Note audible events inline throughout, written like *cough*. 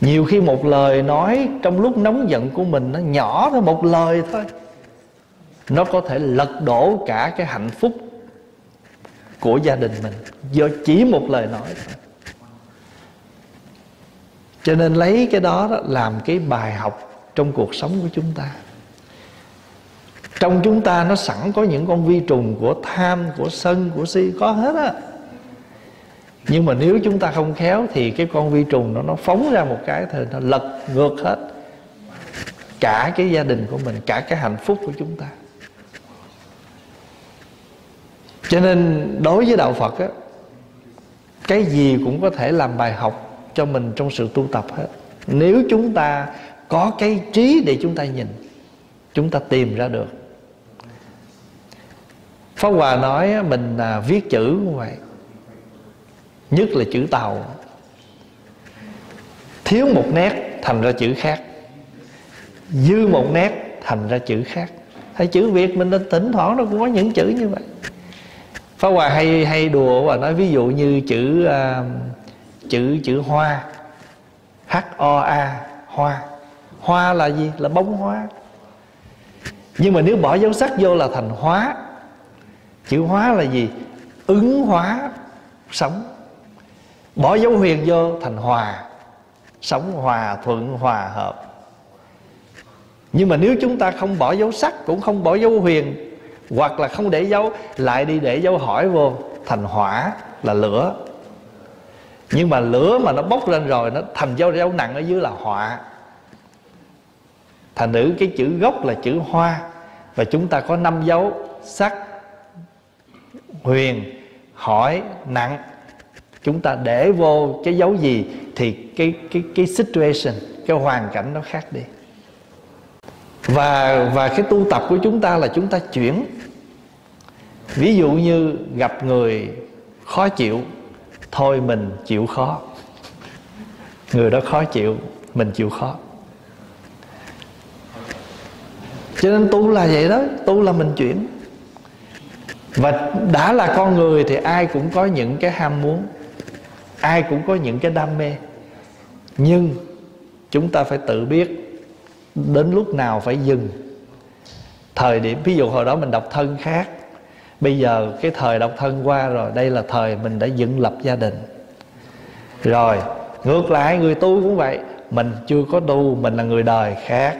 nhiều khi một lời nói trong lúc nóng giận của mình nó nhỏ thôi một lời thôi. Nó có thể lật đổ cả cái hạnh phúc của gia đình mình do chỉ một lời nói thôi. Cho nên lấy cái đó, đó làm cái bài học trong cuộc sống của chúng ta. Trong chúng ta nó sẵn có những con vi trùng của tham của sân của si có hết á nhưng mà nếu chúng ta không khéo thì cái con vi trùng nó nó phóng ra một cái thì nó lật ngược hết cả cái gia đình của mình, cả cái hạnh phúc của chúng ta. Cho nên đối với đạo phật á, cái gì cũng có thể làm bài học cho mình trong sự tu tập hết. Nếu chúng ta có cái trí để chúng ta nhìn, chúng ta tìm ra được. Pháp Hòa nói mình à, viết chữ như vậy. Nhất là chữ tàu. Thiếu một nét thành ra chữ khác. Dư một nét thành ra chữ khác. Hay chữ Việt mình nên tỉnh thoảng nó cũng có những chữ như vậy. Phá Hòa hay hay đùa và nói ví dụ như chữ uh, chữ chữ hoa. H O A hoa. Hoa là gì? Là bông hoa. Nhưng mà nếu bỏ dấu sắc vô là thành hóa. Chữ hóa là gì? Ứng hóa sống. Bỏ dấu huyền vô, thành hòa. Sống hòa, thuận, hòa hợp. Nhưng mà nếu chúng ta không bỏ dấu sắc, Cũng không bỏ dấu huyền, Hoặc là không để dấu, Lại đi để dấu hỏi vô, Thành hỏa là lửa. Nhưng mà lửa mà nó bốc lên rồi, Nó thành dấu dấu nặng ở dưới là họa Thành nữ cái chữ gốc là chữ hoa, Và chúng ta có năm dấu, Sắc, Huyền, Hỏi, Nặng chúng ta để vô cái dấu gì thì cái cái cái situation, cái hoàn cảnh nó khác đi. Và và cái tu tập của chúng ta là chúng ta chuyển. Ví dụ như gặp người khó chịu, thôi mình chịu khó. Người đó khó chịu, mình chịu khó. Cho nên tu là vậy đó, tu là mình chuyển. Và đã là con người thì ai cũng có những cái ham muốn ai cũng có những cái đam mê. Nhưng chúng ta phải tự biết đến lúc nào phải dừng. Thời điểm, ví dụ hồi đó mình độc thân khác, bây giờ cái thời độc thân qua rồi, đây là thời mình đã dựng lập gia đình. Rồi, ngược lại, người tu cũng vậy, mình chưa có tu, mình là người đời khác.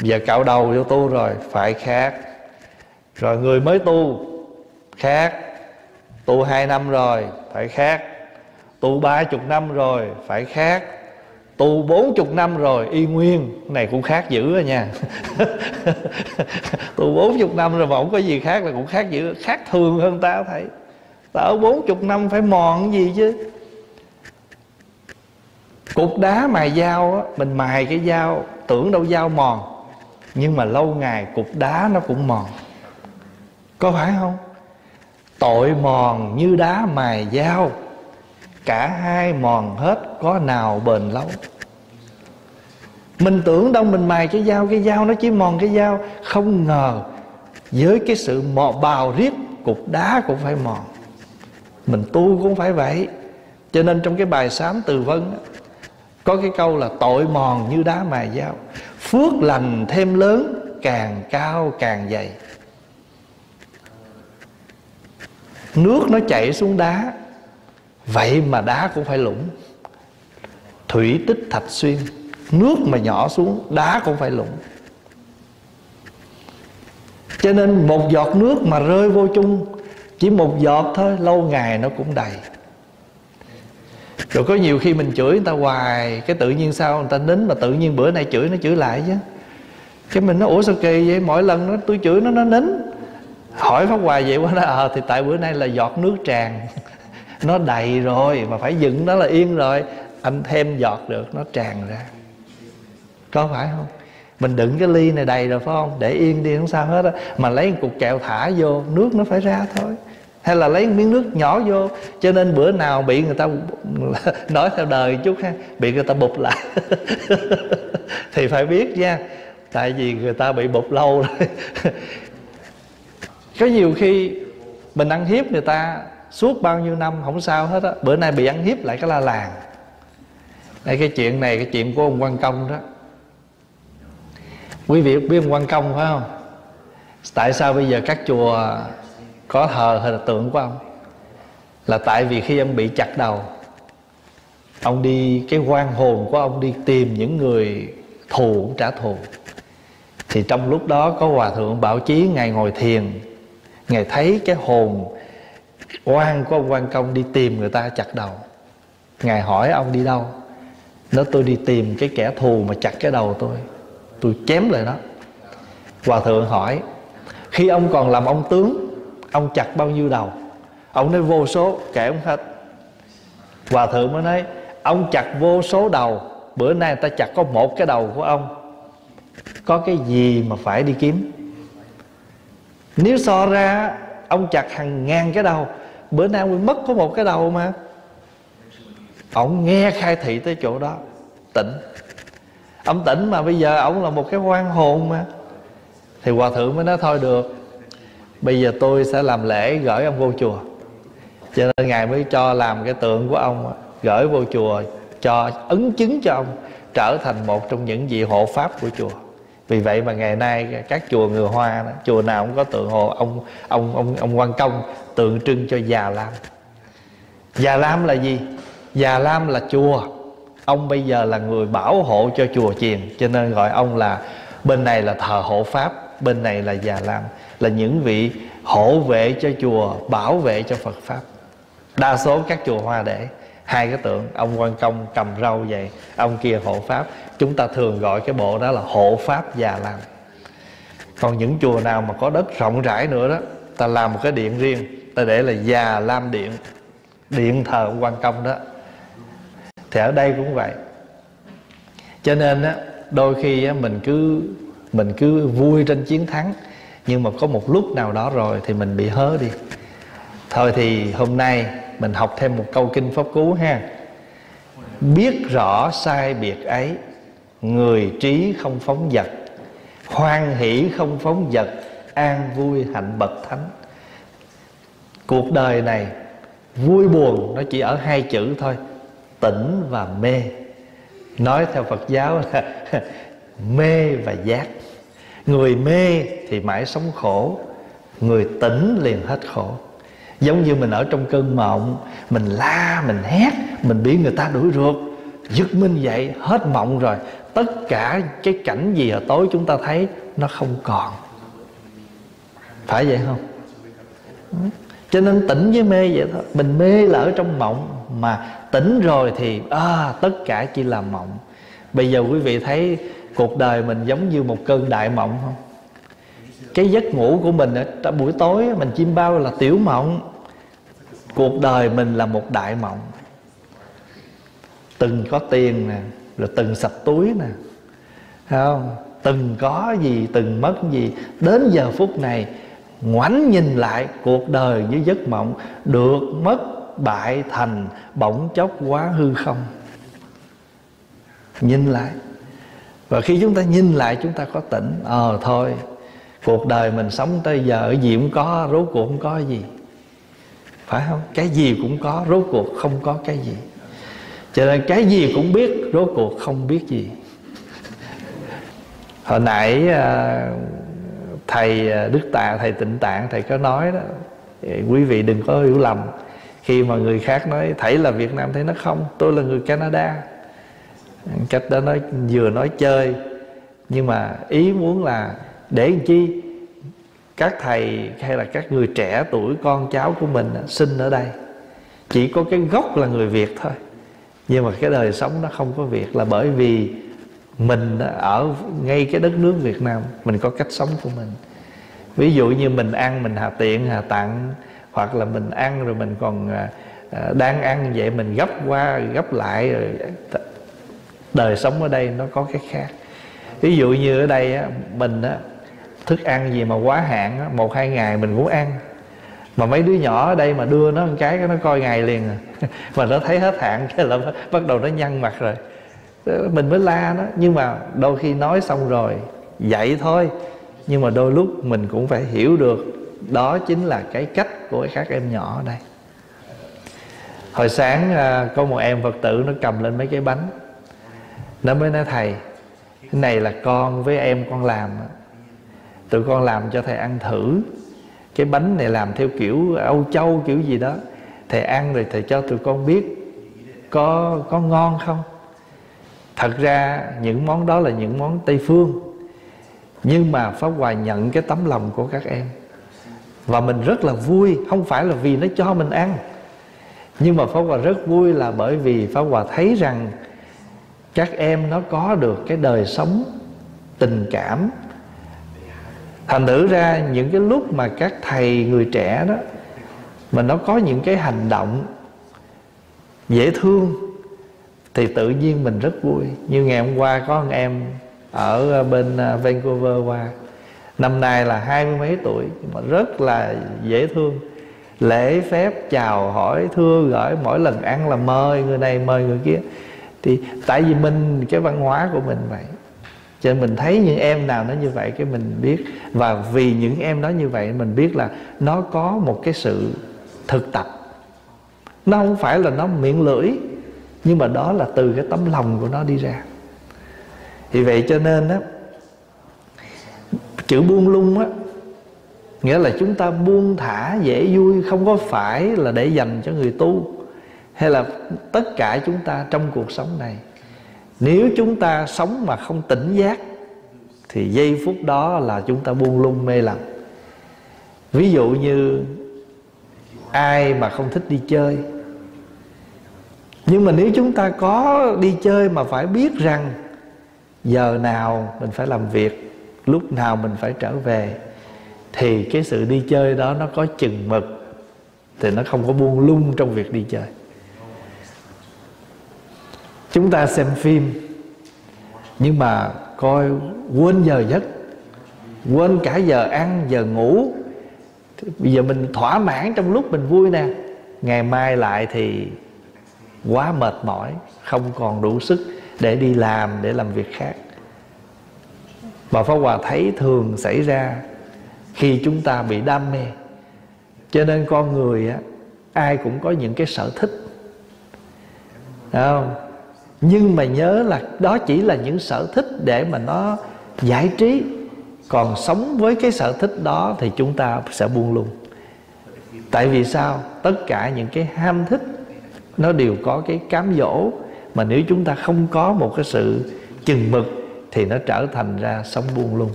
Giờ cạo đầu vô tu rồi, phải khác. Rồi người mới tu, khác. Tu hai năm rồi, phải khác tu ba chục năm rồi, phải khác. Tu bốn chục năm rồi, y nguyên. Này cũng khác dữ rồi nha. *laughs* Tu bốn chục năm rồi mà không có gì khác là cũng khác dữ, khác thường hơn ta thấy. Ta ở bốn chục năm phải mòn cái gì chứ? Cục đá mài dao á, mình mài cái dao, tưởng đâu dao mòn. Nhưng mà lâu ngày cục đá nó cũng mòn. Có phải không? Tội mòn như đá mài dao cả hai mòn hết, có nào bền lâu? Mình tưởng đâu mình mài cái dao cái dao nó chỉ mòn cái dao. Không ngờ, với cái sự mò, bào riết, cục đá cũng phải mòn. Mình tu cũng phải vậy. Cho nên trong cái bài sám từ vân có cái câu là tội mòn như đá mài dao, phước lành thêm lớn, càng cao càng dày. Nước nó chảy xuống đá vậy mà đá cũng phải lũng thủy tích thạch xuyên nước mà nhỏ xuống đá cũng phải lũng cho nên một giọt nước mà rơi vô chung chỉ một giọt thôi lâu ngày nó cũng đầy. Rồi có nhiều khi mình chửi người ta hoài cái tự nhiên sao người ta nín mà tự nhiên bữa nay chửi nó chửi lại chứ. Cái mình nó ủa sao kỳ vậy? Mỗi lần nó tôi chửi nó nó nín. Hỏi pháp hoài vậy quá nó ờ à, thì tại bữa nay là giọt nước tràn nó đầy rồi, mà phải dựng nó là yên rồi. Anh thêm giọt được, nó tràn ra. Có phải không? Mình đựng cái ly này đầy rồi, phải không? Để yên đi, không sao hết á. Mà lấy một cục kẹo thả vô, nước nó phải ra thôi. Hay là lấy miếng nước nhỏ vô. Cho nên bữa nào bị người ta *laughs* nói theo đời chút ha, bị người ta bụp lại. *laughs* Thì phải biết nha, tại vì người ta bị bụp lâu rồi. *laughs* Có nhiều khi mình ăn hiếp người ta suốt bao nhiêu năm không sao hết á. Bữa nay bị ăn hiếp lại cái la làng. Đây, cái chuyện này cái chuyện của ông quan công đó. Quý vị biết ông quan công phải không? Tại sao bây giờ các chùa có thờ hay là tượng của ông? Là tại vì khi ông bị chặt đầu ông đi cái quan hồn của ông đi tìm những người thù trả thù. Thì trong lúc đó có hòa thượng bảo chí ngài ngồi thiền ngài thấy cái hồn quan của ông quan công đi tìm người ta chặt đầu. Ngài hỏi ông đi đâu? Nó tôi đi tìm cái kẻ thù mà chặt cái đầu tôi. Tôi chém lại đó hòa thượng hỏi, khi ông còn làm ông tướng, ông chặt bao nhiêu đầu? Ông nói, vô số, kể ông hết. Hòa thượng mới nói, ông chặt vô số đầu, bữa nay ta chặt có một cái đầu của ông. Có cái gì mà phải đi kiếm? Nếu so ra, ông chặt hàng ngàn cái đầu bữa nay ông mất có một cái đầu mà. Ông nghe khai thị tới chỗ đó, tỉnh. Ông tỉnh mà bây giờ ông là một cái quan hồn mà. Thì hòa thượng mới nói, thôi được, bây giờ tôi sẽ làm lễ gửi ông vô chùa. Cho nên ngài mới cho làm cái tượng của ông, gửi vô chùa cho ấn chứng cho ông trở thành một trong những vị hộ pháp của chùa vì vậy mà ngày nay các chùa người hoa đó, chùa nào cũng có tượng hồ ông ông ông ông quan công tượng trưng cho già lam. Già lam là gì? Già lam là chùa. Ông bây giờ là người bảo hộ cho chùa chiền cho nên gọi ông là bên này là thờ hộ pháp bên này là già lam là những vị hộ vệ cho chùa bảo vệ cho phật pháp. Đa số các chùa hoa để hai cái tượng ông quan công cầm râu vậy ông kia hộ pháp. Chúng ta thường gọi cái bộ đó là hộ pháp già lam còn những chùa nào mà có đất rộng rãi nữa đó ta làm một cái điện riêng ta để là già lam điện điện thờ ông quan công đó. Thì ở đây cũng vậy. Cho nên á đôi khi á, mình cứ mình cứ vui trên chiến thắng nhưng mà có một lúc nào đó rồi thì mình bị hớ đi. Thôi thì hôm nay mình học thêm một câu kinh pháp cú ha. Biết rõ sai biệt ấy, người trí không phóng vật, hoan hỷ không phóng vật, an vui hạnh bậc thánh. Cuộc đời này, vui buồn nó chỉ ở hai chữ thôi, tỉnh và mê. Nói theo phật giáo là *laughs* mê và giác. Người mê thì mãi sống khổ, người tỉnh liền hết khổ giống như mình ở trong cơn mộng mình la mình hét mình bị người ta đuổi ruột. Giật mình dậy hết mộng rồi. Tất cả cái cảnh gì ở tối chúng ta thấy nó không còn. Phải vậy không? Cho nên tỉnh với mê vậy thôi. Mình mê là ở trong mộng mà tỉnh rồi thì à, tất cả chỉ là mộng. Bây giờ quý vị thấy cuộc đời mình giống như một cơn đại mộng không? Cái giấc ngủ của mình ở buổi tối mình chim bao là tiểu mộng. Cuộc đời mình là một đại mộng. Từng có tiền nè, rồi từng sạch túi nè không? Từng có gì, từng mất gì. Đến giờ phút này, ngoảnh nhìn lại, cuộc đời như giấc mộng được mất bại thành bỗng chốc quá hư không. Nhìn lại. Và khi chúng ta nhìn lại, chúng ta có tỉnh ờ thôi cuộc đời mình sống tới giờ ở gì cũng có, rốt cuộc không có gì. Phải không? Cái gì cũng có, rốt cuộc không có cái gì. Cho nên cái gì cũng biết, rốt cuộc không biết gì. Hồi nãy à, thầy à, đức tạ, thầy tịnh tạng, thầy có nói đó quý vị đừng có hiểu lầm. Khi mà người khác nói, thầy là việt nam thấy nó không? Tôi là người canada. Cách đó nói, vừa nói chơi, nhưng mà ý muốn là để làm chi? Các thầy hay là các người trẻ tuổi, con cháu của mình sinh ở đây, chỉ có cái gốc là người việt thôi. Nhưng mà cái đời sống nó không có việc là bởi vì mình ở ngay cái đất nước việt nam, mình có cách sống của mình. Ví dụ như mình ăn, mình hà tiện, hà tặng, hoặc là mình ăn rồi mình còn à, à, đang ăn vậy, mình gấp qua, gấp lại, rồi đời sống ở đây nó có cái khác. Ví dụ như ở đây mình thức ăn gì mà quá hạn một, hai ngày mình cũng ăn. Mà mấy đứa nhỏ ở đây mà đưa nó một cái nó coi ngày liền à. *laughs* mà nó thấy hết hạn cái là bắt đầu nó nhăn mặt rồi. Mình mới la nó, nhưng mà đôi khi nói xong rồi, vậy thôi. Nhưng mà đôi lúc mình cũng phải hiểu được, đó chính là cái cách của các em nhỏ ở đây. Hồi sáng à, có một em phật tử nó cầm lên mấy cái bánh. Nó mới nói, thầy, cái này là con với em con làm tụi con làm cho thầy ăn thử. Cái bánh này làm theo kiểu âu châu, kiểu gì đó. Thầy ăn rồi thầy cho tụi con biết có có ngon không. Thật ra những món đó là những món tây phương. Nhưng mà pháp hòa nhận cái tấm lòng của các em. Và mình rất là vui, không phải là vì nó cho mình ăn. Nhưng mà pháp hòa rất vui là bởi vì pháp hòa thấy rằng các em nó có được cái đời sống tình cảm thành thử ra những cái lúc mà các thầy người trẻ đó, mà nó có những cái hành động dễ thương, thì tự nhiên mình rất vui. Như ngày hôm qua có anh em ở bên à, Vancouver qua. Năm nay là hai mươi mấy tuổi mà rất là dễ thương. Lễ phép chào hỏi, thưa gửi, mỗi lần ăn là mời người này, mời người kia. Thì tại vì mình, cái văn hóa của mình vậy cho nên mình thấy những em nào nó như vậy cái mình biết. Và vì những em đó như vậy mình biết là nó có một cái sự thực tập. Nó không phải là nó miệng lưỡi, nhưng mà đó là từ cái tấm lòng của nó đi ra. Thì vậy cho nên á, chữ buông lung á, nghĩa là chúng ta buông thả, dễ vui, không có phải là để dành cho người tu, hay là tất cả chúng ta trong cuộc sống này nếu chúng ta sống mà không tỉnh giác, thì giây phút đó là chúng ta buông lung mê lầm. Ví dụ như ai mà không thích đi chơi. Nhưng mà nếu chúng ta có đi chơi mà phải biết rằng giờ nào mình phải làm việc, lúc nào mình phải trở về, thì cái sự đi chơi đó nó có chừng mực, thì nó không có buông lung trong việc đi chơi chúng ta xem phim. Nhưng mà coi, quên giờ giấc, quên cả giờ ăn, giờ ngủ. Bây giờ mình thỏa mãn trong lúc mình vui nè. Ngày mai lại thì quá mệt mỏi, không còn đủ sức để đi làm, để làm việc khác. Và Pháp Hòa thấy thường xảy ra khi chúng ta bị đam mê. Cho nên con người á, ai cũng có những cái sở thích. Đúng không? Nhưng mà nhớ là đó chỉ là những sở thích để mà nó giải trí. Còn sống với cái sở thích đó thì chúng ta sẽ buông lung. Tại vì sao? Tất cả những cái ham thích, nó đều có cái cám dỗ. Mà nếu chúng ta không có một cái sự chừng mực thì nó trở thành ra sống buông lung.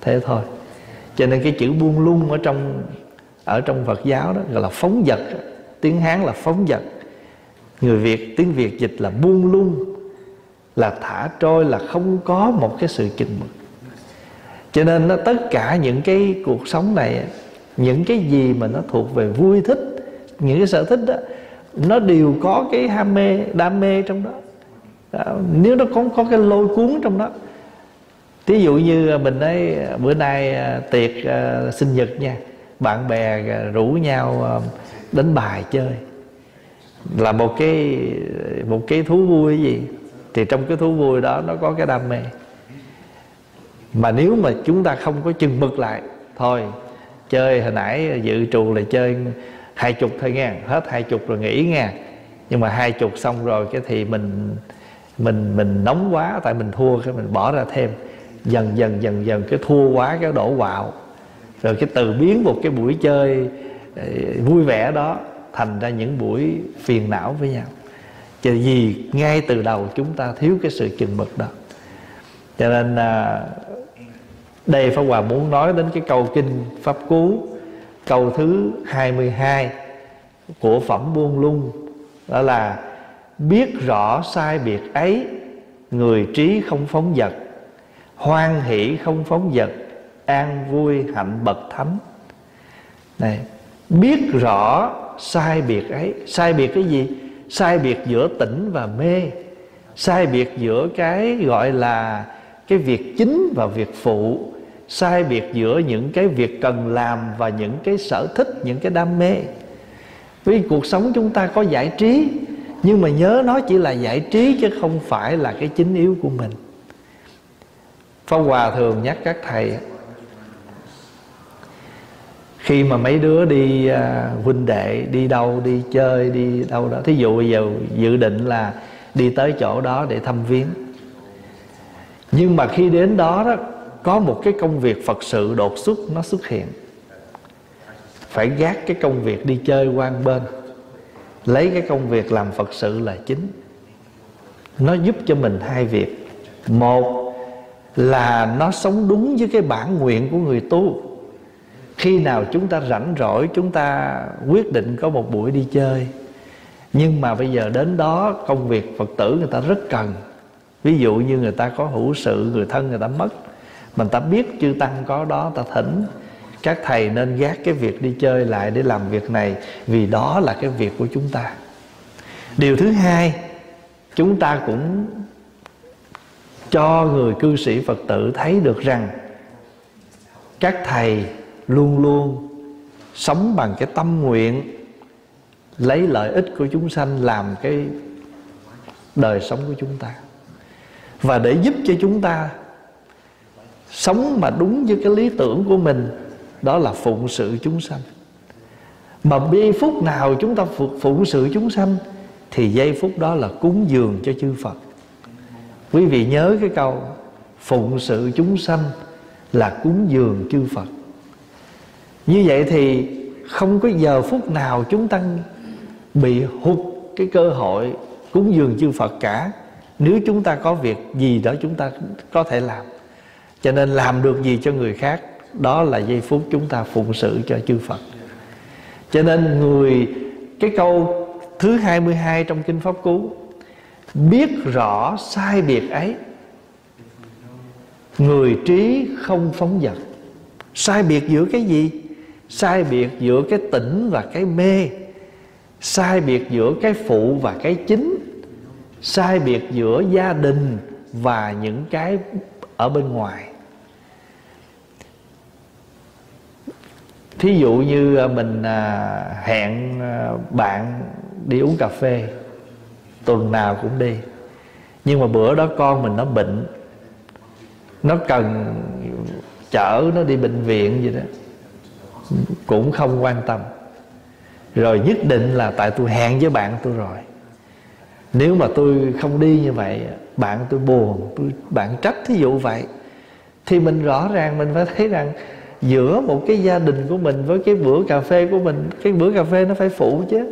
Thế thôi. Cho nên cái chữ buông lung ở trong ở trong Phật giáo đó gọi là phóng dật tiếng Hán là phóng dật người Việt, tiếng Việt dịch là buông lung là thả trôi là không có một cái sự chừng mực. Cho nên nó tất cả những cái cuộc sống này những cái gì mà nó thuộc về vui thích những cái sở thích đó nó đều có cái ham mê đam mê trong đó. À, nếu nó có có cái lôi cuốn trong đó. Thí dụ như mình ấy à, bữa nay à, tiệc uh, sinh nhật nha bạn bè à, rủ nhau uh, đánh bài chơi. Là một cái một cái thú vui cái gì? Thì trong cái thú vui đó nó có cái đam mê. Mà nếu mà chúng ta không có chừng mực lại, thôi, chơi hồi nãy dự trù là chơi hai chục thôi nghe, hết hai chục rồi nghỉ nghe. Nhưng mà hai chục xong rồi cái thì mình mình mình nóng quá, tại mình thua cái mình bỏ ra thêm. Dần dần dần dần cái thua quá cái đổ quạo. Rồi cái từ biến một cái buổi chơi ờ, vui vẻ đó thành ra những buổi phiền não với nhau vì ngay từ đầu chúng ta thiếu cái sự chừng mực đó cho nên à, đây Pháp Hòa muốn nói đến cái câu kinh Pháp Cú Câu thứ 22 của Phẩm Buông Lung Đó là Biết rõ sai biệt ấy Người trí không phóng vật Hoan hỷ không phóng vật An vui hạnh bậc thánh này Biết rõ sai biệt ấy Sai biệt cái gì? Sai biệt giữa tỉnh và mê. Sai biệt giữa cái gọi là Cái việc chính và việc phụ. Sai biệt giữa những cái việc cần làm và những cái sở thích, những cái đam mê. Vì cuộc sống chúng ta có giải trí, nhưng mà nhớ nó chỉ là giải trí chứ không phải là cái chính yếu của mình. Pháp Hòa thường nhắc các thầy khi mà mấy đứa đi à, huynh đệ Đi đâu đi chơi đi đâu đó Thí dụ bây giờ dự định là Đi tới chỗ đó để thăm viếng. Nhưng mà khi đến đó đó có một cái công việc phật sự đột xuất nó xuất hiện. Phải gác cái công việc đi chơi quan bên lấy cái công việc làm phật sự là chính. Nó giúp cho mình hai việc. Một là nó sống đúng với cái bản nguyện của người tu khi nào chúng ta rảnh rỗi, chúng ta quyết định có một buổi đi chơi. Nhưng mà bây giờ đến đó, công việc phật tử người ta rất cần. Ví dụ như người ta có hữu sự, người thân người ta mất. Mình ta biết chư tăng có đó, ta thỉnh. Các thầy nên gác cái việc đi chơi lại để làm việc này, vì đó là cái việc của chúng ta. Điều thứ hai, chúng ta cũng cho người cư sĩ phật tử thấy được rằng các thầy luôn luôn sống bằng cái tâm nguyện lấy lợi ích của chúng sanh làm cái đời sống của chúng ta. Và để giúp cho chúng ta sống mà đúng với cái lý tưởng của mình, đó là phụng sự chúng sanh. Mà giây phút nào chúng ta phụng sự chúng sanh, thì giây phút đó là cúng dường cho chư Phật. Quý vị nhớ cái câu, phụng sự chúng sanh là cúng dường chư Phật như vậy thì không có giờ phút nào chúng ta bị hụt cái cơ hội cúng dường chư Phật cả. Nếu chúng ta có việc gì đó chúng ta có thể làm. Cho nên làm được gì cho người khác, đó là giây phút chúng ta phụng sự cho chư Phật. Cho nên người, cái câu thứ 22 trong kinh pháp cú, biết rõ sai biệt ấy, người trí không phóng dật. Sai biệt giữa cái gì? Sai biệt giữa cái tỉnh và cái mê. Sai biệt giữa cái phụ và cái chính. Sai biệt giữa gia đình và những cái ở bên ngoài. Thí dụ như à, mình à, hẹn à, bạn đi uống cà phê, tuần nào cũng đi. Nhưng mà bữa đó con mình nó bệnh, nó cần chở nó đi bệnh viện gì đó cũng không quan tâm. Rồi nhất định là tại tôi hẹn với bạn tôi rồi. Nếu mà tôi không đi như vậy, bạn tôi buồn, tôi, bạn trách thí dụ vậy, thì mình rõ ràng mình phải thấy rằng giữa một cái gia đình của mình với cái bữa cà phê của mình, cái bữa cà phê nó phải phụ chứ.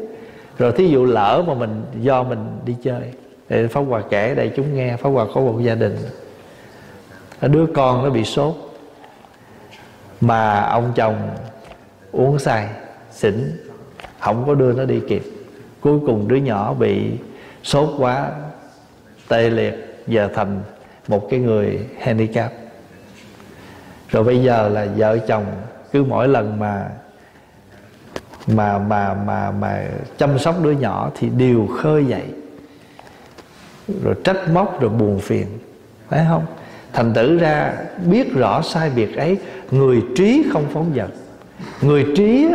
Rồi thí dụ lỡ mà mình, do mình đi chơi. Để pháp hòa kể đây, chúng nghe, pháp hòa có một gia đình. Đứa con nó bị sốt. Mà ông chồng uống say, xỉn, không có đưa nó đi kịp. Cuối cùng đứa nhỏ bị sốt quá, tê liệt, giờ thành một cái người handicap. Rồi bây giờ là vợ chồng cứ mỗi lần mà mà mà mà mà chăm sóc đứa nhỏ thì đều khơi dậy. Rồi trách móc, rồi buồn phiền. Phải không? Thành tử ra biết rõ sai việc ấy, người trí không phóng dật người trí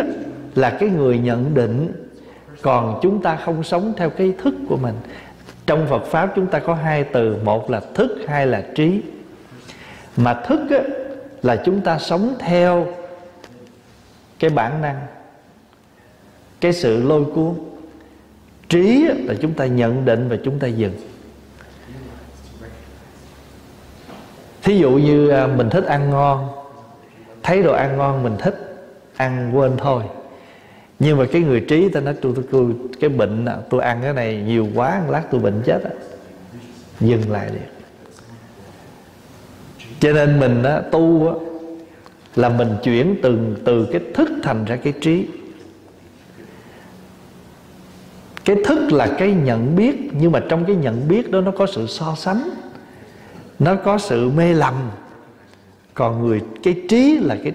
là cái người nhận định. Còn chúng ta không sống theo cái thức của mình. Trong phật pháp chúng ta có hai từ một là thức hai là trí. Mà thức á, là chúng ta sống theo cái bản năng cái sự lôi cuốn. Trí là chúng ta nhận định và chúng ta dừng. Thí dụ như à, mình thích ăn ngon thấy đồ ăn ngon mình thích ăn quên thôi. Nhưng mà cái người trí ta nói tôi, tôi, tôi cái bệnh tôi ăn cái này nhiều quá lát tôi bệnh chết á. Dừng lại đi. Cho nên mình á, tu á, là mình chuyển từ từ cái thức thành ra cái trí. Cái thức là cái nhận biết nhưng mà trong cái nhận biết đó nó có sự so sánh nó có sự mê lầm. Còn người cái trí là cái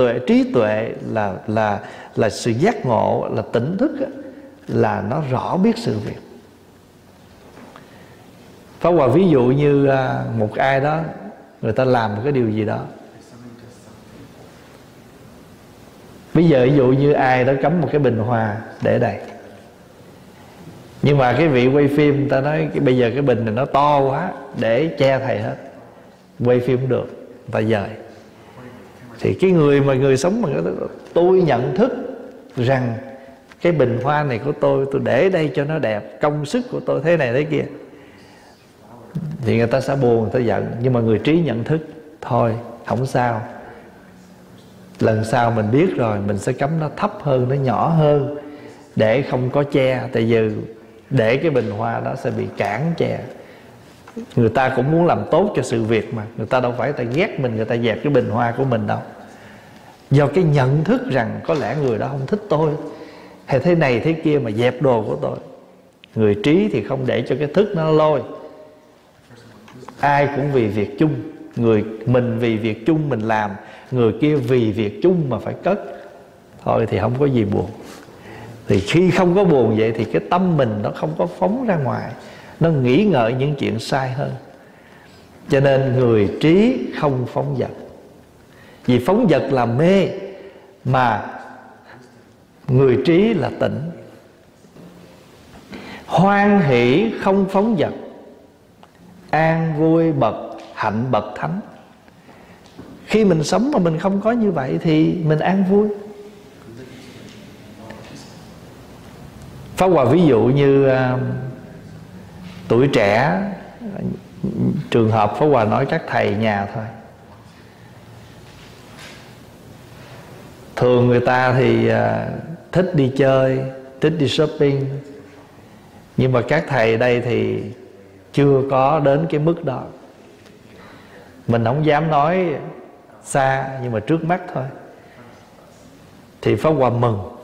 tuệ, trí tuệ là là là sự giác ngộ, là tỉnh thức là nó rõ biết sự việc. Pháp Hòa ví dụ như à, một ai đó, Người ta làm một cái điều gì đó. Bây giờ ví dụ như ai đó cắm một cái bình hoa để đây Nhưng mà cái vị quay phim ta nói, cái Bây giờ cái bình này nó to quá, Để che thầy hết. Quay phim được, Người ta dời. Thì cái người mà người sống bằng cái Tôi nhận thức rằng Cái bình hoa này của tôi Tôi để đây cho nó đẹp, Công sức của tôi thế này thế kia. Thì người ta sẽ buồn, người ta giận. Nhưng mà người trí nhận thức, thôi, không sao. Lần sau mình biết rồi, mình sẽ cấm nó thấp hơn, nó nhỏ hơn, để không có che. Tại vì để cái bình hoa đó sẽ bị cản che người ta cũng muốn làm tốt cho sự việc mà. Người ta đâu phải ta ghét mình, người ta dẹp cái bình hoa của mình đâu. Do cái nhận thức rằng có lẽ người đó không thích tôi, hay thế này thế kia mà dẹp đồ của tôi. Người trí thì không để cho cái thức nó lôi. Ai cũng vì việc chung. Người mình vì việc chung mình làm, người kia vì việc chung mà phải cất. Thôi thì không có gì buồn. Thì khi không có buồn vậy thì cái tâm mình nó không có phóng ra ngoài nó nghĩ ngợi những chuyện sai hơn. Cho nên người trí không phóng vật. vì phóng vật là mê mà người trí là tỉnh. Hoan hỷ không phóng vật, an vui bậc hạnh bậc thánh. Khi mình sống mà mình không có như vậy thì mình an vui. Pháp Hòa ví dụ như uh, tuổi trẻ, trường hợp Pháp Hòa nói các thầy nhà thôi. Thường người ta thì à, thích đi chơi, thích đi shopping. Nhưng mà các thầy đây thì chưa có đến cái mức đó. Mình không dám nói xa, nhưng mà trước mắt thôi. Thì pháp hòa mừng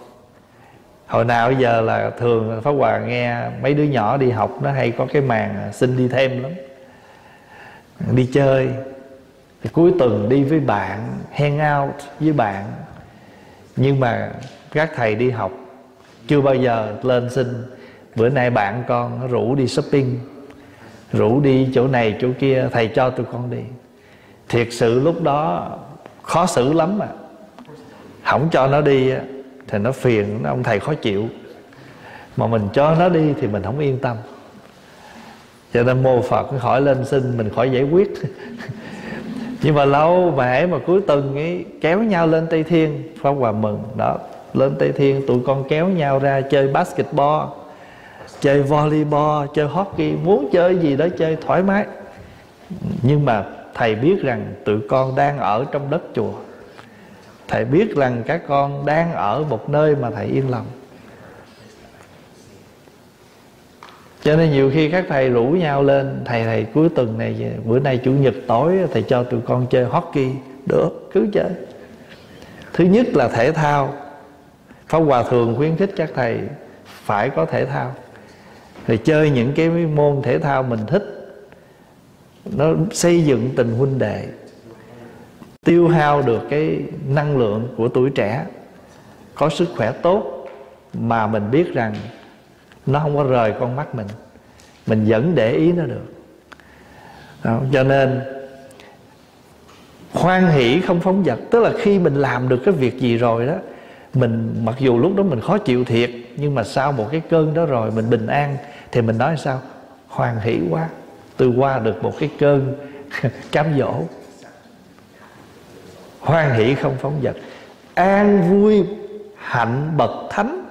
hồi nào bây giờ là thường pháp hòa nghe mấy đứa nhỏ đi học nó hay có cái màn xin đi thêm lắm. Đi chơi, thì cuối tuần đi với bạn, hang out với bạn. Nhưng mà các thầy đi học chưa bao giờ lên xin. Bữa nay bạn con nó rủ đi shopping, rủ đi chỗ này chỗ kia, thầy cho tụi con đi. Thiệt sự lúc đó khó xử lắm mà không cho nó đi thì nó phiền, nó ông thầy khó chịu. Mà mình cho nó đi thì mình không yên tâm. Cho nên mô phật khỏi lên xin, mình khỏi giải quyết. *laughs* Nhưng mà lâu mà mà cuối tuần ấy, kéo nhau lên tây thiên, pháp hòa mừng. Đó, lên tây thiên, tụi con kéo nhau ra chơi basketball, chơi volleyball, chơi hockey, muốn chơi gì đó chơi thoải mái. Nhưng mà thầy biết rằng tụi con đang ở trong đất chùa thầy biết rằng các con đang ở một nơi mà thầy yên lòng. Cho nên nhiều khi các thầy rủ nhau lên, thầy thầy, cuối tuần này, bữa nay chủ nhật tối, thầy cho tụi con chơi hockey. Được, cứ chơi. Thứ nhất là thể thao. Pháp hòa thường khuyến khích các thầy phải có thể thao. Thì chơi những cái môn thể thao mình thích. Nó xây dựng tình huynh đệ tiêu hao được cái năng lượng của tuổi trẻ có sức khỏe tốt mà mình biết rằng nó không có rời con mắt mình mình vẫn để ý nó được. Đó, cho nên hoan hỷ không phóng vật tức là khi mình làm được cái việc gì rồi đó mình mặc dù lúc đó mình khó chịu thiệt nhưng mà sau một cái cơn đó rồi mình bình an thì mình nói sao? Hoan hỷ quá tôi qua được một cái cơn *laughs* cám dỗ hoan hỷ không phóng vật. An vui hạnh bậc thánh.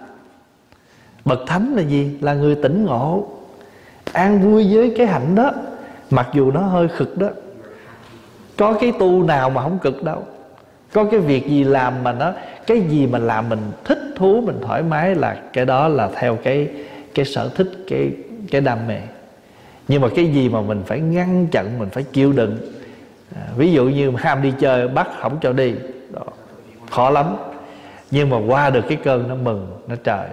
Bậc thánh là gì? Là người tỉnh ngộ. An vui với cái hạnh đó, mặc dù nó hơi cực đó. Có cái tu nào mà không cực đâu. Có cái việc gì làm mà nó, cái gì mà làm mình thích thú, mình thoải mái là cái đó là theo cái cái sở thích, cái cái đam mê. Nhưng mà cái gì mà mình phải ngăn chặn, mình phải chịu đựng à, ví dụ như ham đi chơi bắt không cho đi. Đó, khó lắm. Nhưng mà qua được cái cơn nó mừng nó trời.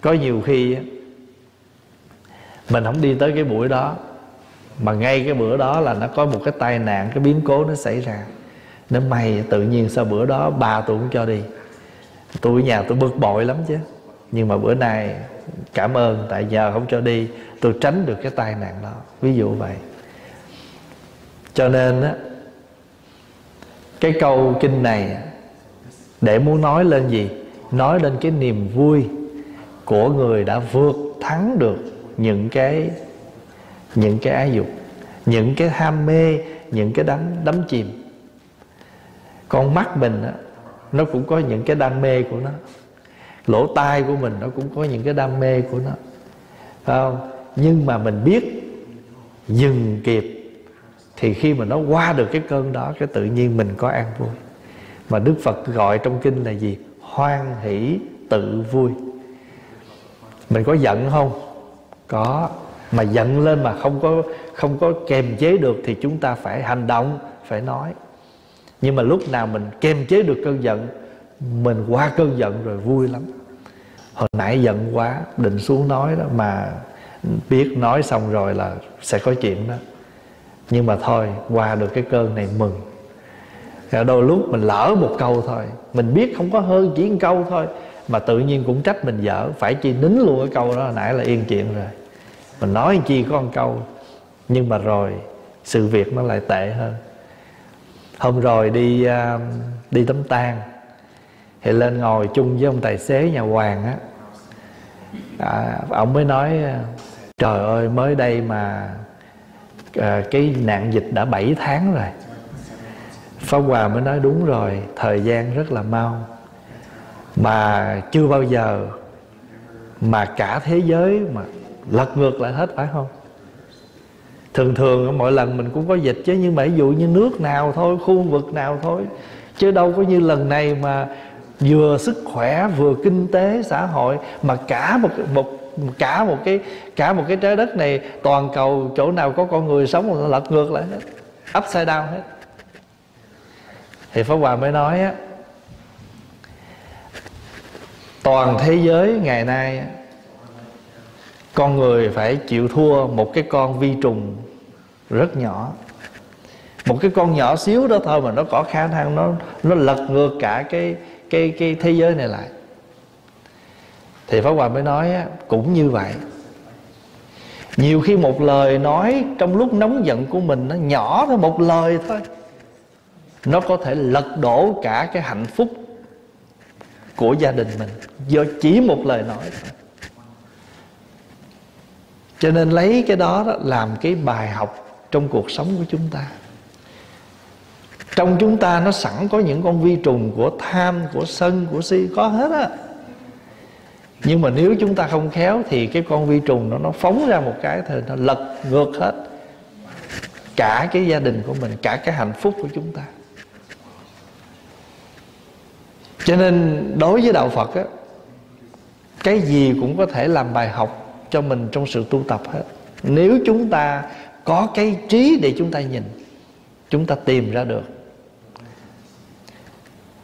Có nhiều khi mình không đi tới cái buổi đó mà ngay cái bữa đó là nó có một cái tai nạn cái biến cố nó xảy ra. Nó may tự nhiên sau bữa đó ba tôi cũng cho đi. Tôi ở nhà tôi bực bội lắm chứ. Nhưng mà bữa nay cảm ơn tại giờ không cho đi tôi tránh được cái tai nạn đó. Ví dụ vậy cho nên á, cái câu kinh này, để muốn nói lên gì? Nói lên cái niềm vui của người đã vượt thắng được những cái những cái ái dục, những cái ham mê, những cái đắm đắm chìm. Con mắt mình á, nó cũng có những cái đam mê của nó. Lỗ tai của mình nó cũng có những cái đam mê của nó. Phải không? Nhưng mà mình biết dừng kịp thì khi mà nó qua được cái cơn đó, cái tự nhiên mình có an vui. Mà đức phật gọi trong kinh là gì? Hoan hỷ tự vui. Mình có giận không? Có. Mà giận lên mà không có không có kềm chế được thì chúng ta phải hành động, phải nói. Nhưng mà lúc nào mình kềm chế được cơn giận, mình qua cơn giận rồi vui lắm. Hồi nãy giận quá, định xuống nói đó, mà biết nói xong rồi là sẽ có chuyện đó nhưng mà thôi qua được cái cơn này mừng. Đôi lúc mình lỡ một câu thôi mình biết không có hơn chỉ một câu thôi mà tự nhiên cũng trách mình dở. Phải chi nín luôn cái câu đó hồi nãy là yên chuyện rồi. Mình nói chi có một câu nhưng mà rồi sự việc nó lại tệ hơn. Hôm rồi đi uh, đi tắm tang thì lên ngồi chung với ông tài xế nhà hoàng á. À, ông mới nói à, trời ơi mới đây mà à, cái nạn dịch đã 7 tháng rồi. Pháp Hòa mới nói đúng rồi Thời gian rất là mau. Mà chưa bao giờ Mà cả thế giới mà lật ngược lại hết phải không? Thường thường mỗi lần mình cũng có dịch chứ Nhưng mà ví dụ như nước nào thôi Khu vực nào thôi Chứ đâu có như lần này mà Vừa sức khỏe vừa kinh tế xã hội Mà cả một một cả một cái cả một cái trái đất này toàn cầu chỗ nào có con người sống là lật ngược lại hết. Upside down hết. Thì pháp hòa mới nói á toàn thế giới ngày nay con người phải chịu thua một cái con vi trùng rất nhỏ. Một cái con nhỏ xíu đó thôi mà nó có khả năng nó nó lật ngược cả cái cái cái thế giới này lại. Thì pháp hòa mới nói á, cũng như vậy nhiều khi một lời nói trong lúc nóng giận của mình nó nhỏ thôi một lời thôi. Nó có thể lật đổ cả cái hạnh phúc của gia đình mình do chỉ một lời nói thôi. Cho nên lấy cái đó, đó làm cái bài học trong cuộc sống của chúng ta. Trong chúng ta nó sẵn có những con vi trùng của tham của sân của si có hết á nhưng mà nếu chúng ta không khéo thì cái con vi trùng nó nó phóng ra một cái thì nó lật ngược hết cả cái gia đình của mình, cả cái hạnh phúc của chúng ta. Cho nên đối với đạo phật á, cái gì cũng có thể làm bài học cho mình trong sự tu tập hết. Nếu chúng ta có cái trí để chúng ta nhìn, chúng ta tìm ra được.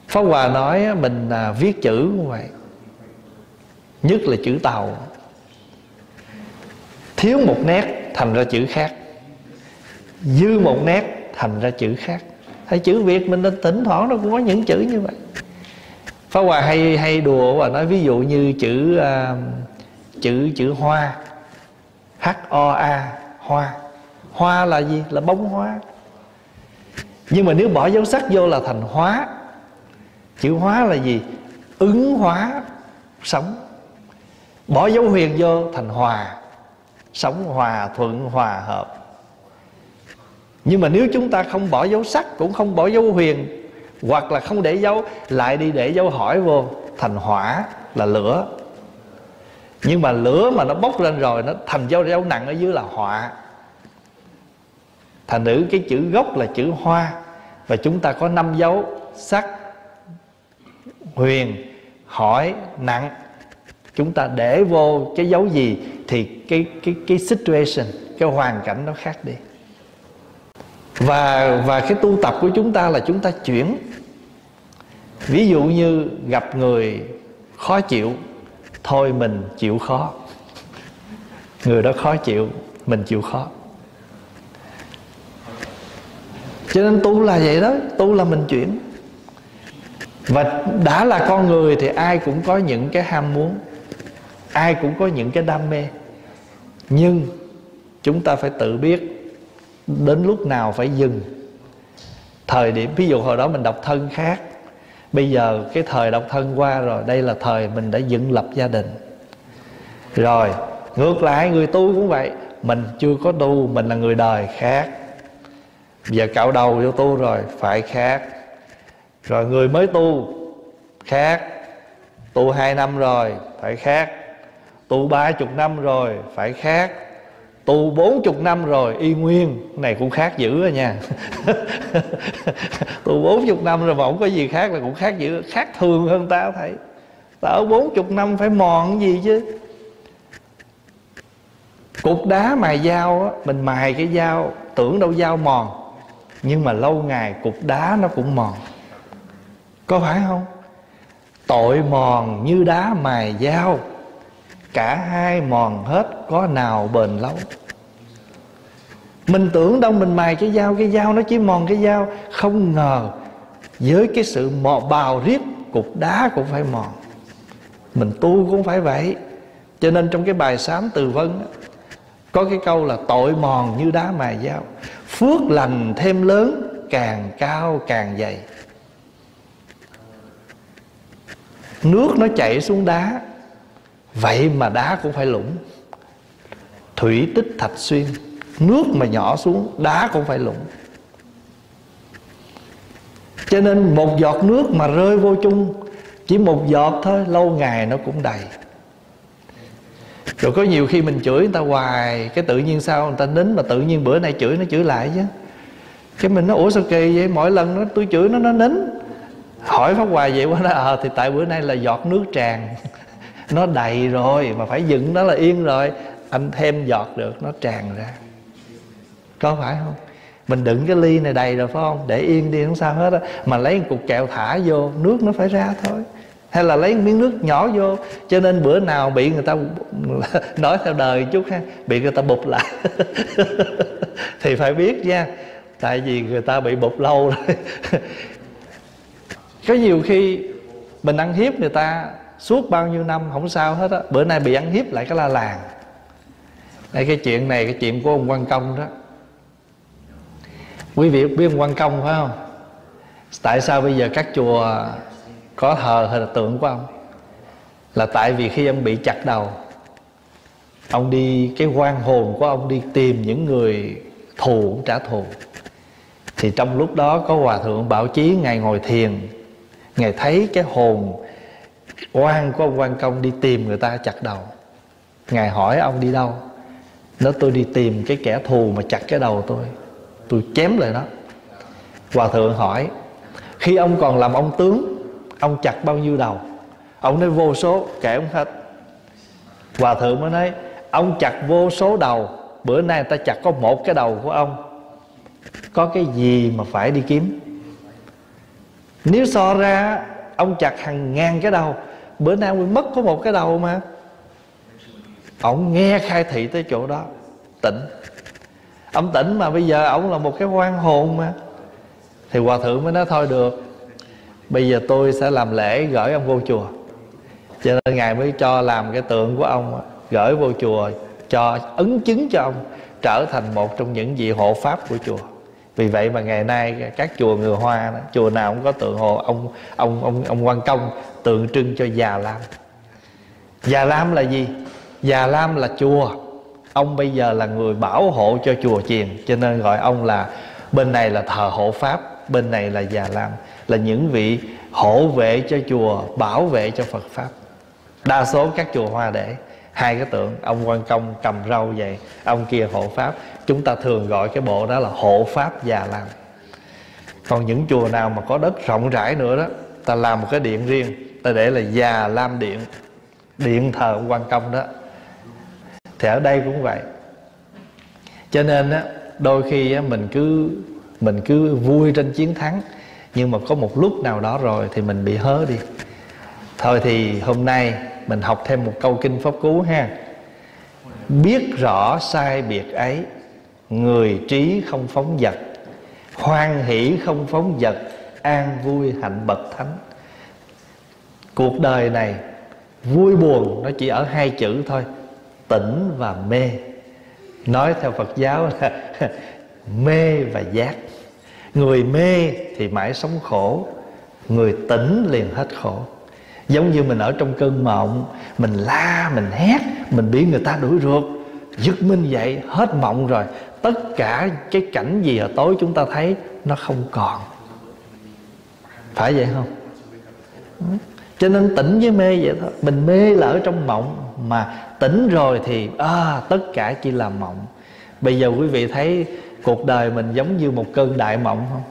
Pháp Hòa nói mình à, viết chữ như vậy. Nhất là chữ tàu. Thiếu một nét thành ra chữ khác. Dư một nét thành ra chữ khác. Hay chữ Việt mình tỉnh thoảng nó cũng có những chữ như vậy. Phá Hòa hay hay đùa và nói ví dụ như chữ uh, chữ chữ hoa. H O A hoa. Hoa là gì? Là bông hoa. Nhưng mà nếu bỏ dấu sắc vô là thành hóa. Chữ hóa là gì? Ứng hóa sống. Bỏ dấu huyền vô thành hòa. Sống hòa, thuận hòa, hợp. Nhưng mà nếu chúng ta không bỏ dấu sắc, Cũng không bỏ dấu huyền, Hoặc là không để dấu, Lại đi để dấu hỏi vô, Thành hỏa là lửa. Nhưng mà lửa mà nó bốc lên rồi, Nó thành dấu dấu nặng ở dưới là họa Thành nữ cái chữ gốc là chữ hoa, Và chúng ta có năm dấu Sắc, Huyền, Hỏi, Nặng chúng ta để vô cái dấu gì thì cái cái cái situation, cái hoàn cảnh nó khác đi. Và và cái tu tập của chúng ta là chúng ta chuyển. Ví dụ như gặp người khó chịu, thôi mình chịu khó. Người đó khó chịu, mình chịu khó. Cho nên tu là vậy đó, tu là mình chuyển. Và đã là con người thì ai cũng có những cái ham muốn ai cũng có những cái đam mê. Nhưng chúng ta phải tự biết đến lúc nào phải dừng. Thời điểm, ví dụ hồi đó mình độc thân khác, bây giờ cái thời độc thân qua rồi, đây là thời mình đã dựng lập gia đình. Rồi, ngược lại, người tu cũng vậy. Mình chưa có tu, mình là người đời khác. Giờ cạo đầu vô tu rồi, phải khác. Rồi người mới tu, khác. Tu hai năm rồi, phải khác tu ba chục năm rồi, phải khác. Tu bốn chục năm rồi, y nguyên. Này cũng khác dữ rồi nha. *laughs* Tu bốn chục năm rồi mà không có gì khác là cũng khác dữ, khác thường hơn ta thấy. Ta ở bốn chục năm phải mòn cái gì chứ? Cục đá mài dao á, mình mài cái dao, tưởng đâu dao mòn. Nhưng mà lâu ngày cục đá nó cũng mòn. Có phải không? Tội mòn như đá mài dao cả hai mòn hết, có nào bền lâu? Mình tưởng đâu mình mài cái dao cái dao nó chỉ mòn cái dao. Không ngờ, với cái sự mò, bào riết, cục đá cũng phải mòn. Mình tu cũng phải vậy. Cho nên trong cái bài sám từ vân có cái câu là tội mòn như đá mài dao, phước lành thêm lớn, càng cao càng dày. Nước nó chảy xuống đá vậy mà đá cũng phải lũng thủy tích thạch xuyên nước mà nhỏ xuống đá cũng phải lũng cho nên một giọt nước mà rơi vô chung chỉ một giọt thôi lâu ngày nó cũng đầy. Rồi có nhiều khi mình chửi người ta hoài cái tự nhiên sao người ta nín mà tự nhiên bữa nay chửi nó chửi lại chứ. Cái mình nó ủa sao kỳ vậy? Mỗi lần nó tôi chửi nó nó nín. Hỏi pháp hoài vậy quá nó ờ à, thì tại bữa nay là giọt nước tràn nó đầy rồi, mà phải dựng nó là yên rồi. Anh thêm giọt được, nó tràn ra. Có phải không? Mình đựng cái ly này đầy rồi, phải không? Để yên đi, không sao hết á. Mà lấy một cục kẹo thả vô, nước nó phải ra thôi. Hay là lấy miếng nước nhỏ vô. Cho nên bữa nào bị người ta *laughs* nói theo đời chút ha, bị người ta bụp lại. *laughs* Thì phải biết nha, tại vì người ta bị bụp lâu rồi. *laughs* Có nhiều khi mình ăn hiếp người ta suốt bao nhiêu năm, không sao hết á. Bữa nay bị ăn hiếp lại cái la làng. Đây, cái chuyện này, cái chuyện của ông quan công đó. Quý vị biết ông quan công phải không? Tại sao bây giờ các chùa có thờ hay là tượng của ông? Là tại vì khi ông bị chặt đầu, ông đi, cái quan hồn của ông đi tìm những người thù trả thù. Thì trong lúc đó có hòa thượng bảo chí ngài ngồi thiền, ngài thấy cái hồn oan của ông quan công đi tìm người ta chặt đầu. Ngài hỏi ông đi đâu? Nó tôi đi tìm cái kẻ thù mà chặt cái đầu tôi. Tôi chém lại nó. Hòa thượng hỏi, khi ông còn làm ông tướng, ông chặt bao nhiêu đầu? Ông nói, vô số, kể ông hết. Hòa thượng mới nói, ông chặt vô số đầu, bữa nay ta chặt có một cái đầu của ông. Có cái gì mà phải đi kiếm? Nếu so ra ông chặt hàng ngàn cái đầu. Bữa nay ông mất có một cái đầu mà. Ông nghe khai thị tới chỗ đó. Tỉnh. Ông tỉnh mà bây giờ ông là một cái quan hồn mà. Thì hòa thượng mới nói, thôi được, bây giờ tôi sẽ làm lễ gửi ông vô chùa. Cho nên ngài mới cho làm cái tượng của ông gửi vô chùa cho ấn chứng cho ông trở thành một trong những vị hộ pháp của chùa vì vậy mà ngày nay các chùa người hoa đó, chùa nào cũng có tượng hồ ông ông ông ông quan công tượng trưng cho già lam. Già lam là gì? Già lam là chùa. Ông bây giờ là người bảo hộ cho chùa chiền cho nên gọi ông là bên này là thờ hộ pháp bên này là già lam là những vị hộ vệ cho chùa bảo vệ cho phật pháp. Đa số các chùa hoa để hai cái tượng ông quan công cầm râu vậy ông kia hộ pháp chúng ta thường gọi cái bộ đó là hộ pháp già lam còn những chùa nào mà có đất rộng rãi nữa đó ta làm một cái điện riêng ta để là già lam điện điện thờ quan công đó. Thì ở đây cũng vậy. Cho nên á đôi khi á, mình cứ mình cứ vui trên chiến thắng nhưng mà có một lúc nào đó rồi thì mình bị hớ đi. Thôi thì hôm nay mình học thêm một câu kinh pháp cú ha. Biết rõ sai biệt ấy người trí không phóng vật, hoan hỷ không phóng vật, an vui hạnh bậc thánh. Cuộc đời này, vui buồn nó chỉ ở hai chữ thôi, tỉnh và mê. Nói theo phật giáo là *laughs* mê và giác. Người mê thì mãi sống khổ, người tỉnh liền hết khổ. Giống như mình ở trong cơn mộng, mình la, mình hét, mình bị người ta đuổi ruột, giật mình dậy, hết mộng rồi tất cả cái cảnh gì ở tối chúng ta thấy nó không còn. Phải vậy không? Ừ. Cho nên tỉnh với mê vậy thôi. Mình mê là ở trong mộng mà tỉnh rồi thì à, tất cả chỉ là mộng. Bây giờ quý vị thấy cuộc đời mình giống như một cơn đại mộng không?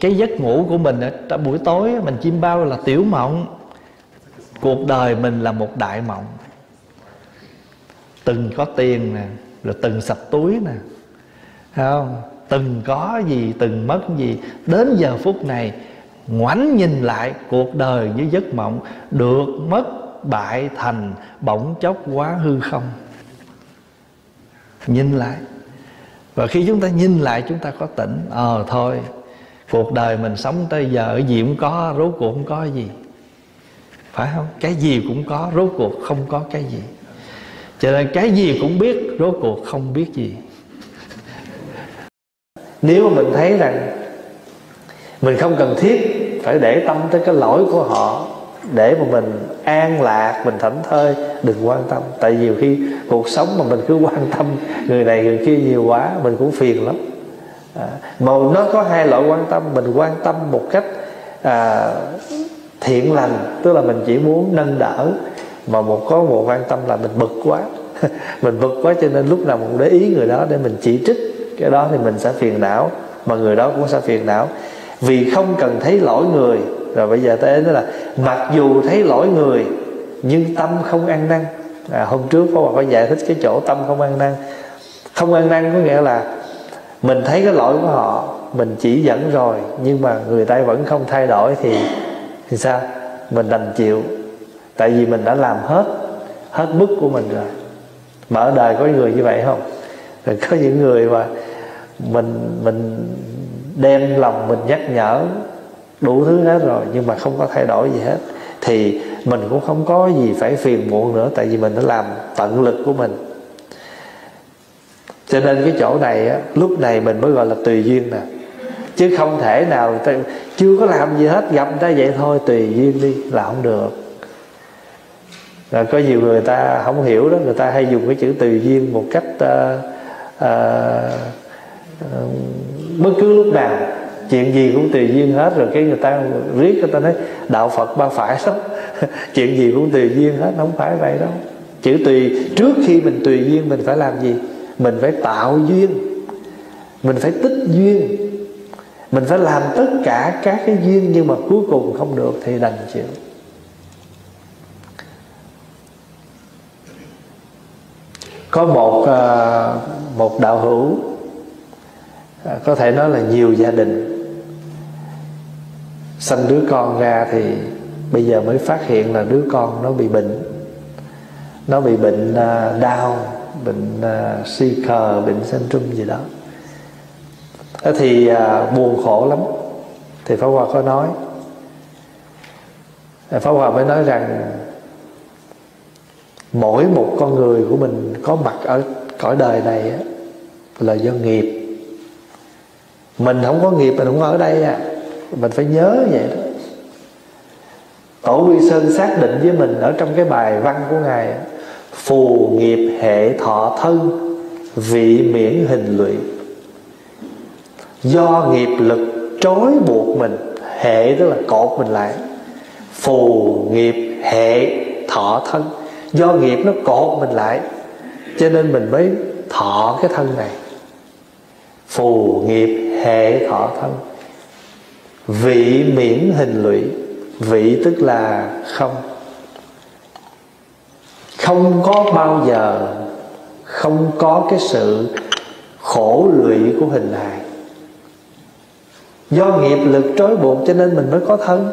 Cái giấc ngủ của mình ở buổi tối mình chim bao là tiểu mộng. Cuộc đời mình là một đại mộng. Từng có tiền nè rồi từng sạch túi nè. Không? Từng có gì, từng mất gì. Đến giờ phút này, ngoảnh nhìn lại, cuộc đời với giấc mộng được mất bại thành bỗng chốc quá hư không. Nhìn lại. Và khi chúng ta nhìn lại, chúng ta có tỉnh ờ thôi, cuộc đời mình sống tới giờ ở gì cũng có, rốt cuộc không có gì. Phải không? Cái gì cũng có, rốt cuộc không có cái gì cho nên cái gì cũng biết rốt cuộc không biết gì. Nếu mà mình thấy rằng mình không cần thiết phải để tâm tới cái lỗi của họ để mà mình an lạc mình thảnh thơi đừng quan tâm. Tại nhiều khi cuộc sống mà mình cứ quan tâm người này người kia nhiều quá mình cũng phiền lắm. À, mà nó có hai loại quan tâm mình quan tâm một cách à, thiện lành tức là mình chỉ muốn nâng đỡ mà một có một quan tâm là mình bực quá. *laughs* Mình bực quá cho nên lúc nào mình để ý người đó để mình chỉ trích. Cái đó thì mình sẽ phiền não mà người đó cũng sẽ phiền não. Vì không cần thấy lỗi người. Rồi bây giờ tới đó là mặc dù thấy lỗi người nhưng tâm không ăn năn. À, hôm trước có có giải thích cái chỗ tâm không ăn năn. Không ăn năn có nghĩa là mình thấy cái lỗi của họ mình chỉ dẫn rồi nhưng mà người ta vẫn không thay đổi thì thì sao? Mình đành chịu tại vì mình đã làm hết hết mức của mình rồi. Mà ở đời có người như vậy không? Rồi có những người mà mình mình đem lòng mình nhắc nhở đủ thứ hết rồi nhưng mà không có thay đổi gì hết. Thì mình cũng không có gì phải phiền muộn nữa tại vì mình đã làm tận lực của mình. Cho nên cái chỗ này á, lúc này mình mới gọi là tùy duyên nè. Chứ không thể nào ta chưa có làm gì hết gặp người ta vậy thôi tùy duyên đi là không được là có nhiều người ta không hiểu đó người ta hay dùng cái chữ tùy duyên một cách uh, uh, bất cứ lúc nào. Chuyện gì cũng tùy duyên hết rồi cái người ta riết người ta nói đạo phật ba phải lắm. *laughs* Chuyện gì cũng tùy duyên hết không phải vậy đâu. Chữ tùy trước khi mình tùy duyên mình phải làm gì? Mình phải tạo duyên. Mình phải tích duyên. Mình phải làm tất cả các cái duyên nhưng mà cuối cùng không được thì đành chịu. Có một ờ, một đạo hữu ờ, có thể nói là nhiều gia đình. Sanh đứa con ra thì bây giờ mới phát hiện là đứa con nó bị bệnh. Nó bị bệnh ờ, đau, bệnh si suy khờ bệnh syndrome gì đó. Thì buồn khổ lắm. Thì Pháp Hòa có nói, Pháp Hòa mới nói rằng mỗi một con người của mình có mặt ở cõi đời này là do nghiệp. Mình không có nghiệp, mình không ở đây à. Mình phải nhớ vậy đó. Tổ quy sơn xác định với mình ở trong cái bài văn của ngài phù nghiệp hệ thọ thân, vị miễn hình lụy. Do nghiệp lực trói buộc mình, hệ tức là cột mình lại. Phù nghiệp hệ thọ thân do nghiệp nó cột mình lại. Cho nên mình mới thọ cái thân này. Phù nghiệp hệ thọ thân. Vị miễn hình lụy, vị tức là không. Không có bao giờ, không có cái sự khổ lụy của hình hài do nghiệp lực trói buộc cho nên mình mới có thân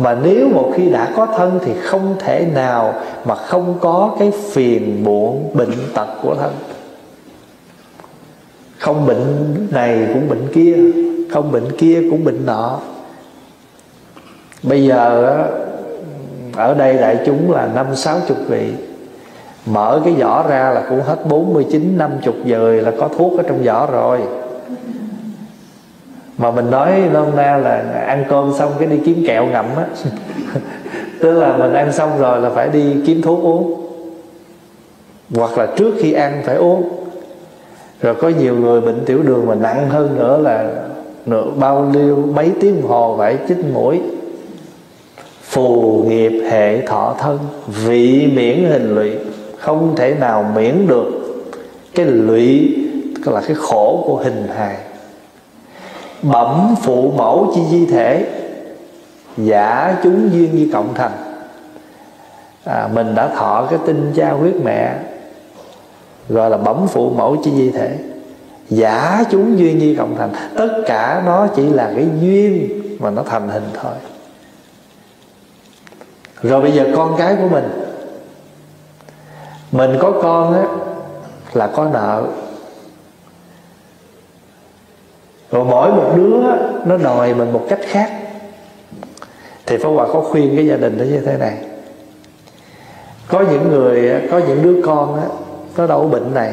mà nếu một khi đã có thân thì không thể nào mà không có cái phiền muộn, bệnh tật của thân. Không bệnh này cũng bệnh kia, không bệnh kia cũng bệnh nọ. Bây giờ ở đây đại chúng là năm sáu chục vị. Mở cái vỏ ra là cũng hết 49 50 giờ là có thuốc ở trong vỏ rồi mà mình nói nôm na là ăn cơm xong cái đi kiếm kẹo ngậm á. *laughs* Tức là mình ăn xong rồi là phải đi kiếm thuốc uống. Hoặc là trước khi ăn phải uống. Rồi có nhiều người bệnh tiểu đường mà nặng hơn nữa là nửa bao nhiêu mấy tiếng hồ phải chích mũi. Phù nghiệp hệ thọ thân, vị miễn hình lụy. Không thể nào miễn được cái lụy là cái khổ của hình hài bẩm phụ mẫu chi di thể giả chúng duyên như cộng thành. À, mình đã thọ cái tinh cha huyết mẹ gọi là bẩm phụ mẫu chi di thể. Giả chúng duyên như cộng thành. Tất cả nó chỉ là cái duyên mà nó thành hình thôi. Rồi bây giờ con cái của mình. Mình có con á là có nợ rồi mỗi một đứa nó đòi mình một cách khác. Thì Pháp Hòa có khuyên cái gia đình nó như thế này. Có những người có những đứa con á nó đâu bệnh này.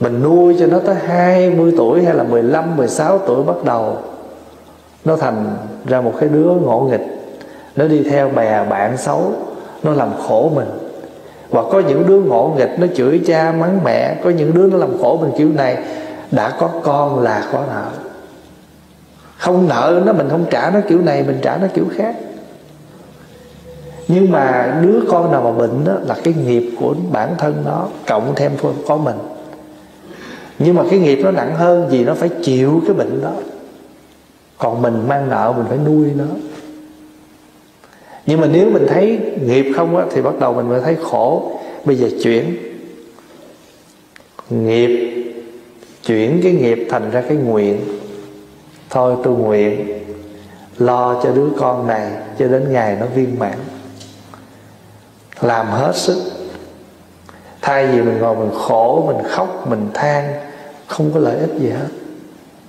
Mình nuôi cho nó tới 20 tuổi hay là 15, 16 tuổi bắt đầu nó thành ra một cái đứa ngộ nghịch. Nó đi theo bè bạn xấu nó làm khổ mình. Hoặc có những đứa ngộ nghịch nó chửi cha mắng mẹ có những đứa nó làm khổ mình kiểu này đã có con là có nợ. Không nợ nó mình không trả nó kiểu này, mình trả nó kiểu khác. Nhưng mà đứa con nào mà bệnh đó là cái nghiệp của bản thân nó, cộng thêm có mình. Nhưng mà cái nghiệp nó nặng hơn vì nó phải chịu cái bệnh đó. Còn mình mang nợ, mình phải nuôi nó. Nhưng mà nếu mình thấy nghiệp không á, thì bắt đầu mình mới thấy khổ. Bây giờ chuyển. Nghiệp chuyển cái nghiệp thành ra cái nguyện. Thôi tôi nguyện, lo cho đứa con này cho đến ngày nó viên mãn. Làm hết sức. Thay vì mình ngồi mình khổ, mình khóc, mình than, không có lợi ích gì hết.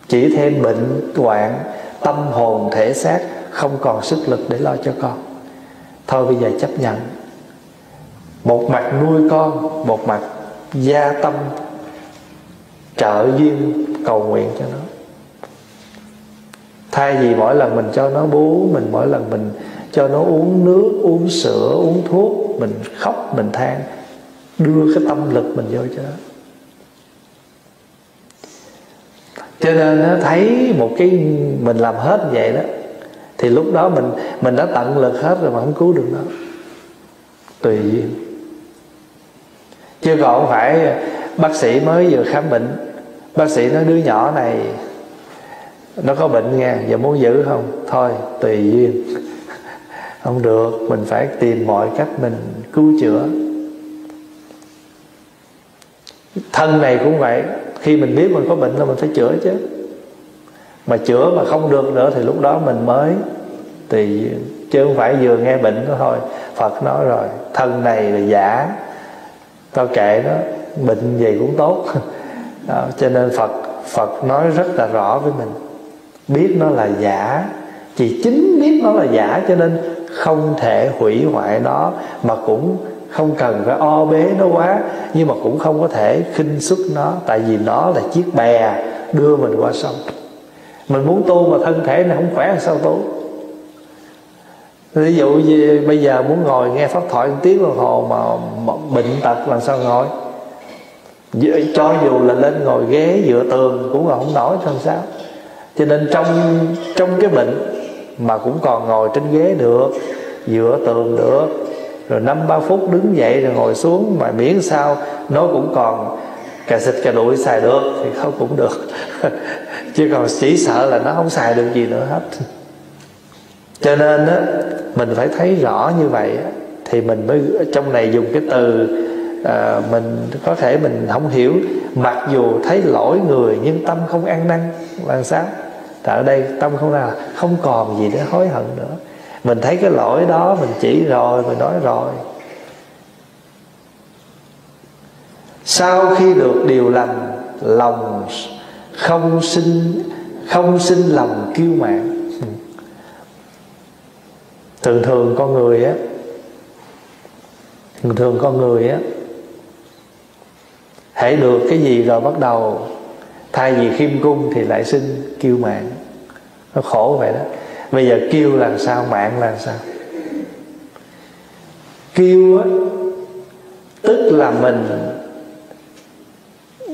Chỉ thêm bệnh, hoạn, tâm hồn, thể xác, không còn sức lực để lo cho con. Thôi bây giờ chấp nhận. Một mặt nuôi con, một mặt gia tâm trợ duyên, cầu nguyện cho nó. Thay vì mỗi lần mình cho nó bú, mình mỗi lần mình cho nó uống nước, uống sữa, uống thuốc, mình khóc, mình than, đưa cái tâm lực mình vô cho nó. Cho nên nó thấy một cái mình làm hết vậy đó, thì lúc đó mình mình đã tận lực hết rồi mà không cứu được nó. Tùy duyên. Chứ còn không phải, bác sĩ mới vừa khám bệnh bác sĩ nói đứa nhỏ này nó có bệnh nghe, giờ muốn giữ không? Thôi tùy duyên. *laughs* Không được mình phải tìm mọi cách mình cứu chữa. Thân này cũng vậy khi mình biết mình có bệnh là mình phải chữa chứ. Mà chữa mà không được nữa thì lúc đó mình mới tùy duyên chứ không phải vừa nghe bệnh đó thôi. Phật nói rồi thân này là giả. Tao kệ nó bệnh gì cũng tốt. *laughs* đó, cho nên phật phật nói rất là rõ với mình. Biết nó là giả. Chỉ chính biết nó là giả cho nên không thể hủy hoại nó mà cũng không cần phải o bế nó quá nhưng mà cũng không có thể khinh xuất nó tại vì nó là chiếc bè đưa mình qua sông. Mình muốn tu mà thân thể này không khỏe làm sao tu? Ví dụ như bây giờ muốn ngồi nghe pháp thoại một tiếng đồng hồ mà bệnh tật làm sao ngồi? Cho dù là lên ngồi ghế dựa tường cũng là không nổi làm sao. Cho nên trong trong cái bệnh mà cũng còn ngồi trên ghế được dựa tường được, rồi năm ba phút đứng dậy rồi ngồi xuống mà miễn sao nó cũng còn cà xịt cà đuổi xài được thì không cũng được. *laughs* Chứ còn chỉ sợ là nó không xài được gì nữa hết. Cho nên á, mình phải thấy rõ như vậy thì mình mới, trong này dùng cái từ à, mình có thể mình không hiểu mặc dù thấy lỗi người nhưng tâm không ăn năn là sao tại ở đây tâm không là không còn gì để hối hận nữa. Mình thấy cái lỗi đó mình chỉ rồi mình nói rồi. Sau khi được điều lành lòng không sinh không sinh lòng kiêu mạn. Thường thường con người á thường thường con người á hãy được cái gì rồi bắt đầu, thay vì khiêm cung thì lại sinh kêu mạng. Nó khổ vậy đó. Bây giờ kêu làm sao, mạng làm sao? Kêu á, tức là mình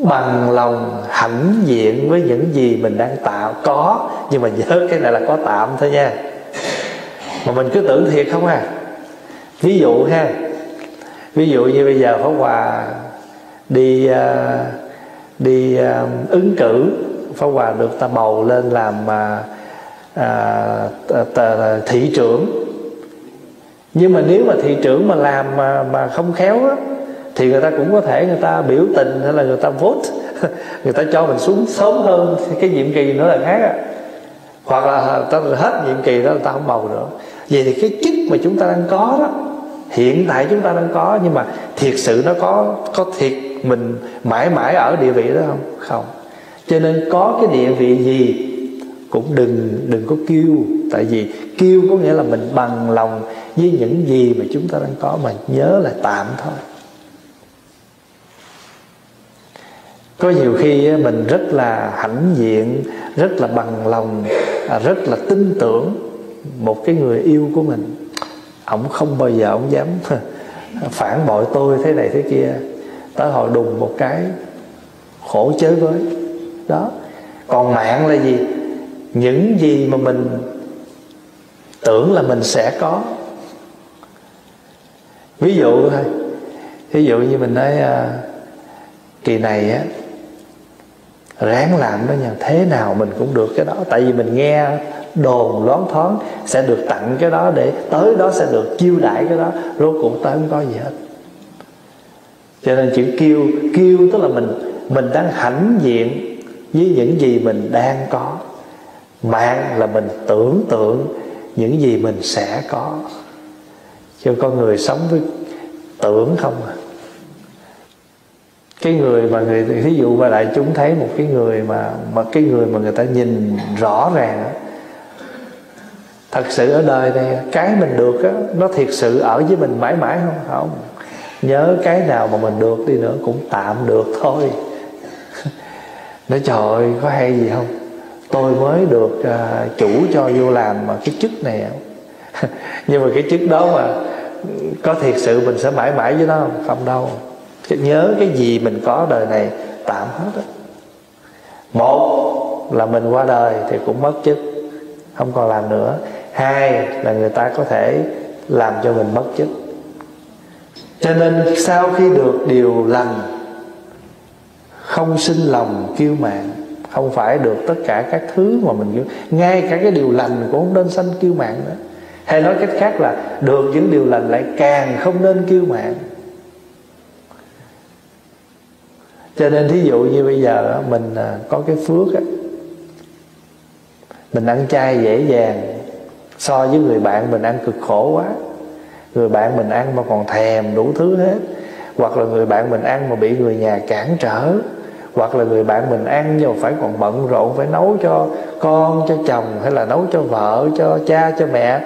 bằng lòng hãnh diện với những gì mình đang tạo. Có, nhưng mà nhớ cái này là có tạm thôi nha. Mà mình cứ tưởng thiệt không à? Ví dụ ha, ví dụ như bây giờ Pháp Hòa đi à, đi à, ứng cử Pháp Hòa được ta bầu lên làm uh, uh, thị trưởng. Nhưng mà nếu mà thị trưởng mà làm mà mà không khéo á thì người ta cũng có thể người ta biểu tình hay là người ta vote *laughs* người ta cho mình xuống sớm hơn cái nhiệm kỳ nữa là khác á. Hoặc là ta hết nhiệm kỳ đó người ta không bầu nữa. Vậy thì cái chức mà chúng ta đang có đó hiện tại chúng ta đang có nhưng mà thiệt sự nó có có thiệt mình mãi mãi ở địa vị đó không? Không. Cho nên có cái địa vị gì cũng đừng đừng có kêu tại vì kêu có nghĩa là mình bằng lòng với những gì mà chúng ta đang có, mà nhớ là tạm thôi. Có nhiều khi mình rất là hãnh diện, rất là bằng lòng à, rất là tin tưởng một cái người yêu của mình. Ổng không bao giờ ổng dám *laughs* phản bội tôi thế này thế kia tới hồi đùng một cái khổ chế với. Đó. Còn mạng là gì? Những gì mà mình tưởng là mình sẽ có. Ví dụ thôi. Ví dụ như mình nói à, kỳ này á ráng làm đó nha. Thế nào mình cũng được cái đó. Tại vì mình nghe đồn loáng thoáng sẽ được tặng cái đó để tới đó sẽ được chiêu đãi cái đó. Rốt cuộc tới không có gì hết cho nên chữ kêu kêu tức là mình mình đang hãnh diện với những gì mình đang có. Mạng là mình tưởng tượng những gì mình sẽ có. Cho con người sống với tưởng không à. Cái người mà người ví dụ mà đại chúng thấy một cái người mà mà cái người mà người ta nhìn rõ ràng thật sự ở đời này, cái mình được á, nó thiệt sự ở với mình mãi mãi không? Không nhớ cái nào mà mình được đi nữa cũng tạm được thôi. *laughs* Nói trời ơi có hay gì không? Tôi mới được uh, chủ cho vô làm mà cái chức này *laughs* nhưng mà cái chức đó mà có thiệt sự mình sẽ mãi mãi với nó không? Không đâu. Nhớ cái gì mình có đời này tạm hết đó. một là mình qua đời thì cũng mất chức không còn làm nữa. Hai là người ta có thể làm cho mình mất chức cho nên sau khi được điều lành, không sinh lòng kiêu mạn, không phải được tất cả các thứ mà mình kêu ngay cả cái điều lành cũng không nên sanh kiêu mạn nữa. Hay nói cách khác là được những điều lành lại càng không nên kiêu mạn. Cho nên thí dụ như bây giờ mình à, có cái phước mình ăn chay dễ dàng, so với người bạn mình ăn cực khổ quá người bạn mình ăn mà còn thèm đủ thứ hết. Hoặc là người bạn mình ăn mà bị người nhà cản trở. Hoặc là người bạn mình ăn nhưng mà phải còn bận rộn, phải nấu cho con, cho chồng, hay là nấu cho vợ, cho cha, cho mẹ.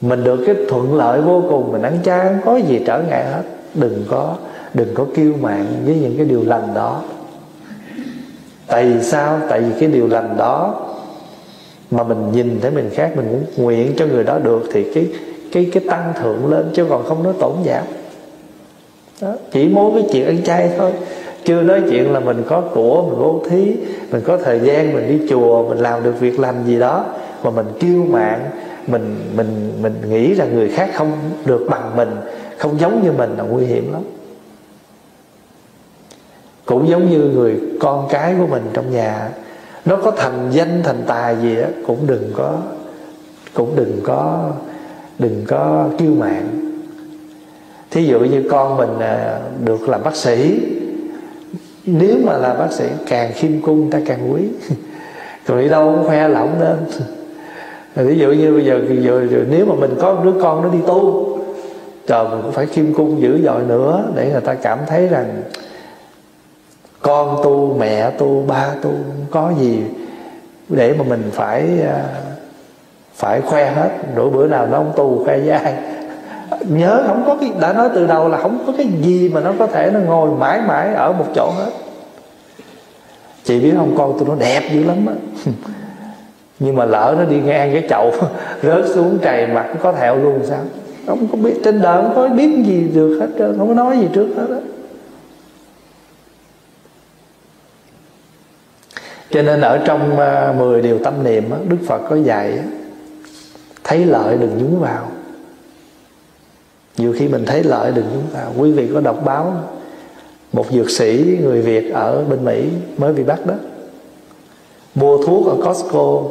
Mình được cái thuận lợi vô cùng, mình ăn chay, không có gì trở ngại hết. Đừng có đừng có kiêu mạn với những cái điều lành đó. Tại vì sao? Tại vì cái điều lành đó mà mình nhìn thấy mình khác, mình muốn nguyện cho người đó được, thì cái cái cái tăng thượng lên chứ còn không nói tổn giảm. Đó. chỉ muốn cái chuyện ăn chay thôi. Chưa nói chuyện là mình có của, mình bố thí, mình có thời gian, mình đi chùa, mình làm được việc làm gì đó. Mà mình kiêu mạn mình mình mình nghĩ rằng người khác không được bằng mình, không giống như mình là nguy hiểm lắm. Cũng giống như người con cái của mình trong nhà, nó có thành danh, thành tài gì đó cũng đừng có, cũng đừng có đừng có kiêu mạn. Thí dụ như con mình à, được làm bác sĩ nếu mà là bác sĩ càng khiêm cung ta càng quý. *laughs* Còn đi đâu cũng khoe lỏng lên *laughs* ví dụ như bây giờ, giờ, giờ nếu mà mình có đứa con nó đi tu trời mình cũng phải khiêm cung dữ dội nữa để người ta cảm thấy rằng con tu mẹ tu ba tu không có gì để mà mình phải à, phải khoe hết. Nỗi bữa nào nó không tu, khoe với ai. Nhớ, không có cái, đã nói từ đầu là không có cái gì mà nó có thể nó ngồi mãi mãi ở một chỗ hết. Chị biết không, con tôi nó đẹp dữ lắm á. *laughs* Nhưng mà lỡ nó đi ngang cái chậu, *laughs* rớt xuống trầy mặt, có thẹo luôn sao? Không có biết, trên đời không có biết gì được hết trơn, không có nói gì trước hết á. Cho nên ở trong à, 10 điều tâm niệm Đức Phật có dạy thấy lợi đừng nhúng vào. Nhiều khi mình thấy lợi đừng nhúng vào. Quý vị có đọc báo một dược sĩ người việt ở bên mỹ mới bị bắt đó. Mua thuốc ở costco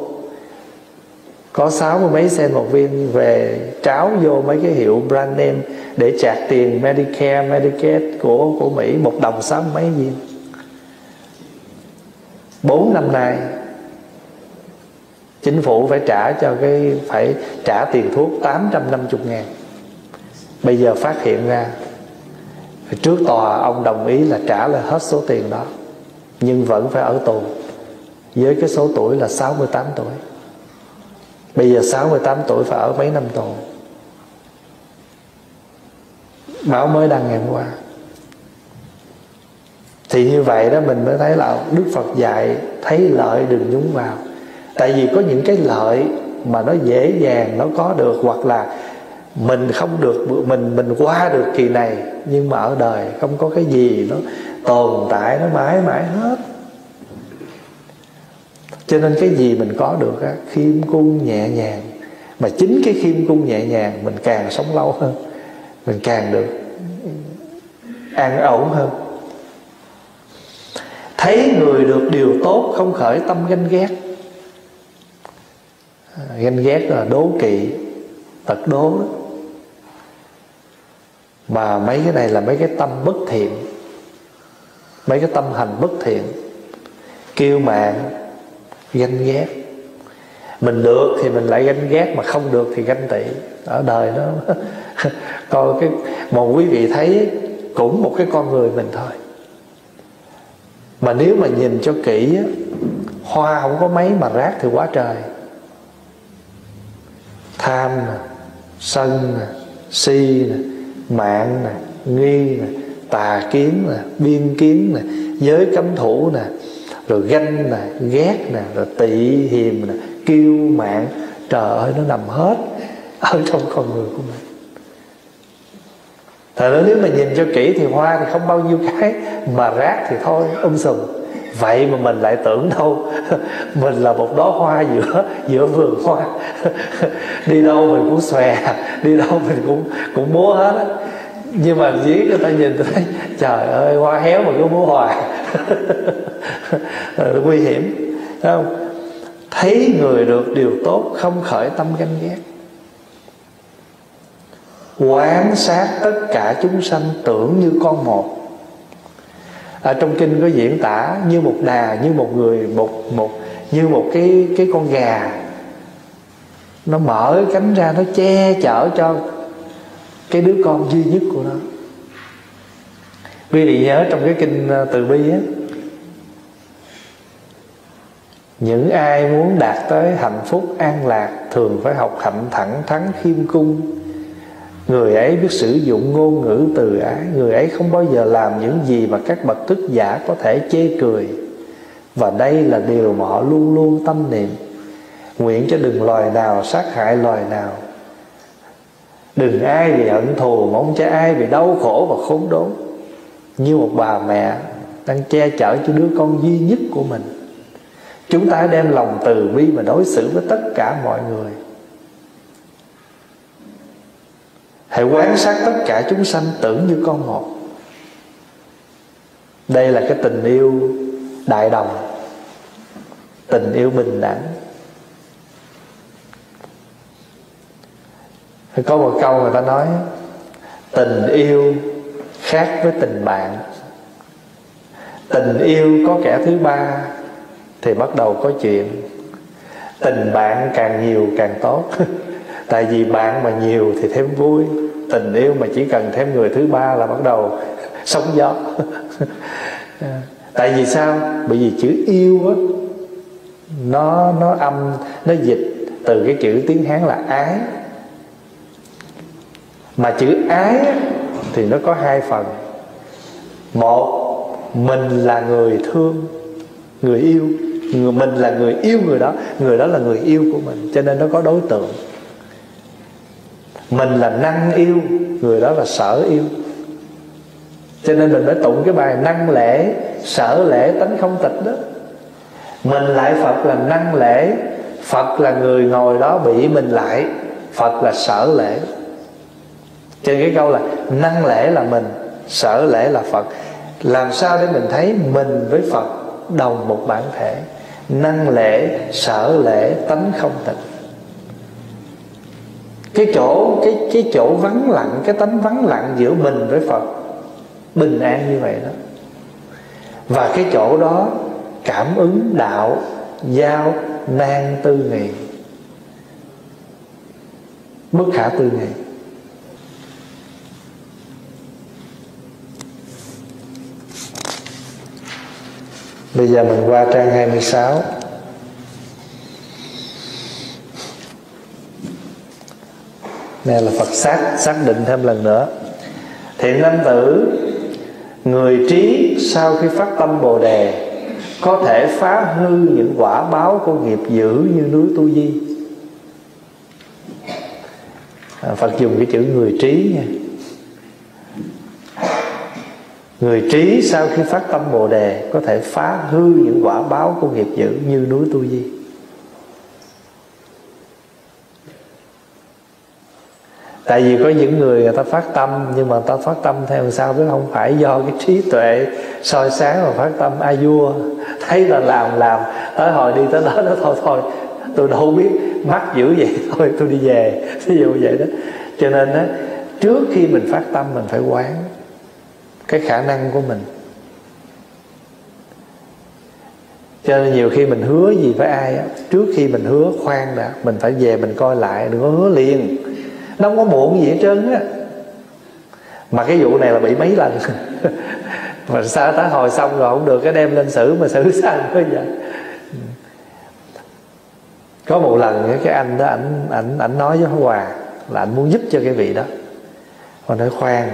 có sáu mươi mấy sen một viên về tráo vô mấy cái hiệu brand name để chạc tiền Medicare, Medicaid của của Mỹ một đồng sáu mấy viên. Bốn năm nay chính phủ phải trả cho cái, phải trả tiền thuốc 850 ngàn. Bây giờ phát hiện ra, trước tòa ông đồng ý là trả lại hết số tiền đó, nhưng vẫn phải ở tù với cái số tuổi là 68 tuổi. Bây giờ 68 tuổi phải ở mấy năm tù? Báo mới đăng ngày hôm qua. Thì như vậy đó, mình mới thấy là Đức Phật dạy, Thấy lợi đừng nhúng vào. Tại vì có những cái lợi Mà nó dễ dàng nó có được Hoặc là mình không được Mình mình qua được kỳ này Nhưng mà ở đời không có cái gì Nó tồn tại nó mãi mãi hết. Cho nên cái gì mình có được á, khiêm cung nhẹ nhàng. Mà chính cái khiêm cung nhẹ nhàng mình càng sống lâu hơn mình càng được an ổn hơn. Thấy người được điều tốt không khởi tâm ganh ghét. À, ganh ghét là đố kỵ, tật đố đó. mà mấy cái này là mấy cái tâm bất thiện, mấy cái tâm hành bất thiện, kêu mạng, ganh ghét mình được thì mình lại ganh ghét, mà không được thì ganh tị ở đời đó. *laughs* coi cái, mà quý vị thấy cũng một cái con người mình thôi mà nếu mà nhìn cho kỹ hoa không có mấy mà rác thì quá trời tham nè, sân nè, si nè, mạng nè, nghi nè, tà kiến nè, biên kiến nè, giới cấm thủ nè, rồi ganh nè, ghét nè, rồi tị hiềm nè, kiêu mạng. Trời ơi, nó nằm hết ở trong con người của mình. Thật ra nếu mà nhìn cho kỹ thì hoa thì không bao nhiêu cái, Mà rác thì thôi um sùm. Vậy mà mình lại tưởng đâu, *laughs* Mình là một đóa hoa giữa giữa vườn hoa. *laughs* Đi đâu mình cũng xòe, Đi đâu mình cũng cũng múa hết á. Nhưng mà dí người ta nhìn thấy, trời ơi, hoa héo mà cứ múa hoài. *laughs* Nguy hiểm, Thấy không? Thấy người được điều tốt không khởi tâm ganh ghét. Quán sát tất cả chúng sanh tưởng như con một ở trong kinh có diễn tả như một đà, như một người, một một, như một cái cái con gà. Nó mở cánh ra, nó che chở cho cái đứa con duy nhất của nó. Quý vị nhớ trong cái kinh ờ, từ bi á, những ai muốn đạt tới hạnh phúc an lạc thường phải học hạnh thẳng thắn khiêm cung người ấy biết sử dụng ngôn ngữ từ ái. Người ấy không bao giờ làm những gì mà các bậc thức giả có thể chê cười. Và đây là điều mà họ luôn luôn tâm niệm. Nguyện cho đừng loài nào sát hại loài nào. Đừng ai vì hận thù, mong cho ai vì đau khổ và khốn đốn. Như một bà mẹ đang che chở cho đứa con duy nhất của mình. Chúng ta đem lòng từ bi mà đối xử với tất cả mọi người. Hãy quan sát tất cả chúng sanh tưởng như con một. Đây là cái tình yêu đại đồng, tình yêu bình đẳng. Có một câu người ta nói, tình yêu khác với tình bạn. Tình yêu có kẻ thứ ba thì bắt đầu có chuyện. Tình bạn càng nhiều càng tốt. *laughs* tại vì bạn mà nhiều thì thêm vui, tình yêu mà chỉ cần thêm người thứ ba là bắt đầu *laughs* sóng gió. *laughs* Tại vì sao? Bởi vì chữ yêu á, nó nó âm, nó dịch từ cái chữ tiếng hán là ái. Mà chữ ái thì nó có hai phần. Một, mình là người thương, người yêu. Người, mình là người yêu người đó người đó là người yêu của mình, cho nên nó có đối tượng mình là năng yêu, người đó là sở yêu. Cho nên mình mới tụng cái bài năng lễ, sở lễ tánh không tịch đó. Mình lại phật là năng lễ, phật là người ngồi đó bị mình lại, phật là sở lễ. Trên cái câu là năng lễ là mình, sở lễ là phật. Làm sao để mình thấy mình với phật đồng một bản thể? Năng lễ, sở lễ, tánh không tịch cái chỗ, cái cái chỗ vắng lặng, cái tánh vắng lặng giữa mình với phật, bình an như vậy đó. Và cái chỗ đó cảm ứng đạo, giao, nan tư nghị bất khả tư nghị Bây giờ mình qua trang 26 Này là Phật xác xác định thêm lần nữa. Thiện nam tử Người trí sau khi phát tâm Bồ Đề Có thể phá hư những quả báo của nghiệp dữ như núi Tu Di. À, Phật dùng cái chữ người trí nha. Người trí sau khi phát tâm Bồ Đề Có thể phá hư những quả báo của nghiệp dữ như núi Tu Di. Tại vì có những người người ta phát tâm, Nhưng mà ta phát tâm theo sao chứ không? Phải do cái trí tuệ soi sáng mà phát tâm. A vua Thấy là làm làm. Tới hồi đi tới đó, nó thôi thôi, Tôi đâu biết mắc dữ vậy *laughs* Thôi, tôi đi về. Ví dụ vậy đó. Cho nên đó Trước khi mình phát tâm, mình phải quán cái khả năng của mình. Cho nên nhiều khi mình hứa gì với ai á, trước khi mình hứa khoan đã, mình phải về mình coi lại, đừng có hứa liền nó không có muộn gì hết trơn á. Mà cái vụ này là bị mấy lần. *laughs* Mà sao tá hồi xong rồi không được, cái đem lên xử mà xử *laughs* sao bây giờ? Có một lần cái anh đó, ảnh ảnh ảnh nói với hòa là anh muốn giúp cho cái vị đó. Còn nói, khoan,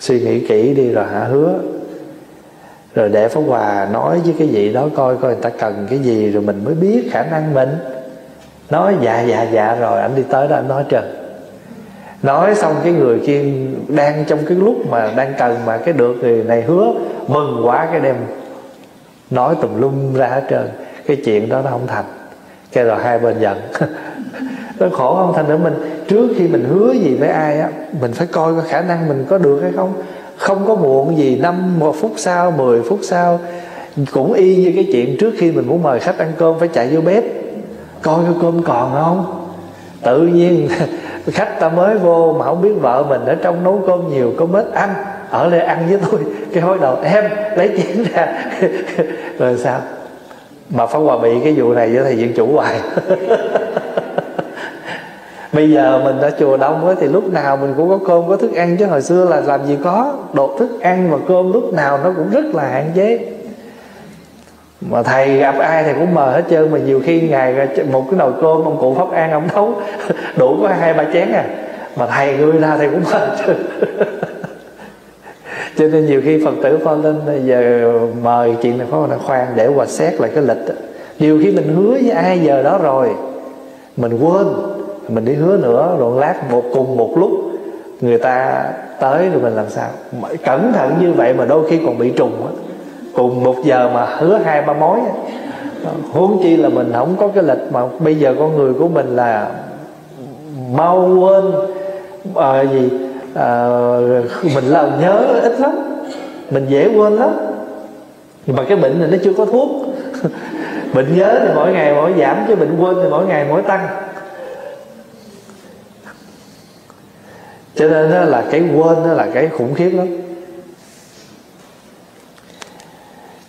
suy nghĩ kỹ đi rồi hả, hứa? Rồi để Pháp Hòa nói với cái gì đó coi coi người ta cần cái gì rồi mình mới biết khả năng mình. Nói dạ dạ dạ rồi anh đi tới đó anh nói trần nói xong cái người kia đang trong cái lúc mà đang cần mà cái được người này hứa mừng quá cái đem nói tùm lum ra hết trơn. Cái chuyện đó nó không thành. Cái rồi hai bên giận. *laughs* Nó khổ không thành nữa. Mình, trước khi mình hứa gì với ai á, mình phải coi có khả năng mình có được hay không. Không có muộn gì, năm, một phút sau 10 phút sau. Cũng y như cái chuyện trước khi mình muốn mời khách ăn cơm phải chạy vô bếp. Coi cái cơm còn không? Tự nhiên khách ta mới vô mà không biết vợ mình ở trong nấu cơm nhiều có mết ăn. Ở đây ăn với tôi. *laughs* Cái hối đầu em lấy chén ra. *laughs* Rồi sao? Mà pháp hòa bị cái vụ này với thầy viện chủ hoài. *laughs* Bây giờ mình đã chùa đông ấy, thì lúc nào mình cũng có cơm có thức ăn. Chứ hồi xưa là làm gì có đồ thức ăn và cơm lúc nào nó cũng rất là hạn chế mà thầy gặp ai thì cũng mời hết trơn, mà nhiều khi ngày một cái nồi cơm, ông cụ pháp an ông nấu *laughs* đủ có hai, ba chén à. Mà thầy người ra thầy cũng mời trơn. *laughs* Cho nên nhiều khi phật tử phone lên giờ mời chuyện này có khoan để hòa xét lại cái lịch nhiều khi mình hứa với ai giờ đó rồi, mình quên, mình đi hứa nữa, rồi lát một cùng một lúc người ta tới rồi mình làm sao. Cẩn thận như vậy mà đôi khi còn bị trùng á cùng một giờ mà hứa hai ba mối. Huống chi là mình không có cái lịch mà bây giờ con người của mình là mau quên à, gì à, mình là nhớ ít lắm mình dễ quên lắm. Nhưng mà cái bệnh này nó chưa có thuốc. *laughs* Bệnh nhớ thì mỗi ngày mỗi giảm chứ bệnh quên thì mỗi ngày mỗi tăng. Cho nên đó là cái quên đó là cái khủng khiếp lắm.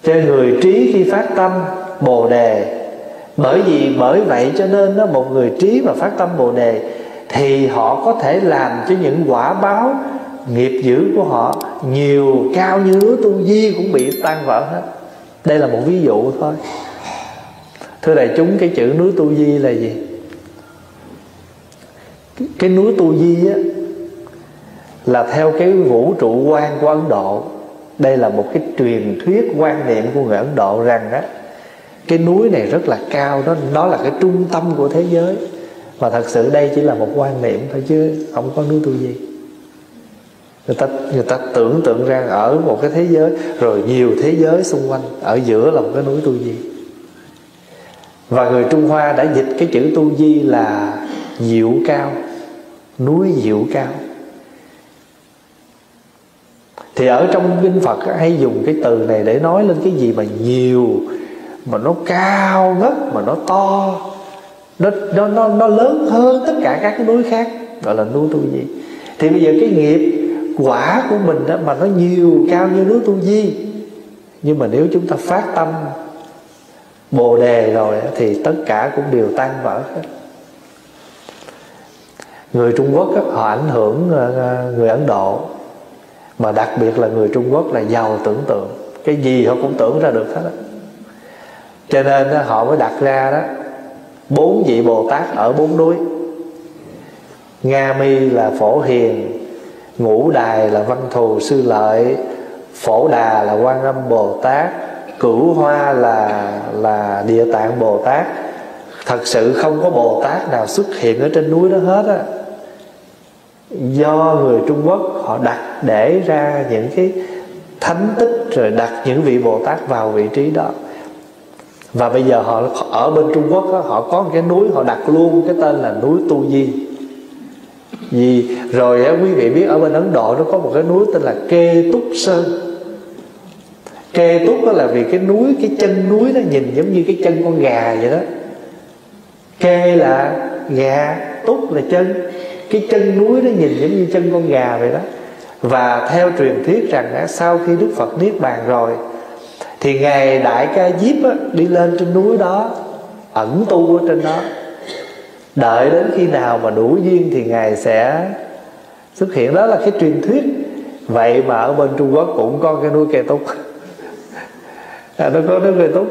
Cho người trí khi phát tâm, bồ đề. Bởi vì, bởi vậy cho nên đó, một người trí mà phát tâm bồ đề, thì họ có thể làm cho những quả báo nghiệp dữ của họ nhiều, cao như núi tu di cũng bị tan vỡ hết. Đây là một ví dụ thôi. Thưa đại chúng, cái chữ núi tu di là gì? Cái núi tu di á, là theo cái vũ trụ quan của Ấn Độ đây là một cái truyền thuyết quan niệm của người Ấn Độ rằng á, cái núi này rất là cao đó nó là cái trung tâm của thế giới. Mà thật sự đây chỉ là một quan niệm thôi chứ không có núi tu di. Người ta người ta tưởng tượng ra ở một cái thế giới, rồi nhiều thế giới xung quanh, ở giữa là một cái núi tu di. Và người Trung Hoa đã dịch cái chữ tu di là diệu cao, núi diệu cao thì ở trong kinh phật hay dùng cái từ này để nói lên cái gì mà nhiều mà nó cao ngất mà nó to nó nó nó, nó lớn hơn tất cả các cái núi khác gọi là núi tu di. Thì bây giờ cái nghiệp quả của mình đó mà nó nhiều cao như núi tu di nhưng mà nếu chúng ta phát tâm bồ đề rồi thì tất cả cũng đều tan vỡ hết. Người trung quốc họ ảnh hưởng ờ, ờ, người ấn độ mà đặc biệt là người trung quốc là giàu tưởng tượng. Cái gì họ cũng tưởng ra được hết á. Cho nên họ mới đặt ra đó, bốn vị bồ tát ở bốn núi. Nga mi là phổ hiền, ngũ đài là văn thù sư lợi, phổ đà là quan âm bồ tát, cửu hoa là là địa tạng bồ tát. Thật sự không có bồ tát nào xuất hiện ở trên núi đó hết á. Do người trung quốc họ đặt để ra những cái thánh tích rồi đặt những vị bồ tát vào vị trí đó. Và bây giờ họ ở bên trung quốc đó, họ có một cái núi họ đặt luôn cái tên là núi tu di. Vì rồi á, quý vị biết ở bên ấn độ nó có một cái núi tên là kê túc sơn. Kê túc đó là vì cái núi cái chân núi nó nhìn giống như cái chân con gà vậy đó. Kê là gà túc là chân. Cái chân núi nó nhìn giống như chân con gà vậy đó và theo truyền thuyết rằng sau khi đức phật niết bàn rồi thì ngài đại ca diếp đi lên trên núi đó ẩn tu ở trên đó. Đợi đến khi nào mà đủ duyên thì ngài sẽ xuất hiện. Đó là cái truyền thuyết. Vậy mà ở bên trung quốc cũng có cái núi kê túc. À, nó có núi kê túc.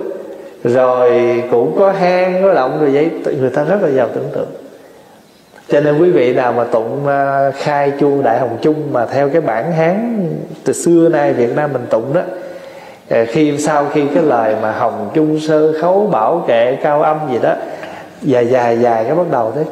Rồi cũng có hang có động rồi vậy. Người ta rất là giàu tưởng tượng cho nên quý vị nào mà tụng à, khai chuông đại hồng chung mà theo cái bản hán từ xưa nay việt nam mình tụng đó à, khi sau khi cái lời mà hồng chung sơ khấu bảo kệ cao âm gì đó, dài dài dài cái bắt đầu thế.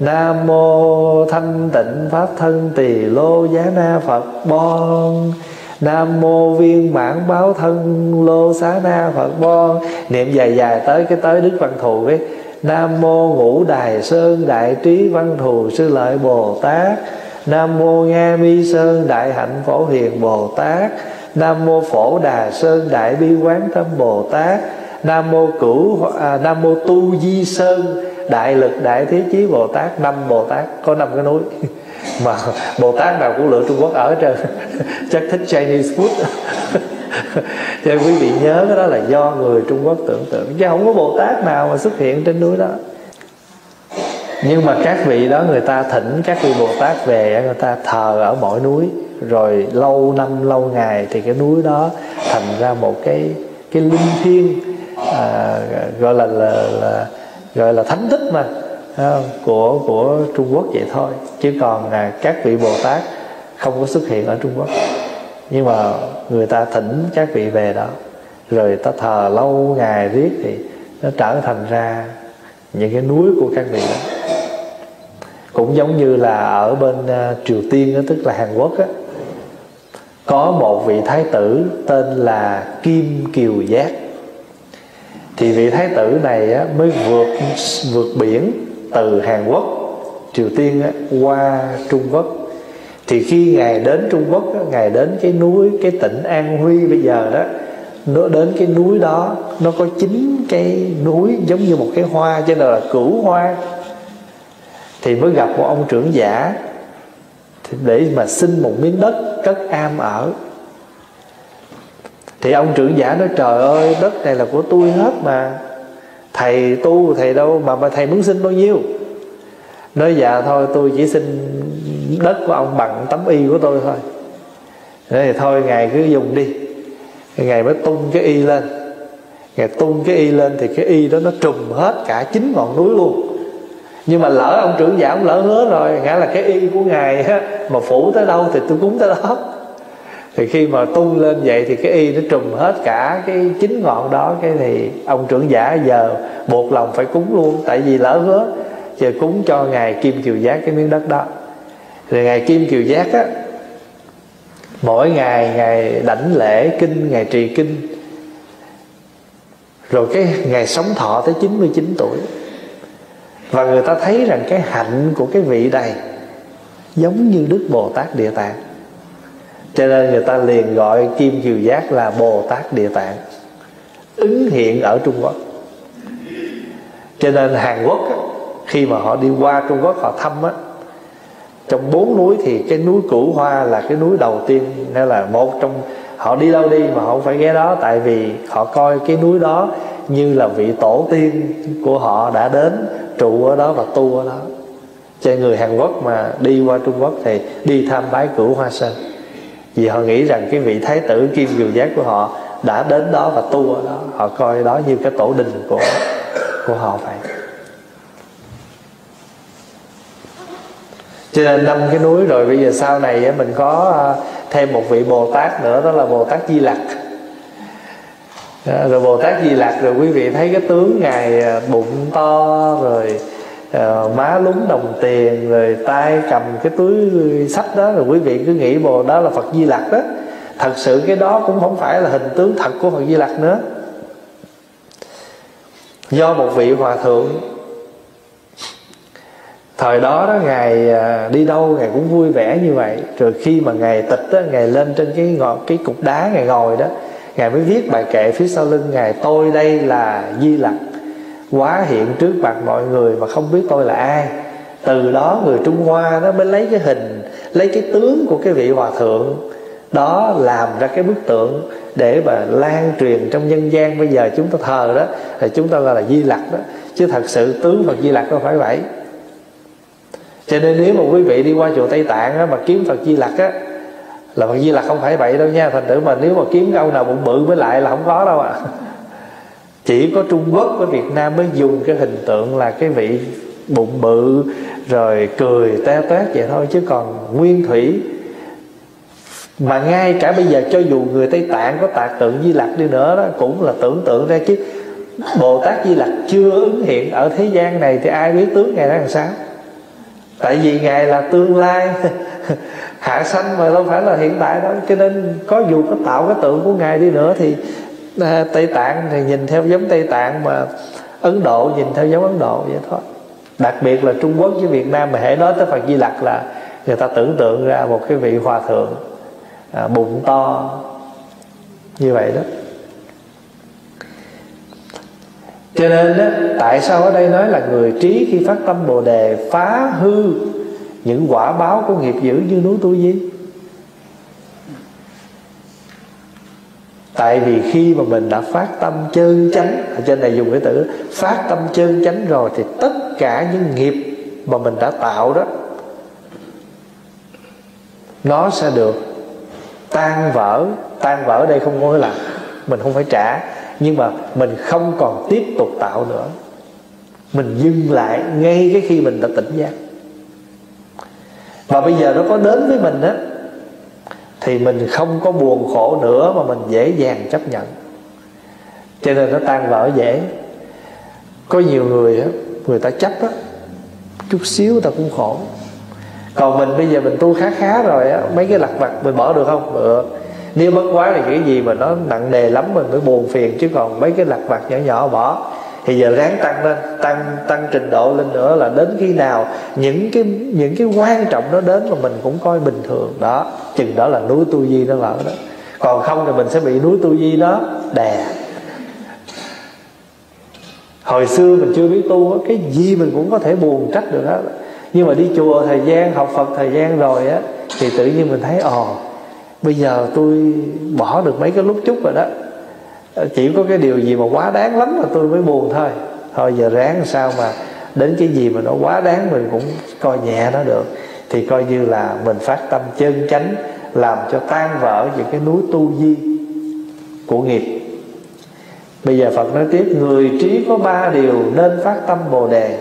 Nam mô thanh tịnh pháp thân tỳ lô giá na phật bon. Nam mô viên mãn báo thân lô xá na phật bon. Niệm dài dài tới cái tới đức văn thù cái nam mô ngũ đài sơn đại trí văn thù sư lợi bồ tát. Nam mô nga mi sơn đại hạnh phổ hiền bồ tát. Nam mô phổ đà sơn đại bi quán tâm bồ tát. Nam mô cửu à, nam mô tu di sơn đại lực đại thế chí bồ tát. Năm bồ tát có năm cái núi. *laughs* Mà bồ tát nào cũng lựa trung quốc ở trên *laughs* chắc thích chinese food. *laughs* *laughs* cho quý vị nhớ cái đó là do người trung quốc tưởng tượng. Chứ không có bồ tát nào mà xuất hiện trên núi đó. Nhưng mà các vị đó người ta thỉnh các vị bồ tát về người ta thờ ở mỗi núi. Rồi lâu năm lâu ngày thì cái núi đó thành ra một cái cái linh thiêng à, gọi là, là, là gọi là thánh tích mà à, của của Trung Quốc vậy thôi. Chứ còn à, các vị Bồ Tát không có xuất hiện ở Trung Quốc nhưng mà người ta thỉnh các vị về đó. Rồi ta thờ lâu ngày riết thì nó trở thành ra những cái núi của các vị đó. Cũng giống như là ở bên uh, Triều Tiên đó, tức là Hàn Quốc đó, có một vị thái tử tên là Kim Kiều Giác. Thì vị thái tử này á, mới vượt vượt biển từ Hàn Quốc Triều Tiên á, qua Trung Quốc thì khi ngài đến Trung Quốc ngài đến cái núi, cái tỉnh An Huy bây giờ đó, nó đến cái núi đó, nó có chín cái núi giống như một cái hoa, cho nên là cửu hoa. Thì mới gặp một ông trưởng giả để mà xin một miếng đất cất am ở. Thì ông trưởng giả nói, trời ơi, đất này là của tôi hết mà. Thầy tu thầy đâu mà mà thầy muốn xin bao nhiêu? Nói dạ thôi, tôi chỉ xin đất của ông bằng tấm y của tôi thôi. Thế thì thôi ngài cứ dùng đi. Ngài mới tung cái y lên. Ngài tung cái y lên thì cái y đó nó trùm hết cả chín ngọn núi luôn. Nhưng mà lỡ ông trưởng giả ông lỡ hứa rồi nghĩa là cái y của ngài á, mà phủ tới đâu thì tôi cúng tới đó. Thì khi mà tung lên vậy thì cái y nó trùm hết cả cái chín ngọn đó cái thì ông trưởng giả giờ buộc lòng phải cúng luôn. Tại vì lỡ hứa giờ cúng cho ngài kim kiều giác cái miếng đất đó rồi ngài kim kiều giác á, mỗi ngày ngày đảnh lễ kinh, ngày trì kinh. Rồi cái ngày sống thọ tới 99 tuổi. Và người ta thấy rằng cái hạnh của cái vị này giống như đức bồ tát địa tạng. Cho nên người ta liền gọi kim kiều giác là bồ tát địa tạng. Ứng hiện ở trung quốc. Cho nên hàn quốc khi mà họ đi qua trung quốc, họ thăm á trong bốn núi thì cái núi cửu hoa là cái núi đầu tiên, nên là một trong họ đi đâu đi mà họ không phải ghé đó. Tại vì họ coi cái núi đó như là vị tổ tiên của họ đã đến trụ ở đó và tu ở đó. Cho người Hàn Quốc mà đi qua Trung Quốc thì đi tham bái cửu hoa sơn. Vì họ nghĩ rằng cái vị thái tử kim kiều giác của họ đã đến đó và tu ở đó. Họ coi đó như cái tổ đình của của họ vậy. Cho nên năm cái núi rồi, bây giờ sau này mình có ờ, thêm một vị bồ tát nữa, đó là bồ tát di lặc. Ờ, rồi bồ tát di lặc rồi quý vị thấy cái tướng ngài ờ, bụng to rồi má lúng đồng tiền rồi tay cầm cái túi sách đó, rồi quý vị cứ nghĩ bồ, đó là phật di lặc đó. Thật sự cái đó cũng không phải là hình tướng thật của phật di lặc nữa. Do một vị hòa thượng thời đó đó, ngài à, đi đâu ngài cũng vui vẻ như vậy. Rồi khi mà ngài tịch đó ngài lên trên cái ngọn cái cục đá ngài ngồi đó, ngài mới viết bài kệ phía sau lưng ngài, tôi đây là di lặc, quá hiện trước mặt mọi người mà không biết tôi là ai. Từ đó người trung hoa nó mới lấy cái hình, lấy cái tướng của cái vị hòa thượng đó làm ra cái bức tượng để mà lan truyền trong nhân gian. Bây giờ chúng ta thờ đó, thì chúng ta gọi là di lặc đó. Chứ thật sự tướng phật di lặc không phải vậy cho nên nếu mà quý vị đi qua chùa tây tạng á, mà kiếm phật di lặc á là phật di lặc không phải vậy đâu nha. Thành tử mà nếu mà kiếm cái ông nào bụng bự với lại là không có đâu à *laughs* chỉ có trung quốc với việt nam mới dùng cái hình tượng là cái vị bụng bự rồi cười te toét vậy thôi chứ còn nguyên thủy. Mà ngay cả bây giờ cho dù người tây tạng có tạc tượng di lặc đi nữa đó cũng là tưởng tượng ra chứ bồ tát di lặc chưa ứng hiện ở thế gian này thì ai biết tướng ngài ra làm sao? Tại vì ngài là tương lai. *laughs* Hạ sanh mà đâu phải là hiện tại đó cho nên có dù có tạo cái tượng của ngài đi nữa thì à, tây tạng thì nhìn theo giống tây tạng mà ấn độ nhìn theo giống ấn độ vậy thôi. Đặc biệt là trung quốc với việt nam mà hãy nói tới phật di lặc là người ta tưởng tượng ra một cái vị hòa thượng à, bụng to như vậy đó. Cho nên đó, tại sao ở đây nói là người trí khi phát tâm bồ đề phá hư những quả báo của nghiệp dữ như núi tu di tại vì khi mà mình đã phát tâm chân chánh ở trên này dùng cái từ phát tâm chân chánh rồi thì tất cả những nghiệp mà mình đã tạo đó nó sẽ được tan vỡ. Tan vỡ đây không có nghĩa là mình không phải trả nhưng mà mình không còn tiếp tục tạo nữa. Mình dừng lại ngay cái khi mình đã tỉnh giác. Và bây giờ nó có đến với mình á, thì mình không có buồn khổ nữa mà mình dễ dàng chấp nhận. Cho nên nó tan vỡ dễ. Có nhiều người á, người ta chấp á, chút xíu người ta cũng khổ. Còn mình bây giờ mình tu khá khá rồi á, mấy cái lặt vặt mình bỏ được không? Được nếu bất quá là cái gì mà nó nặng nề lắm mình mới buồn phiền, chứ còn mấy cái lặt vặt nhỏ nhỏ bỏ. Thì giờ ráng tăng lên, tăng tăng trình độ lên nữa là đến khi nào những cái những cái quan trọng nó đến mà mình cũng coi bình thường. Đó, chừng đó là núi tu di nó lỡ đó. Còn không thì mình sẽ bị núi tu di đó đè. Hồi xưa mình chưa biết tu cái gì mình cũng có thể buồn trách được đó nhưng mà đi chùa thời gian, học phật thời gian rồi á, thì tự nhiên mình thấy ồ bây giờ tôi bỏ được mấy cái lúc chút rồi đó. Ờ, chỉ có cái điều gì mà quá đáng lắm là tôi mới buồn thôi. Thôi giờ ráng sao mà đến cái gì mà nó quá đáng mình cũng coi nhẹ nó được. Thì coi như là mình phát tâm chân chánh, làm cho tan vỡ những cái núi tu di của nghiệp. Bây giờ phật nói tiếp, người trí có ba điều nên phát tâm bồ đề.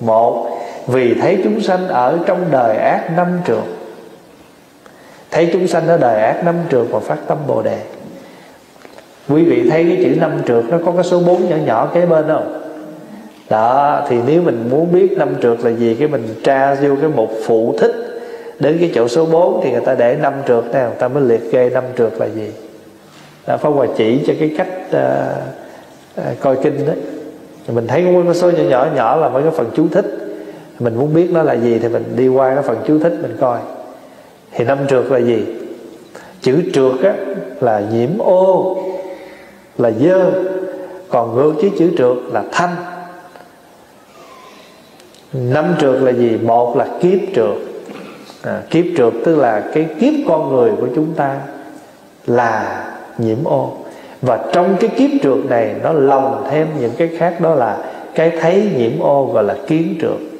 Một, vì thấy chúng sanh ở trong đời ác năm trường thấy chúng sanh ở đời ác năm trượt và phát tâm bồ đề. Quý vị thấy cái chữ năm trượt nó có cái số 4 nhỏ nhỏ kế bên không? Đó thì nếu mình muốn biết năm trượt là gì cái mình tra vô cái mục phụ thích đến cái chỗ số 4 thì người ta để năm trượt nè người ta mới liệt kê năm trượt là gì. Đã Pháp Hòa chỉ cho cái cách uh, uh, coi kinh đó. Mình thấy có cái số nhỏ nhỏ nhỏ là mấy cái phần chú thích. Mình muốn biết nó là gì thì mình đi qua cái phần chú thích mình coi thì năm trượt là gì? Chữ trượt á, là nhiễm ô là dơ. Còn ngược với chữ trượt là thanh. Năm trượt là gì? Một là kiếp trượt. À, kiếp trượt tức là cái kiếp con người của chúng ta là nhiễm ô. Và trong cái kiếp trượt này nó lồng thêm những cái khác đó là cái thấy nhiễm ô gọi là kiến trượt.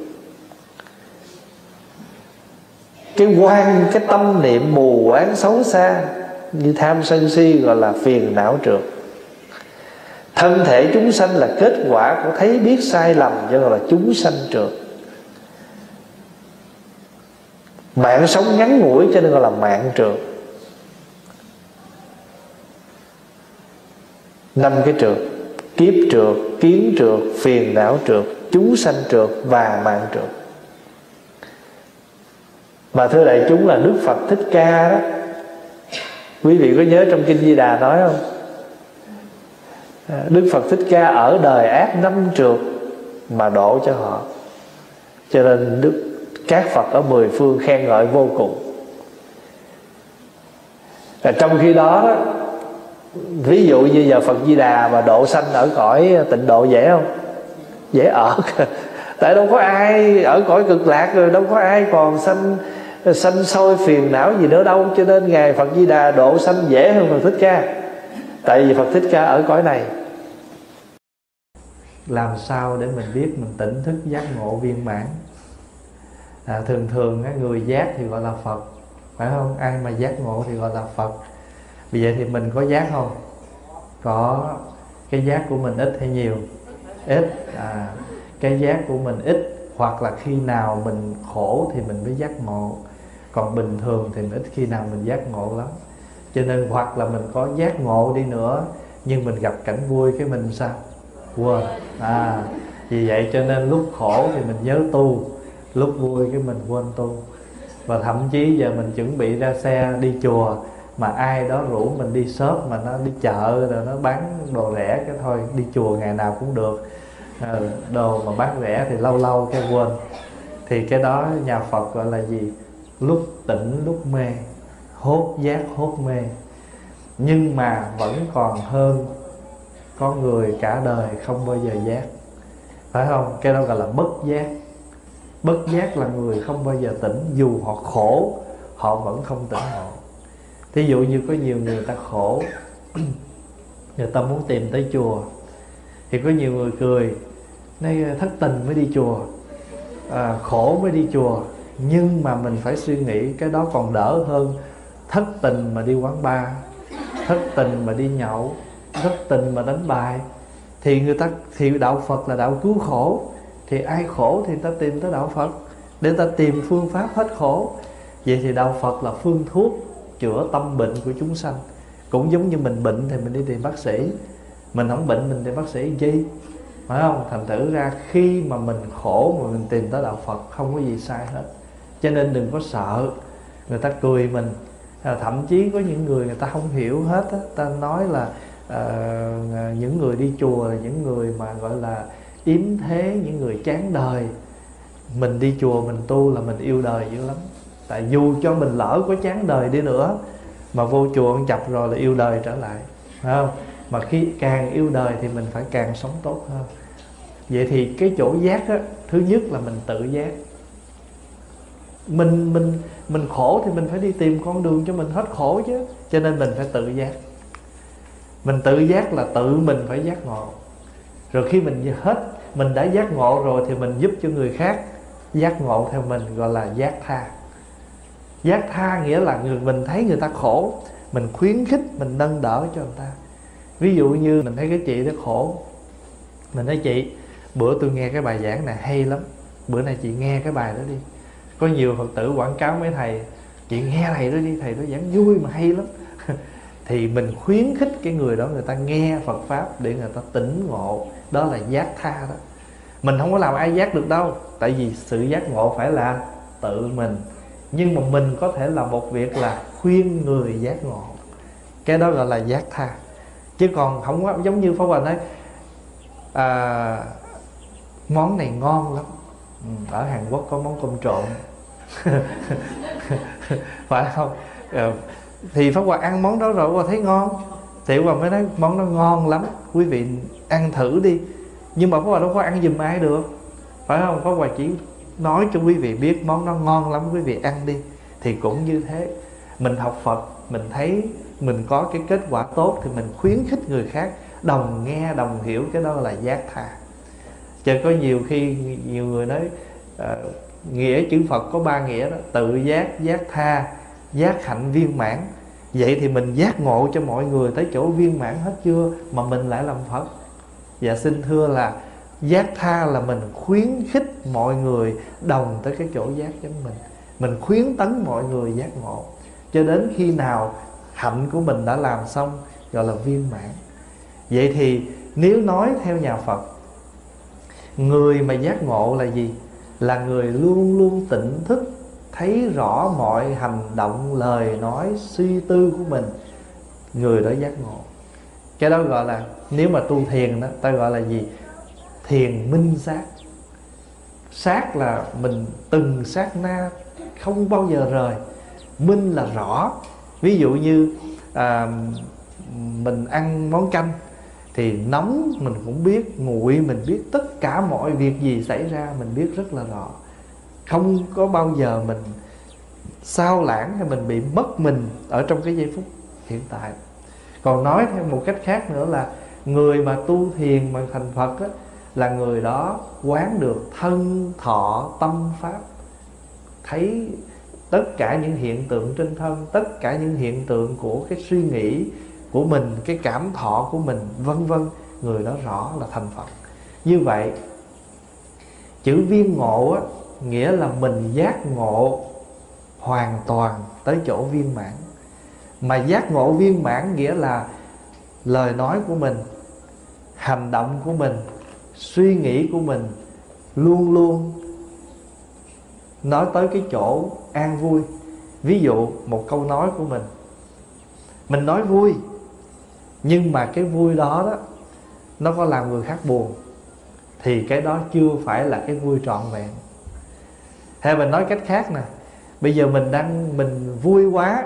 Cái quan, cái tâm niệm mù quáng xấu xa như tham sân si gọi là phiền não trượt. Thân thể chúng sanh là kết quả của thấy biết sai lầm, cho gọi là chúng sanh trượt. Mạng sống ngắn ngủi cho nên gọi là mạng trượt. Năm cái trượt, kiếp trượt, kiến trượt, phiền não trượt, chúng sanh trượt và mạng trượt mà thưa đại chúng là đức phật thích ca đó. Quý vị có nhớ trong kinh di đà nói không? Đức phật thích ca ở đời ác năm trượt mà độ cho họ. Cho nên đức các phật ở mười phương khen ngợi vô cùng. Và trong khi đó, đó ví dụ như giờ phật di đà mà độ sanh ở cõi tịnh độ dễ không? Dễ ở. *laughs* Tại đâu có ai ở cõi cực lạc rồi đâu có ai còn sanh sanh sôi phiền não gì nữa đâu cho nên ngài phật di đà độ sanh dễ hơn phật thích ca. Tại vì phật thích ca ở cõi này. Làm sao để mình biết mình tỉnh thức giác ngộ viên mãn? À, thường thường người giác thì gọi là phật phải không? Ai mà giác ngộ thì gọi là phật. Vì vậy thì mình có giác không? Có. Cái giác của mình ít hay nhiều? Ít. À, cái giác của mình ít hoặc là khi nào mình khổ thì mình mới giác ngộ còn bình thường thì ít khi nào mình giác ngộ lắm. Cho nên hoặc là mình có giác ngộ đi nữa nhưng mình gặp cảnh vui cái mình sao? Quên. À vì vậy cho nên lúc khổ thì mình nhớ tu lúc vui cái mình quên tu. Và thậm chí giờ mình chuẩn bị ra xe đi chùa mà ai đó rủ mình đi shop mà nó đi chợ rồi nó bán đồ rẻ cái thôi đi chùa ngày nào cũng được. À, đồ mà bán rẻ thì lâu lâu cái quên. Thì cái đó nhà Phật gọi là gì? Lúc tỉnh lúc mê hốt giác hốt mê. Nhưng mà vẫn còn hơn con người cả đời không bao giờ giác. Phải không? Cái đó gọi là bất giác. Bất giác là người không bao giờ tỉnh dù họ khổ họ vẫn không tỉnh ngộ. Thí dụ như có nhiều người ta khổ *clears throat* người ta muốn tìm tới chùa thì có nhiều người cười nay thất tình mới đi chùa à, khổ mới đi chùa nhưng mà mình phải suy nghĩ cái đó còn đỡ hơn. Thất tình mà đi quán bar, thất tình mà đi nhậu, thất tình mà đánh bài, thì người ta, thì đạo Phật là đạo cứu khổ. Thì ai khổ thì ta tìm tới đạo Phật. Để ta tìm phương pháp hết khổ. Vậy thì đạo Phật là phương thuốc chữa tâm bệnh của chúng sanh. Cũng giống như mình bệnh thì mình đi tìm bác sĩ. Mình không bệnh, mình tìm bác sĩ chi? Phải không? Thành thử ra khi mà mình khổ mà mình tìm tới đạo Phật, không có gì sai hết cho nên đừng có sợ người ta cười mình. À, thậm chí có những người người ta không hiểu hết á ta nói là uh, những người đi chùa là những người mà gọi là yếm thế những người chán đời. Mình đi chùa mình tu là mình yêu đời dữ lắm. Tại dù cho mình lỡ có chán đời đi nữa mà vô chùa ăn chập rồi là yêu đời trở lại phải không? Mà khi càng yêu đời thì mình phải càng sống tốt hơn. Vậy thì cái chỗ giác á thứ nhất là mình tự giác mình mình mình khổ thì mình phải đi tìm con đường cho mình hết khổ chứ. Cho nên mình phải tự giác. Mình tự giác là tự mình phải giác ngộ. Rồi khi mình hết, mình đã giác ngộ rồi thì mình giúp cho người khác giác ngộ theo mình, gọi là giác tha. Giác tha nghĩa là người, mình thấy người ta khổ, mình khuyến khích, mình nâng đỡ cho người ta. Ví dụ như mình thấy cái chị đó khổ. Mình nói, chị, bữa tôi nghe cái bài giảng này hay lắm. Bữa nay chị nghe cái bài đó đi có nhiều phật tử quảng cáo mấy thầy chị nghe thầy đó đi thầy đó giảng vui mà hay lắm. *laughs* Thì mình khuyến khích cái người đó người ta nghe Phật pháp để người ta tỉnh ngộ. Đó là giác tha đó. Mình không có làm ai giác được đâu tại vì sự giác ngộ phải là tự mình. Nhưng mà mình có thể làm một việc là khuyên người giác ngộ. Cái đó gọi là giác tha. Chứ còn không có giống như phó hòa nói à, món này ngon lắm. Ừ, ở hàn quốc có món cơm trộn. *laughs* phải không? Ờ, thì pháp hòa ăn món đó rồi qua thấy ngon. Thì pháp hòa mới nói món đó ngon lắm quý vị ăn thử đi. Nhưng mà pháp hòa đâu có ăn giùm ai được. Phải không? Pháp hòa chỉ nói cho quý vị biết món đó ngon lắm quý vị ăn đi. Thì cũng như thế mình học phật mình thấy mình có cái kết quả tốt thì mình khuyến khích người khác đồng nghe đồng hiểu cái đó là giác thà cho có nhiều khi nhiều người nói uh, nghĩa chữ phật có ba nghĩa đó. Tự giác giác tha, giác hạnh viên mãn. Vậy thì mình giác ngộ cho mọi người tới chỗ viên mãn hết chưa mà mình lại làm phật? Và xin thưa là giác tha là mình khuyến khích mọi người đồng tới cái chỗ giác giống mình. Mình khuyến tấn mọi người giác ngộ. Cho đến khi nào hạnh của mình đã làm xong, gọi là viên mãn. Vậy thì nếu nói theo nhà phật, người mà giác ngộ là gì? Là người luôn luôn tỉnh thức thấy rõ mọi hành động lời nói suy tư của mình. Người đó giác ngộ. Cái đó gọi là nếu mà tu thiền đó ta gọi là gì? Thiền minh sát. Sát là mình từng sát na không bao giờ rời. Minh là rõ. Ví dụ như à, mình ăn món canh thì nóng mình cũng biết nguội mình biết tất cả mọi việc gì xảy ra mình biết rất là rõ. Không có bao giờ mình sao lãng hay mình bị mất mình ở trong cái giây phút hiện tại. Còn nói theo một cách khác nữa là người mà tu thiền mà thành phật á, là người đó quán được thân thọ tâm pháp. Thấy tất cả những hiện tượng trên thân tất cả những hiện tượng của cái suy nghĩ của mình cái cảm thọ của mình vân vân người đó rõ là thành phật. Như vậy chữ viên ngộ á, nghĩa là mình giác ngộ hoàn toàn tới chỗ viên mãn. Mà giác ngộ viên mãn nghĩa là lời nói của mình hành động của mình suy nghĩ của mình luôn luôn nói tới cái chỗ an vui. Ví dụ một câu nói của mình mình nói vui nhưng mà cái vui đó đó, nó có làm người khác buồn, thì cái đó chưa phải là cái vui trọn vẹn. Hay mình nói cách khác nè, bây giờ mình đang, mình vui quá,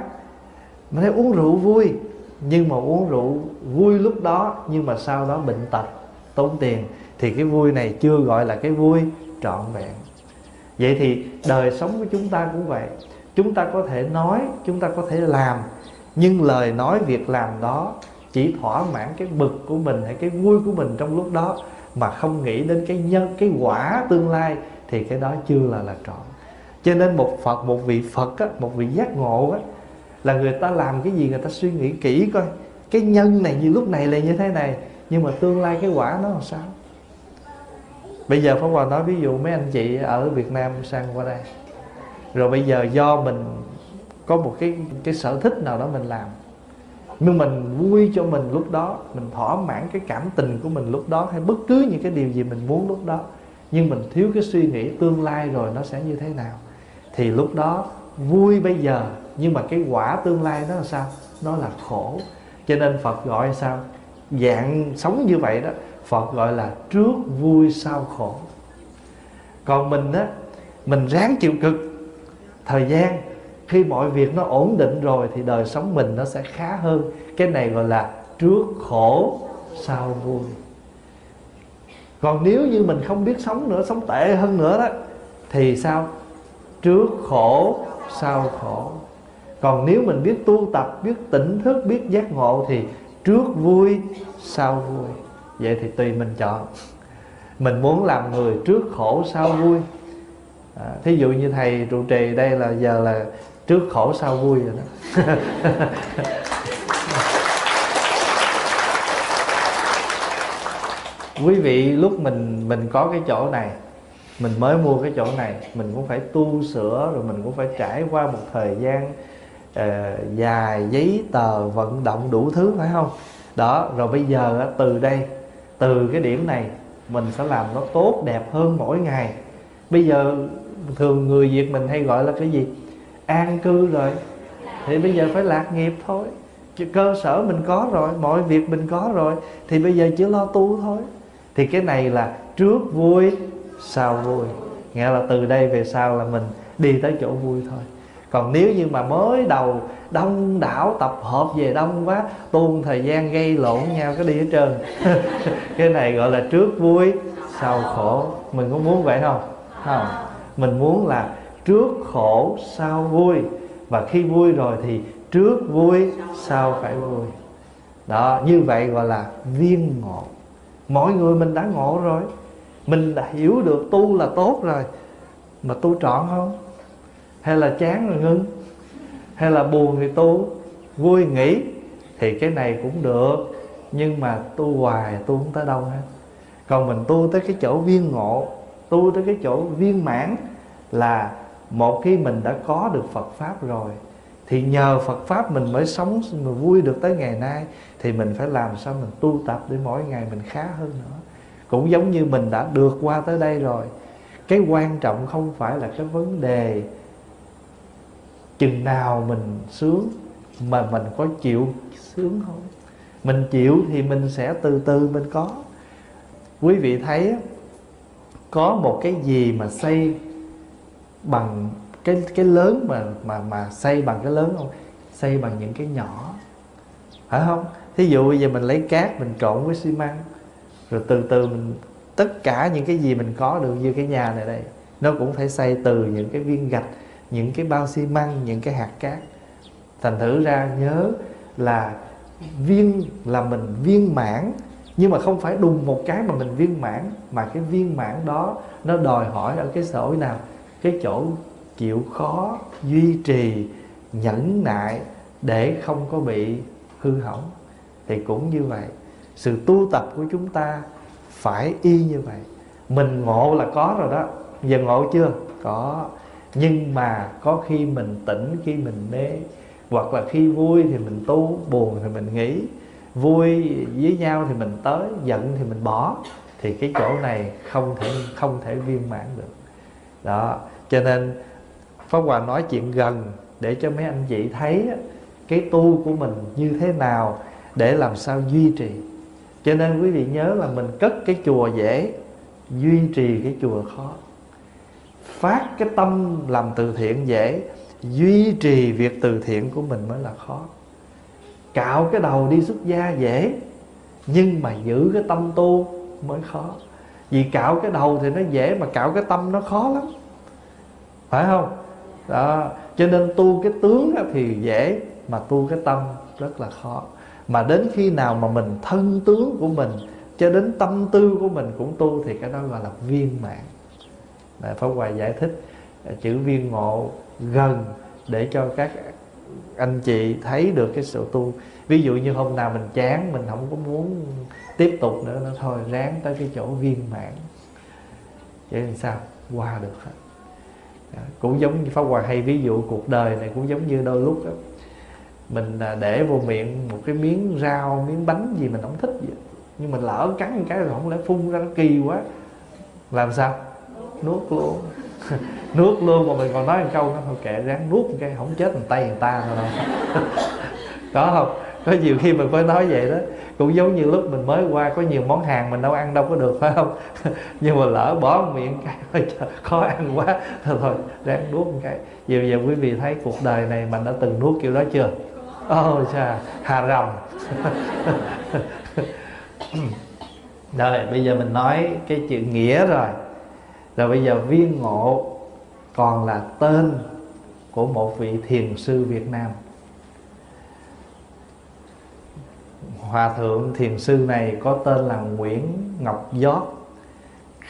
mình thấy uống rượu vui, nhưng mà uống rượu vui lúc đó, nhưng mà sau đó bệnh tật, tốn tiền, thì cái vui này chưa gọi là cái vui trọn vẹn. Vậy thì đời sống của chúng ta cũng vậy. Chúng ta có thể nói, chúng ta có thể làm, nhưng lời nói việc làm đó chỉ thỏa mãn cái bực của mình hay cái vui của mình trong lúc đó mà không nghĩ đến cái nhân cái quả tương lai thì cái đó chưa là là trọn. Cho nên một phật một vị phật á, một vị giác ngộ á, là người ta làm cái gì người ta suy nghĩ kỹ coi cái nhân này như lúc này là như thế này nhưng mà tương lai cái quả nó làm sao? Bây giờ Pháp Hòa nói ví dụ mấy anh chị ở Việt Nam sang qua đây rồi bây giờ do mình có một cái cái sở thích nào đó mình làm nhưng mình vui cho mình lúc đó, mình thỏa mãn cái cảm tình của mình lúc đó, hay bất cứ những cái điều gì mình muốn lúc đó. Nhưng mình thiếu cái suy nghĩ tương lai rồi nó sẽ như thế nào. Thì lúc đó, vui bây giờ, nhưng mà cái quả tương lai nó là sao? Nó là khổ. Cho nên phật gọi sao? Dạng sống như vậy đó, phật gọi là trước vui sau khổ. Còn mình á, mình ráng chịu cực. Thời gian khi mọi việc nó ổn định rồi thì đời sống mình nó sẽ khá hơn. Cái này gọi là trước khổ sau vui. Còn nếu như mình không biết sống nữa sống tệ hơn nữa đó thì sao? Trước khổ sau khổ. Còn nếu mình biết tu tập biết tỉnh thức biết giác ngộ thì trước vui sau vui. Vậy thì tùy mình chọn. Mình muốn làm người trước khổ sau vui. À, thí dụ như thầy trụ trì đây là giờ là trước khổ sau vui rồi đó. *laughs* Quý vị lúc mình mình có cái chỗ này mình mới mua cái chỗ này mình cũng phải tu sửa rồi mình cũng phải trải qua một thời gian uh, dài giấy tờ vận động đủ thứ phải không? Đó rồi bây giờ từ đây từ cái điểm này mình sẽ làm nó tốt đẹp hơn mỗi ngày. Bây giờ thường người việt mình hay gọi là cái gì? An cư rồi. Thì bây giờ phải lạc nghiệp thôi. Chứ cơ sở mình có rồi, mọi việc mình có rồi, thì bây giờ chỉ lo tu thôi. Thì cái này là trước vui, sau vui. Nghĩa là từ đây về sau là mình đi tới chỗ vui thôi. Còn nếu như mà mới đầu đông đảo tập hợp về đông quá, tuôn thời gian gây lộn nhau cái đi hết trơn. *laughs* Cái này gọi là trước vui, sau khổ. Mình có muốn vậy không? Không. Mình muốn là trước khổ, sau vui. Và khi vui rồi thì trước vui, sau phải vui. Đó, như vậy gọi là viên ngộ. Mọi người mình đã ngộ rồi. Mình đã hiểu được tu là tốt rồi. Mà tu trọn không? Hay là chán rồi ngưng? Hay là buồn thì tu, vui nghĩ thì cái này cũng được. Nhưng mà tu hoài, tu không tới đâu hết. Còn mình tu tới cái chỗ viên ngộ, tu tới cái chỗ viên mãn là một khi mình đã có được Phật pháp rồi, thì nhờ Phật pháp mình mới sống, mà vui được tới ngày nay, thì mình phải làm sao mình tu tập để mỗi ngày mình khá hơn nữa. Cũng giống như mình đã được qua tới đây rồi. Cái quan trọng không phải là cái vấn đề chừng nào mình sướng, mà mình có chịu sướng không. Mình chịu thì mình sẽ từ từ mình có. Quý vị thấy có một cái gì mà xây bằng cái cái lớn mà mà mà xây bằng cái lớn không? Xây bằng những cái nhỏ. Phải không? Thí dụ bây giờ mình lấy cát, mình trộn với xi măng, rồi từ từ mình, tất cả những cái gì mình có được như cái nhà này đây, nó cũng phải xây từ những cái viên gạch, những cái bao xi măng, những cái hạt cát. Thành thử ra nhớ là viên, là mình viên mãn, nhưng mà không phải đùng một cái mà mình viên mãn, mà cái viên mãn đó nó đòi hỏi ở cái sỏi nào? Cái chỗ chịu khó duy trì, nhẫn nại để không có bị hư hỏng. Thì cũng như vậy, sự tu tập của chúng ta phải y như vậy. Mình ngộ là có rồi đó. Giờ ngộ chưa? Có. Nhưng mà có khi mình tỉnh, khi mình mê, hoặc là khi vui thì mình tu, buồn thì mình nghĩ, vui với nhau thì mình tới, giận thì mình bỏ. Thì cái chỗ này không thể không thể viên mãn được đó, cho nên pháp hòa nói chuyện gần để cho mấy anh chị thấy cái tu của mình như thế nào để làm sao duy trì. Cho nên quý vị nhớ là mình cất cái chùa dễ, duy trì cái chùa khó. Phát cái tâm làm từ thiện dễ, duy trì việc từ thiện của mình mới là khó. Cạo cái đầu đi xuất gia dễ, nhưng mà giữ cái tâm tu mới khó vì cạo cái đầu thì nó dễ mà cạo cái tâm nó khó lắm. Phải không? Đó. Cho nên tu cái tướng thì dễ, mà tu cái tâm rất là khó. Mà đến khi nào mà mình thân tướng của mình, cho đến tâm tư của mình cũng tu thì cái đó gọi là viên mãn. Đại Pháp Hoài giải thích à, chữ viên ngộ gần để cho các anh chị thấy được cái sự tu. Ví dụ như hôm nào mình chán, mình không có muốn tiếp tục nữa nó thôi ráng tới cái chỗ viên mãn. Vậy làm sao? Qua được hết. Cũng giống như pháp hòa hay ví dụ cuộc đời này cũng giống như đôi lúc đó, mình à, để vô miệng một cái miếng rau miếng bánh gì mình không thích gì. Nhưng mình lỡ cắn một cái rồi không lẽ phun ra nó kỳ quá. Làm sao? Nuốt luôn. *laughs* Nuốt luôn mà mình còn nói một câu nó thôi kệ ráng nuốt một cái không chết bằng tay người ta thôi. Đâu *laughs* có không? Có nhiều khi mình phải nói vậy đó. Cũng giống như lúc mình mới qua có nhiều món hàng mình đâu ăn đâu có được phải không? *laughs* Nhưng mà lỡ bỏ miệng cái *laughs* khó ăn quá. Thôi *laughs* thôi ráng nuốt một cái. Giờ giờ quý vị thấy cuộc đời này mình đã từng nuốt kiểu đó chưa? Ô oh, cha hà rầm rồi bây giờ mình nói cái chữ nghĩa rồi. Rồi bây giờ viên ngộ còn là tên của một vị thiền sư Việt Nam. Hòa thượng thiền sư này có tên là Nguyễn Ngọc Giót.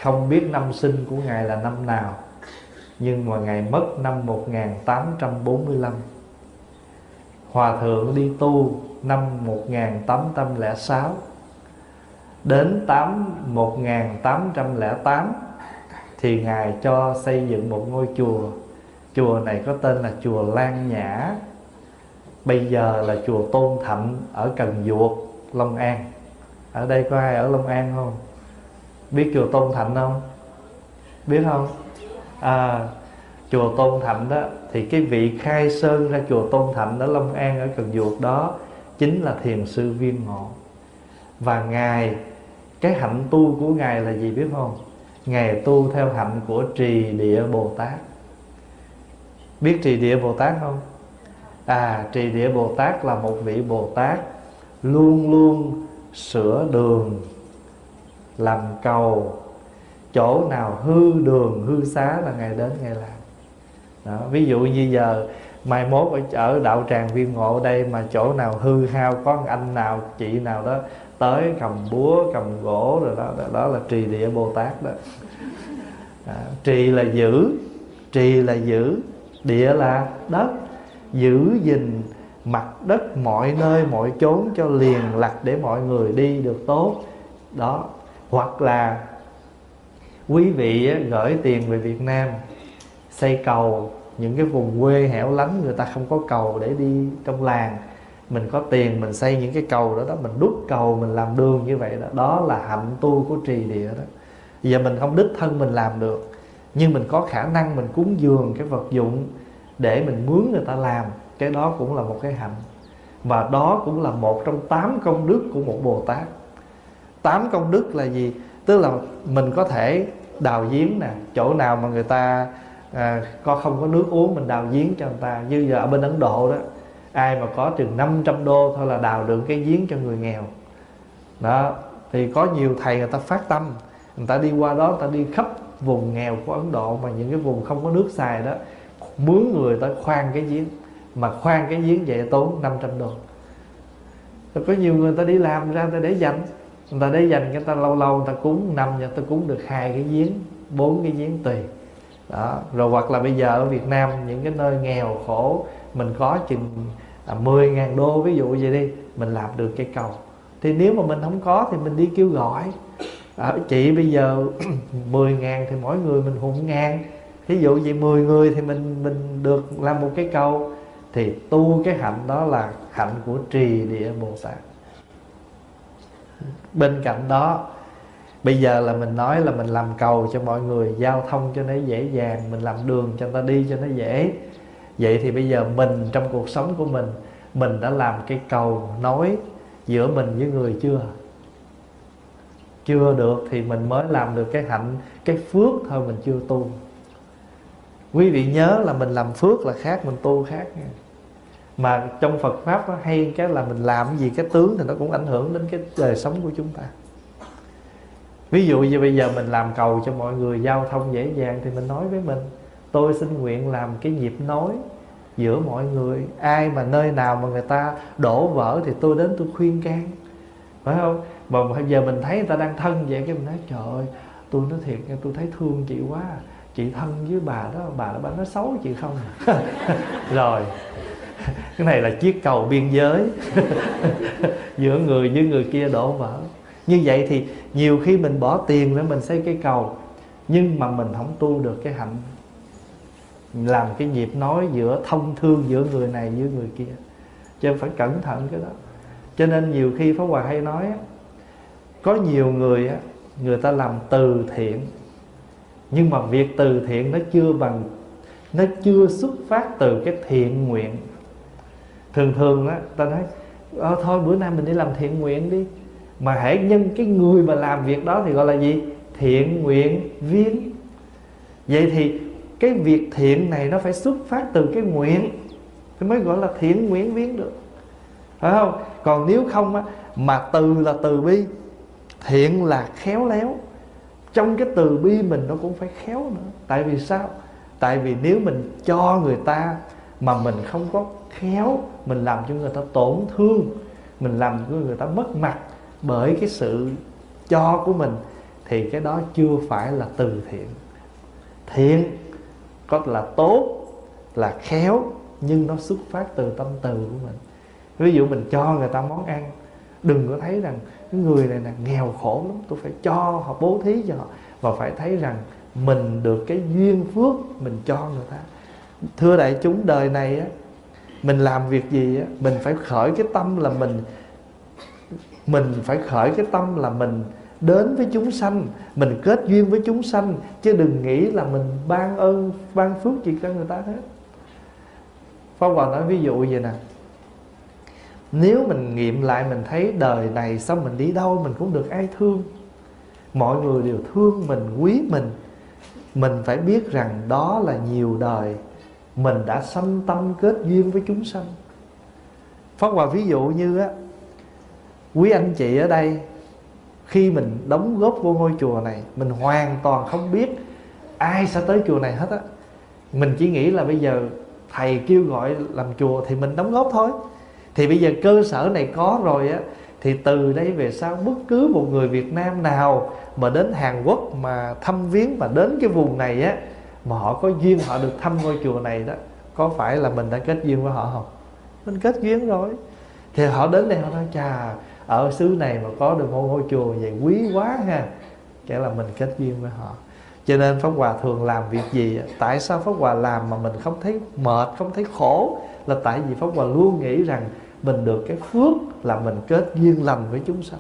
Không biết năm sinh của Ngài là năm nào, Nhưng mà Ngài mất năm 1845 Hòa thượng đi tu năm 1806 Đến 8 1808 Thì Ngài cho xây dựng một ngôi chùa. Chùa này có tên là chùa Lan Nhã, Bây giờ là chùa Tôn Thạnh ở Cần Duộc. Long An. Ở đây có ai ở Long An không? Biết chùa Tôn Thạnh không? Biết không? À chùa Tôn Thạnh đó, thì cái vị khai sơn ra chùa Tôn Thạnh ở Long An ở Cần Duộc đó chính là thiền sư Viên Ngộ. Và ngài, cái hạnh tu của ngài là gì biết không? Ngài tu theo hạnh của trì địa Bồ Tát. Biết trì địa bồ tát không? À trì địa bồ tát là một vị bồ tát luôn luôn sửa đường làm cầu. Chỗ nào hư đường hư xá là ngày đến ngày làm. Đó. ví dụ như giờ mai mốt ở, ở đạo tràng viên ngộ đây mà chỗ nào hư hao có anh nào chị nào đó tới cầm búa cầm gỗ rồi đó đó là trì địa bồ tát đó. À, trì là giữ trì là giữ địa là đất. Giữ gìn mặt đất, mọi nơi, mọi chốn cho liền lặt để mọi người đi được tốt. Đó. Hoặc là quý vị gửi tiền về Việt Nam, xây cầu, những cái vùng quê hẻo lánh người ta không có cầu để đi trong làng. Mình có tiền mình xây những cái cầu đó đó, mình đúc cầu, mình làm đường như vậy đó. Đó là hạnh tu của trì địa đó. Giờ mình không đích thân mình làm được, nhưng mình có khả năng mình cúng dường cái vật dụng để mình mướn người ta làm cái đó cũng là một cái hạnh. Và đó cũng là một trong tám công đức của một bồ tát. Tám công đức là gì? Tức là mình có thể đào giếng nè. Chỗ nào mà người ta à, có không có nước uống mình đào giếng cho người ta. Như giờ ở bên ấn độ đó ai mà có chừng 500 đô thôi là đào được cái giếng cho người nghèo. Đó thì có nhiều thầy người ta phát tâm. Người ta đi qua đó người ta đi khắp vùng nghèo của ấn độ mà những cái vùng không có nước xài đó mướn người ta khoan cái giếng mà khoan cái giếng vậy tốn 500 đô. Rồi có nhiều người ta đi làm ra ta để dành. Người ta để dành người ta lâu lâu người ta cúng năm người ta cúng được hai cái giếng bốn cái giếng tùy. Đó rồi hoặc là bây giờ ở Việt Nam những cái nơi nghèo khổ mình có chừng à, 10 ngàn đô ví dụ vậy đi mình làm được cái cầu. Thì nếu mà mình không có thì mình đi kêu gọi. À, chị bây giờ *clears throat* 10 ngàn thì mỗi người mình hụng ngàn. Ví dụ vậy 10 người thì mình mình được làm một cái cầu thì tu cái hạnh đó là hạnh của trì địa bồ tát. Bên cạnh đó, bây giờ là mình nói là mình làm cầu cho mọi người, giao thông cho nó dễ dàng, mình làm đường cho người ta đi cho nó dễ. Vậy thì bây giờ mình trong cuộc sống của mình mình đã làm cái cầu nối giữa mình với người chưa? Chưa được thì mình mới làm được cái hạnh, cái phước thôi mình chưa tu. Quý vị nhớ là mình làm phước là khác, mình tu khác nha mà trong Phật pháp nó hay cái là mình làm gì, cái tướng thì nó cũng ảnh hưởng đến cái đời sống của chúng ta. Ví dụ như bây giờ mình làm cầu cho mọi người giao thông dễ dàng thì mình nói với mình, tôi xin nguyện làm cái nhịp nối giữa mọi người. Ai mà nơi nào mà người ta đổ vỡ thì tôi đến tôi khuyên can. Phải không? Mà bây giờ mình thấy người ta đang thân vậy cái mình nói, trời ơi, tôi nói thiệt nha, tôi thấy thương chị quá à. chị thân với bà đó bà đó bà nói xấu chị không à. *laughs* rồi. *laughs* cái này là chiếc cầu biên giới. *laughs* Giữa người với người kia đổ vỡ. Như vậy thì nhiều khi mình bỏ tiền để mình xây cái cầu, nhưng mà mình không tu được cái hạnh. Làm cái nhịp nói giữa thông thương giữa người này với người kia. Cho nên phải cẩn thận cái đó. Cho nên nhiều khi Pháp Hòa hay nói có nhiều người người ta làm từ thiện, nhưng mà việc từ thiện nó chưa bằng, nó chưa xuất phát từ cái thiện nguyện thường thường á ta nói ờ, thôi bữa nay mình đi làm thiện nguyện đi. Mà hãy nhân cái người mà làm việc đó thì gọi là gì? Thiện nguyện viên. Vậy thì cái việc thiện này nó phải xuất phát từ cái nguyện thì mới gọi là thiện nguyện viên được. Phải không? Còn nếu không á mà từ là từ bi thiện là khéo léo. Trong cái từ bi mình nó cũng phải khéo nữa. Tại vì sao? Tại vì nếu mình cho người ta mà mình không có khéo mình làm cho người ta tổn thương, mình làm cho người ta mất mặt bởi cái sự cho của mình, thì cái đó chưa phải là từ thiện. Thiện có là tốt, là khéo, nhưng nó xuất phát từ tâm từ của mình. Ví dụ mình cho người ta món ăn, đừng có thấy rằng cái người này là nghèo khổ lắm, tôi phải cho họ bố thí cho họ và phải thấy rằng mình được cái duyên phước mình cho người ta thưa đại chúng đời này á mình làm việc gì á mình phải khởi cái tâm là mình mình phải khởi cái tâm là mình đến với chúng sanh mình kết duyên với chúng sanh chứ đừng nghĩ là mình ban ơn ban phước gì cho người ta hết. Pháp Hòa nói ví dụ vậy nè. Nếu mình nghiệm lại mình thấy đời này Xong mình đi đâu mình cũng được ai thương. Mọi người đều thương mình, quý mình. Mình phải biết rằng đó là nhiều đời mình đã sanh tâm kết duyên với chúng sanh. Pháp Hòa ví dụ như á, Quý anh chị ở đây, Khi mình đóng góp vô ngôi chùa này, Mình hoàn toàn không biết Ai sẽ tới chùa này hết á. Mình chỉ nghĩ là bây giờ Thầy kêu gọi làm chùa Thì mình đóng góp thôi. Thì bây giờ cơ sở này có rồi á, Thì từ đây về sau Bất cứ một người Việt Nam nào Mà đến Hàn Quốc mà thăm viếng Mà đến cái vùng này á mà họ có duyên, họ được thăm ngôi chùa này đó, Có phải là mình đã kết duyên với họ không? Mình kết duyên rồi. Thì họ đến đây, họ nói, chà, ở xứ này mà có được một ngôi chùa vậy quý quá ha. Kể là mình kết duyên với họ. Cho nên pháp hòa thường làm việc gì tại sao pháp hòa làm mà mình không thấy mệt, không thấy khổ? Là tại vì pháp hòa luôn nghĩ rằng mình được cái phước là mình kết duyên lành với chúng sanh.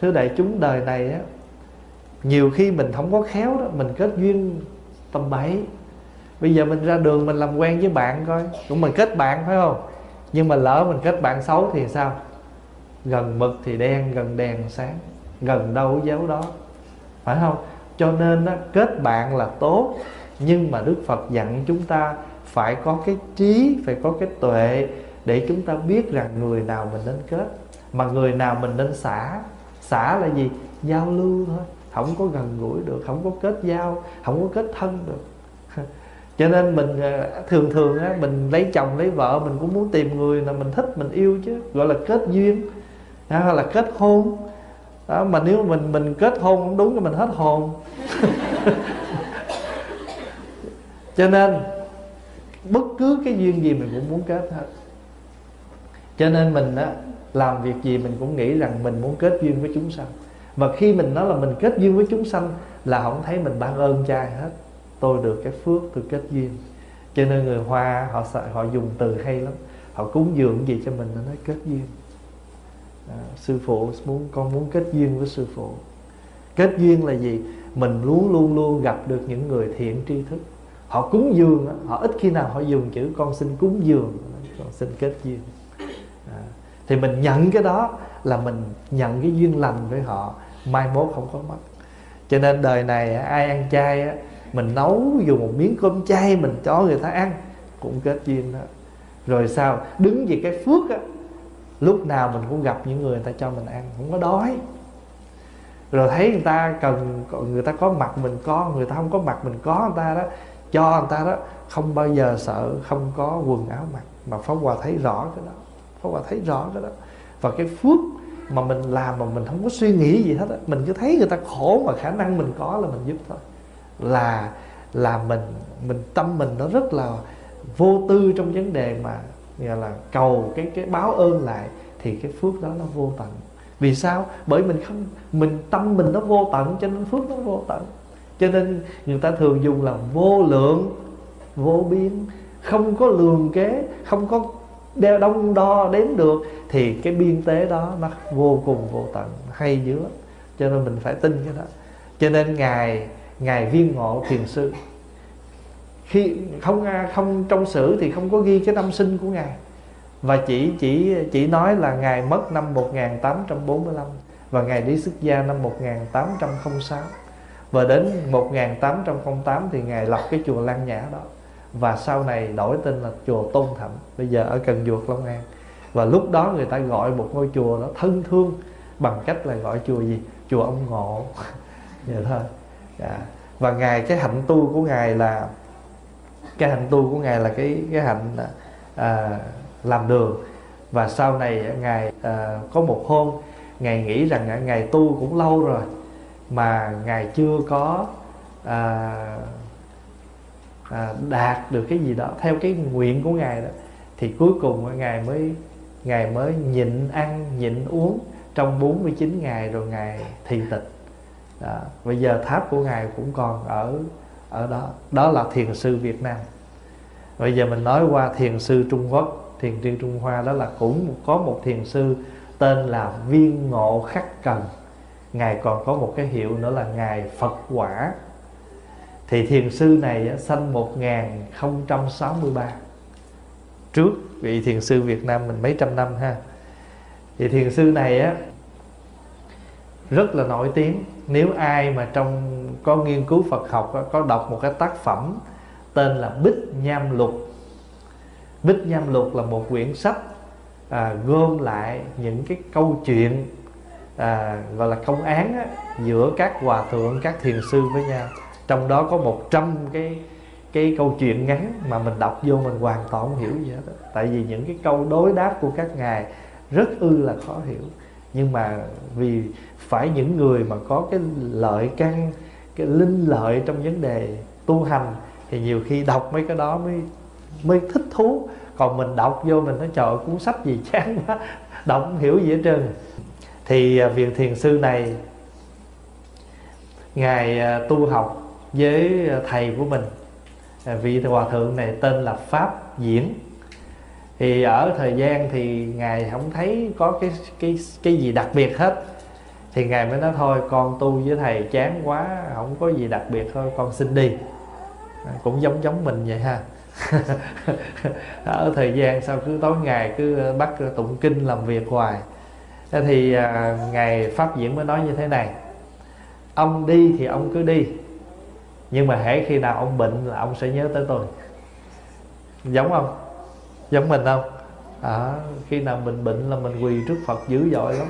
Thưa đại chúng, đời này á, nhiều khi mình không có khéo đó, mình kết duyên tầm bậy. Bây giờ mình ra đường mình làm quen với bạn coi. Cũng mình kết bạn phải không? Nhưng mà lỡ mình kết bạn xấu thì sao? Gần mực thì đen gần đèn sáng. Gần đâu dấu đó. Phải không? Cho nên đó, kết bạn là tốt. Nhưng mà đức phật dặn chúng ta phải có cái trí phải có cái tuệ để chúng ta biết rằng người nào mình nên kết mà người nào mình nên xả. Xả là gì? Giao lưu thôi không có gần gũi được không có kết giao không có kết thân được. *laughs* Cho nên mình à, thường thường á mình lấy chồng lấy vợ mình cũng muốn tìm người là mình thích mình yêu chứ gọi là kết duyên à, hay là kết hôn. Đó, mà nếu mình mình kết hôn cũng đúng thì mình hết hồn. *laughs* Cho nên bất cứ cái duyên gì mình cũng muốn kết hết. Cho nên mình á làm việc gì mình cũng nghĩ rằng mình muốn kết duyên với chúng sanh và khi mình nói là mình kết duyên với chúng sanh là không thấy mình ban ơn cha hết. Tôi được cái phước tôi kết duyên. Cho nên người hoa họ họ dùng từ hay lắm. Họ cúng dường gì cho mình nó nói kết duyên. À, sư phụ muốn con muốn kết duyên với sư phụ. Kết duyên là gì? Mình luôn luôn luôn gặp được những người thiện tri thức. Họ cúng dường họ ít khi nào họ dùng chữ con xin cúng dường con xin kết duyên. À, thì mình nhận cái đó là mình nhận cái duyên lành với họ, mai mốt không có mất. Cho nên đời này ai ăn chay mình nấu dù một miếng cơm chay mình cho người ta ăn, cũng kết duyên đó. Rồi sao? Đứng về cái phước á, lúc nào mình cũng gặp những người người ta cho mình ăn, không có đói. Rồi thấy người ta cần người ta có mặt mình có, người ta không có mặt mình có người ta đó, cho người ta đó, không bao giờ sợ, không có quần áo mặc. Mà pháp hòa thấy rõ cái đó, pháp hòa thấy rõ cái đó và cái phước mà mình làm mà mình không có suy nghĩ gì hết á, mình cứ thấy người ta khổ mà khả năng mình có là mình giúp thôi. Là là mình mình tâm mình nó rất là vô tư trong vấn đề mà, gọi là, cầu cái cái báo ơn lại, thì cái phước đó nó vô tận. Vì sao? Bởi mình không, mình tâm mình nó vô tận cho nên phước nó vô tận. Cho nên người ta thường dùng là vô lượng, vô biên. Không có lường kế, không có đeo đông đo đếm được, thì cái biên tế đó nó vô cùng vô tận, hay dữ lắm. Cho nên mình phải tin cái đó. Cho nên ngài ngài viên ngộ thiền sư. Khi không không, trong sử thì không có ghi cái năm sinh của ngài. Và chỉ chỉ chỉ nói là ngài mất năm 1845 và ngài đi xuất gia năm 1806 và đến 1808 thì ngài lập cái chùa Lan Nhã đó và sau này đổi tên là chùa Tôn Thạnh bây giờ ở Cần Duộc Long An. Và lúc đó người ta gọi một ngôi chùa đó thân thương bằng cách là gọi chùa gì? Chùa ông ngộ. *laughs* Vậy thôi. Dạ. Và ngài cái hạnh tu của ngài là cái hạnh tu của ngài là cái cái hạnh à, làm đường. Và sau này ngài à, có một hôm ngài nghĩ rằng ngài tu cũng lâu rồi mà ngài chưa có à, à, đạt được cái gì đó theo cái nguyện của ngài đó thì cuối cùng ngài mới ngài mới nhịn ăn nhịn uống trong 49 ngày rồi ngài thiền tịch. Đó. bây giờ tháp của ngài cũng còn ở ở đó. Đó là thiền sư Việt Nam. Bây giờ mình nói qua thiền sư Trung Quốc. Thiền sư Trung Hoa đó là cũng có một thiền sư tên là Viên Ngộ Khắc Cần. Ngài còn có một cái hiệu nữa là ngài Phật Quả thì thiền sư này sanh 1063 trước vị thiền sư Việt Nam mình mấy trăm năm ha. Thì thiền sư này á rất là nổi tiếng. Nếu ai mà trong có nghiên cứu Phật học có đọc một cái tác phẩm tên là bích nham lục. Bích nham lục là một quyển sách à, gom lại những cái câu chuyện à, gọi là công án á, giữa các hòa thượng các thiền sư với nhau trong đó có 100 cái cái câu chuyện ngắn mà mình đọc vô mình hoàn toàn không hiểu gì hết đó. tại vì những cái câu đối đáp của các ngài rất ư là khó hiểu. Nhưng mà vì phải những người mà có cái lợi căn cái linh lợi trong vấn đề tu hành thì nhiều khi đọc mấy cái đó mới mới thích thú. Còn mình đọc vô mình nói trời cuốn sách gì chán quá đọc không hiểu gì hết trơn. Thì à, vị thiền sư này ngài à, tu học với ờ, thầy của mình. Ờ, vị hòa thượng này tên là pháp diễn. Thì ở thời gian thì ngài không thấy có cái cái cái gì đặc biệt hết. Thì ngài mới nói thôi, con tu với thầy chán quá, không có gì đặc biệt thôi, con xin đi. Ờ, cũng giống giống mình vậy ha. *laughs* Ở thời gian sau cứ tối ngày cứ bắt tụng kinh làm việc hoài. Thì ngài pháp diễn mới nói như thế này, ông đi thì ông cứ đi nhưng mà hễ khi nào ông bệnh là ông sẽ nhớ tới tôi. Giống không? Giống mình không? À, khi nào mình bệnh là mình quỳ trước phật dữ dội lắm.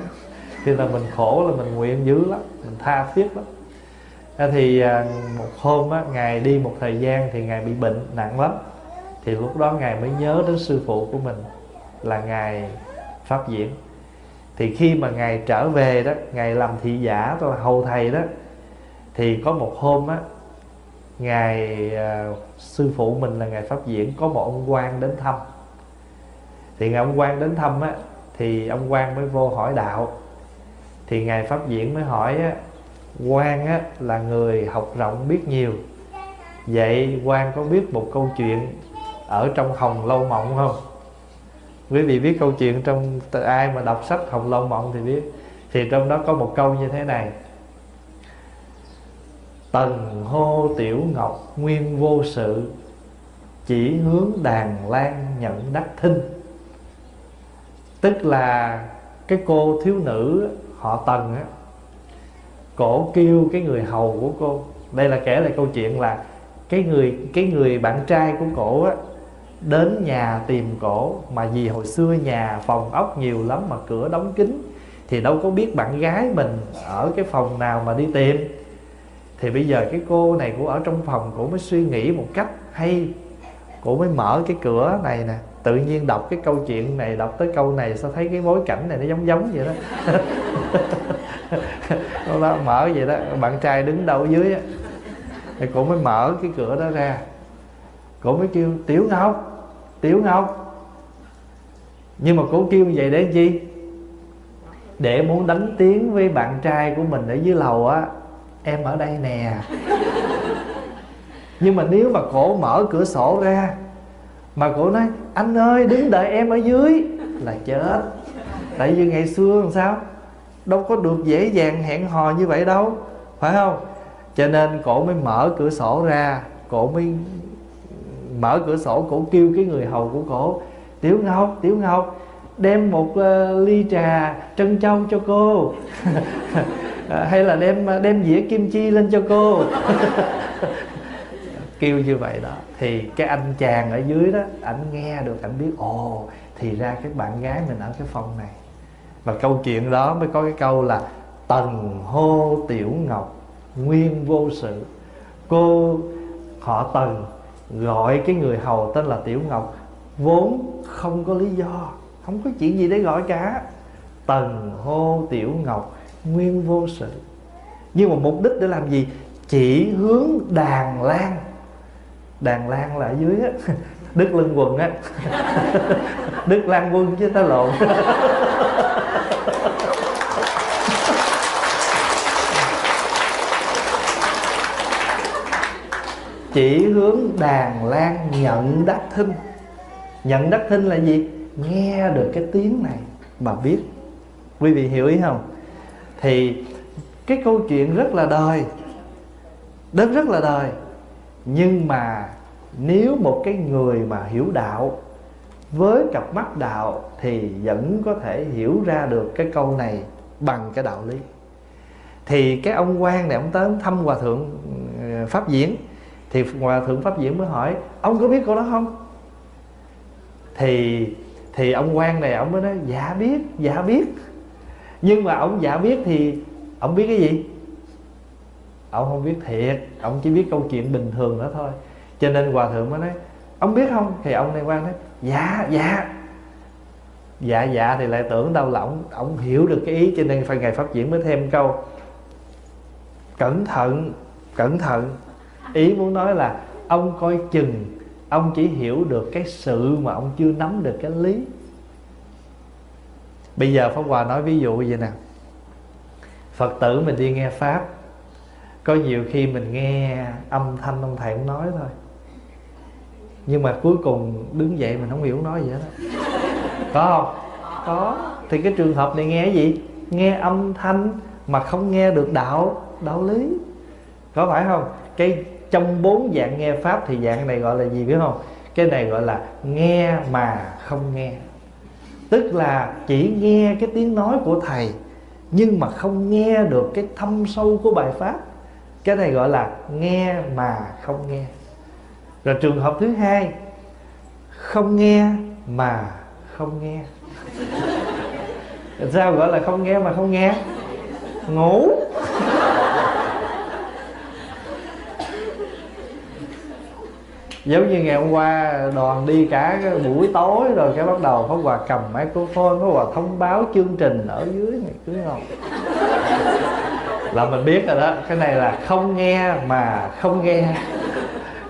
Khi nào mình khổ là mình nguyện dữ lắm mình tha thiết lắm. Thì à, một hôm á, ngài đi một thời gian thì ngài bị bệnh nặng lắm. Thì lúc đó ngài mới nhớ đến sư phụ của mình là ngài pháp diễn. Thì khi mà ngài trở về đó ngài làm thị giả tức là hầu thầy đó thì có một hôm á ngài uh, sư phụ mình là ngài pháp diễn có một ông quan đến thăm. Thì ngài ông quan đến thăm á thì ông quan mới vô hỏi đạo. Thì ngài pháp diễn mới hỏi á quan á là người học rộng biết nhiều. Vậy quan có biết một câu chuyện ở trong hồng lâu mộng không? Quý vị biết câu chuyện trong ai mà đọc sách hồng lâu mộng thì biết. Thì trong đó có một câu như thế này tần hô tiểu ngọc nguyên vô sự, chỉ hướng đàn lan nhận đắc thinh. Tức là cái cô thiếu nữ, họ tần á, cổ kêu cái người hầu của cô. Đây là kể lại câu chuyện là cái người cái người bạn trai của cổ á, đến nhà tìm cổ. Mà vì hồi xưa nhà phòng ốc nhiều lắm mà cửa đóng kín, thì đâu có biết bạn gái mình ở cái phòng nào mà đi tìm thì bây giờ cái cô này cũng ở trong phòng cổ mới suy nghĩ một cách hay. Cổ mới mở cái cửa này nè, tự nhiên đọc cái câu chuyện này, đọc tới câu này, sao thấy cái bối cảnh này nó giống giống vậy đó. *laughs* Đó mở vậy đó, bạn trai đứng đâu dưới á. Thì cổ mới mở cái cửa đó ra. Cổ mới kêu, tiểu ngọc tiểu ngọc. Nhưng mà cổ kêu vậy để chi để muốn đánh tiếng với bạn trai của mình ở dưới lầu á em ở đây nè. Nhưng mà nếu mà cổ mở cửa sổ ra mà cổ nói anh ơi đứng đợi em ở dưới. Là chết. Tại vì ngày xưa làm sao? Đâu có được dễ dàng hẹn hò như vậy đâu. Phải không? Cho nên cổ mới mở cửa sổ ra. Cổ mới mở cửa sổ cổ kêu cái người hầu của cổ tiểu ngọc tiểu ngọc đem một uh, ly trà trân châu cho cô. *laughs* à, hay là đem à, đem dĩa kim chi lên cho cô? *laughs* Kêu như vậy đó. Thì cái anh chàng ở dưới đó ảnh nghe được ảnh biết ồ thì ra cái bạn gái mình ở cái phòng này. Và câu chuyện đó mới có cái câu là tần hô tiểu ngọc nguyên vô sự. Cô họ tần gọi cái người hầu tên là tiểu ngọc vốn không có lý do không có chuyện gì để gọi cả. Tần hô tiểu ngọc nguyên vô sự. Nhưng mà mục đích để làm gì? Chỉ hướng đàn lan đàn lan là ở dưới á. *laughs* Đức lưng quần á. *laughs* Đức lan quân chứ ta lộn. *laughs* Chỉ hướng đàn lan nhận đắc thinh. Nhận đắc thinh là gì? Nghe được cái tiếng này mà biết. Quý vị hiểu ý không? Thì cái câu chuyện rất là đời, đất rất là đời. Nhưng mà nếu một cái người mà hiểu đạo, với cặp mắt đạo thì vẫn có thể hiểu ra được cái câu này bằng cái đạo lý. Thì cái ông quan này, ông tới thăm hòa thượng ờ, pháp diễn. Thì hòa thượng pháp diễn mới hỏi, ông có biết câu đó không? Thì thì ông quan này, ông mới nói dạ biết dạ biết nhưng mà ông giả biết thì ông biết cái gì? Ông không biết thiệt, ông chỉ biết câu chuyện bình thường đó thôi. Cho nên hòa thượng mới nói, ông biết không? Thì ông này quan nói dạ dạ. Dạ dạ thì lại tưởng đâu là ông ông hiểu được cái ý, cho nên phải ngày pháp diễn mới thêm câu, cẩn thận cẩn thận. Ý muốn nói là ông coi chừng, ông chỉ hiểu được cái sự mà ông chưa nắm được cái lý bây giờ pháp hòa nói ví dụ vậy nè. Phật tử mình đi nghe pháp, có nhiều khi mình nghe âm thanh ông thầy cũng nói thôi. Nhưng mà cuối cùng đứng dậy mình không hiểu nói gì hết đó. có không? Có. Thì cái trường hợp này nghe cái gì? Nghe âm thanh mà không nghe được đạo đạo lý. Có phải không? Cái trong bốn dạng nghe pháp thì dạng này gọi là gì biết không? Cái này gọi là nghe mà không nghe tức là chỉ nghe cái tiếng nói của thầy, nhưng mà không nghe được cái thâm sâu của bài pháp. Cái này gọi là nghe mà không nghe. Rồi trường hợp thứ hai, không nghe mà không nghe. Sao gọi là không nghe mà không nghe? Ngủ. Giống như ngày hôm qua, đoàn đi cả cái buổi tối rồi cái bắt đầu có quà cầm microphone có quà thông báo chương trình ở dưới này, cứ không là mình biết rồi đó, cái này là không nghe mà không nghe.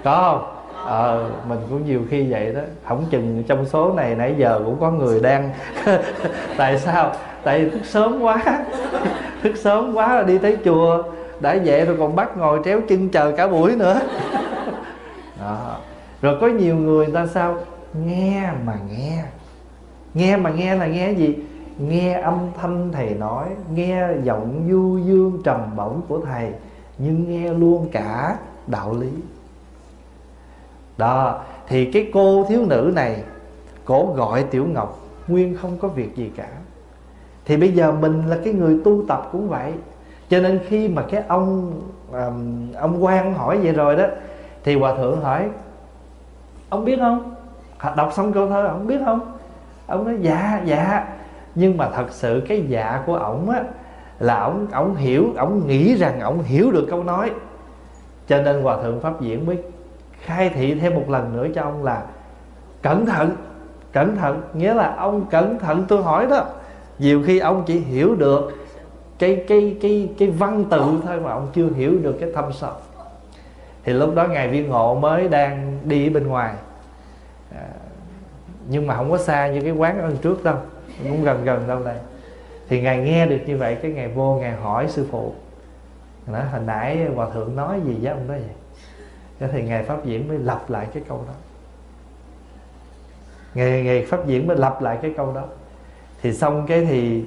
Có không? Ờ mình cũng nhiều khi vậy đó. Không chừng trong số này nãy giờ cũng có người đang *laughs* tại sao? Tại thức sớm quá. Thức sớm quá là đi tới chùa. Đã vậy rồi còn bắt ngồi tréo chân chờ cả buổi nữa đó. rồi có nhiều người ta sao? Nghe mà nghe. Nghe mà nghe là nghe gì? Nghe âm thanh thầy nói nghe giọng du dương trầm bổng của thầy nhưng nghe luôn cả đạo lý. Đó thì cái cô thiếu nữ này cổ gọi tiểu ngọc nguyên không có việc gì cả. Thì bây giờ mình là cái người tu tập cũng vậy. Cho nên khi mà cái ông um, ông quan hỏi vậy rồi đó thì hòa thượng hỏi, ông biết không? Đọc xong câu thơ ông biết không? Ông nói dạ dạ. Nhưng mà thật sự cái dạ của ổng á, là ổng ổng hiểu, ổng nghĩ rằng ổng hiểu được câu nói. Cho nên hòa thượng pháp diễn mới khai thị thêm một lần nữa cho ông là, cẩn thận cẩn thận. Nghĩa là ông cẩn thận tôi hỏi đó. Nhiều khi ông chỉ hiểu được cái cái cái cái văn tự thôi mà ông chưa hiểu được cái thâm sâu thì lúc đó ngài viên ngộ mới đang đi ở bên ngoài. À, nhưng mà không có xa như cái quán ăn trước đâu cũng gần gần đâu đây thì ngài nghe được như vậy cái ngài vô ngài hỏi sư phụ. Nói hồi nãy hòa thượng nói gì với ông đó vậy? Cái thì ngài pháp diễn mới lặp lại cái câu đó. Ngài, ngài pháp diễn mới lặp lại cái câu đó. Thì xong cái thì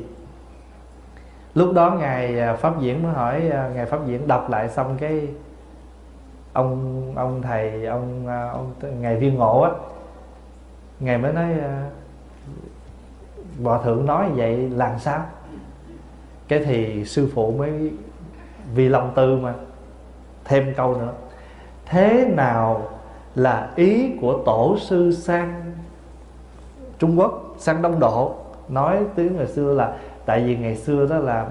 lúc đó ngài à, pháp diễn mới hỏi à, ngài pháp diễn đọc lại xong cái ông ông thầy ông à, ông ngài viên ngộ á ngài mới nói à, hòa thượng nói vậy làm sao? Cái thì sư phụ mới vì lòng tư mà thêm câu nữa. Thế nào là ý của tổ sư sang Trung Quốc sang Đông Độ? Nói tiếng ngày xưa là tại vì ngày xưa đó là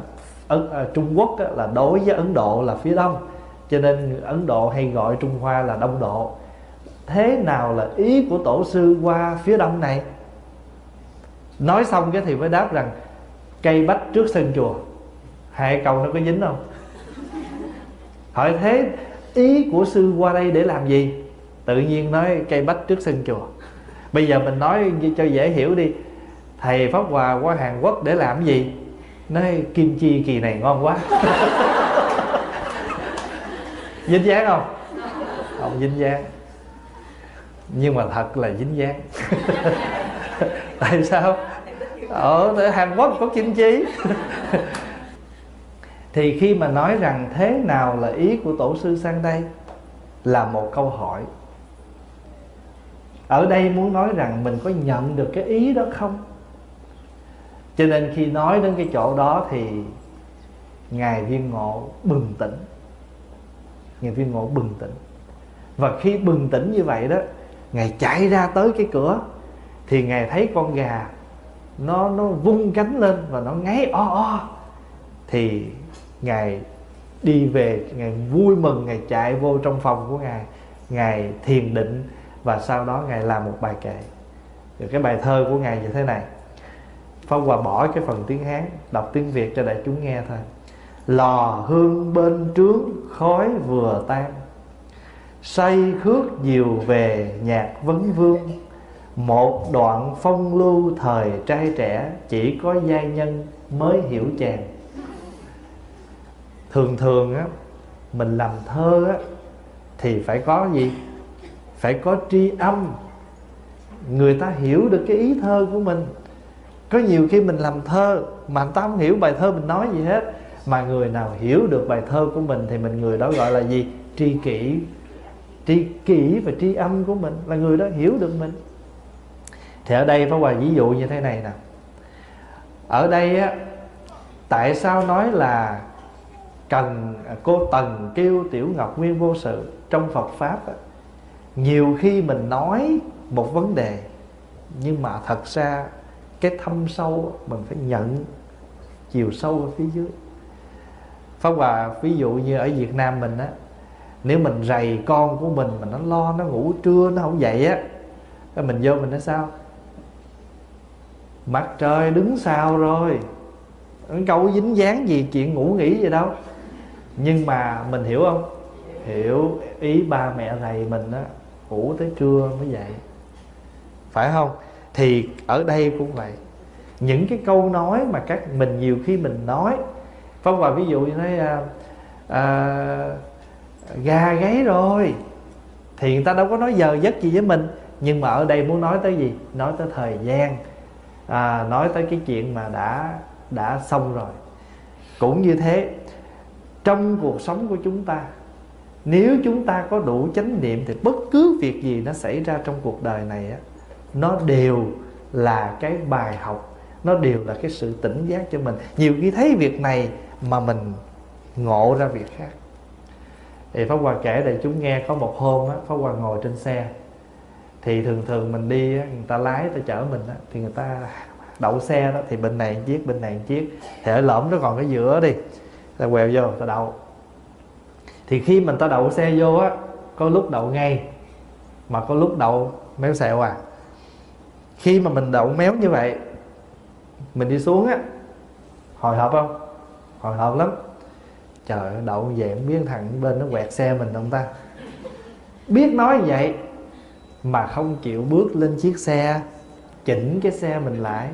Ấn, à, Trung Quốc đó, là đối với Ấn Độ là phía đông cho nên Ấn Độ hay gọi Trung Hoa là Đông Độ. Thế nào là ý của tổ sư qua phía đông này? Nói xong cái thì mới đáp rằng, cây bách trước sân chùa. Hai cầu nó có dính không? Hỏi thế, ý của sư qua đây để làm gì? Tự nhiên nói cây bách trước sân chùa. Bây giờ mình nói cho dễ hiểu đi. Thầy pháp hòa qua hàn quốc để làm gì? Nói, kim chi kỳ này ngon quá. *laughs* dính dáng không? Không dính dáng. Nhưng mà thật là dính dáng. *laughs* Tại sao? Ở hàn quốc có kim chi *laughs* thì khi mà nói rằng thế nào là ý của tổ sư sang đây là một câu hỏi. Ở đây muốn nói rằng mình có nhận được cái ý đó không? Cho nên khi nói đến cái chỗ đó thì ngài viên ngộ bừng tỉnh ngài viên ngộ bừng tỉnh. Và khi bừng tỉnh như vậy đó, ngài chạy ra tới cái cửa, thì ngài thấy con gà nó nó vung cánh lên và nó ngáy o o. Thì ngài đi về, ngài vui mừng, ngài chạy vô trong phòng của ngài. Ngài thiền định và sau đó ngài làm một bài kệ. Rồi cái bài thơ của ngài như thế này. Phong Hòa bỏ cái phần tiếng Hán, Đọc tiếng Việt cho đại chúng nghe thôi. Lò hương bên trướng khói vừa tan. Say khước diều về nhạc vấn vương. Một đoạn phong lưu thời trai trẻ Chỉ có giai nhân mới hiểu chàng. Thường thường á, Mình làm thơ á, Thì phải có gì? Phải có tri âm. Người ta hiểu được cái ý thơ của mình. Có nhiều khi mình làm thơ Mà người ta không hiểu bài thơ mình nói gì hết. Mà người nào hiểu được bài thơ của mình Thì mình người đó gọi là gì? Tri kỷ. Tri kỷ và tri âm của mình là người đó hiểu được mình. Thì ở đây Pháp Hòa ví dụ như thế này nè. Ở đây á tại sao nói là cần à, cô tần kêu tiểu ngọc nguyên vô sự trong Phật pháp á, nhiều khi mình nói một vấn đề nhưng mà thật ra cái thâm sâu mình phải nhận chiều sâu ở phía dưới. Pháp Hòa, ví dụ như ở Việt Nam mình á, nếu mình rầy con của mình mà nó lo, nó ngủ trưa, nó không dậy á, cái mình vô mình nói sao? Mặt trời đứng sao rồi. Câu dính dáng gì, chuyện ngủ nghỉ gì đâu. Nhưng mà mình hiểu không? Hiểu ý ba mẹ rầy mình á, ngủ tới trưa mới dậy. Phải không? Thì ở đây cũng vậy. Những cái câu nói mà các mình nhiều khi mình nói phong hòa ví dụ như thế à, à, gà gáy rồi. Thì người ta đâu có nói giờ giấc gì với mình. Nhưng mà ở đây muốn nói tới gì? Nói tới thời gian. À, nói tới cái chuyện mà đã đã xong rồi. Cũng như thế trong cuộc sống của chúng ta nếu chúng ta có đủ chánh niệm thì bất cứ việc gì nó xảy ra trong cuộc đời này á nó đều là cái bài học nó đều là cái sự tỉnh giác cho mình. Nhiều khi thấy việc này mà mình ngộ ra việc khác. Thì pháp hòa kể để chúng nghe có một hôm á pháp hòa ngồi trên xe thì thường thường mình đi á, người ta lái ta chở mình á, thì người ta đậu xe đó thì bên này chiếc bên này chiếc thì ở lõm nó còn cái giữa đi ta quẹo vô ta đậu. Thì khi mình ta đậu xe vô á có lúc đậu ngay mà có lúc đậu méo xẹo à. Khi mà mình đậu méo như vậy mình đi xuống á hồi hộp không? Hồi hộp lắm. Trời đậu về không biết thằng bên nó quẹt xe mình không ta? Biết nói vậy mà không chịu bước lên chiếc xe, chỉnh cái xe mình lại.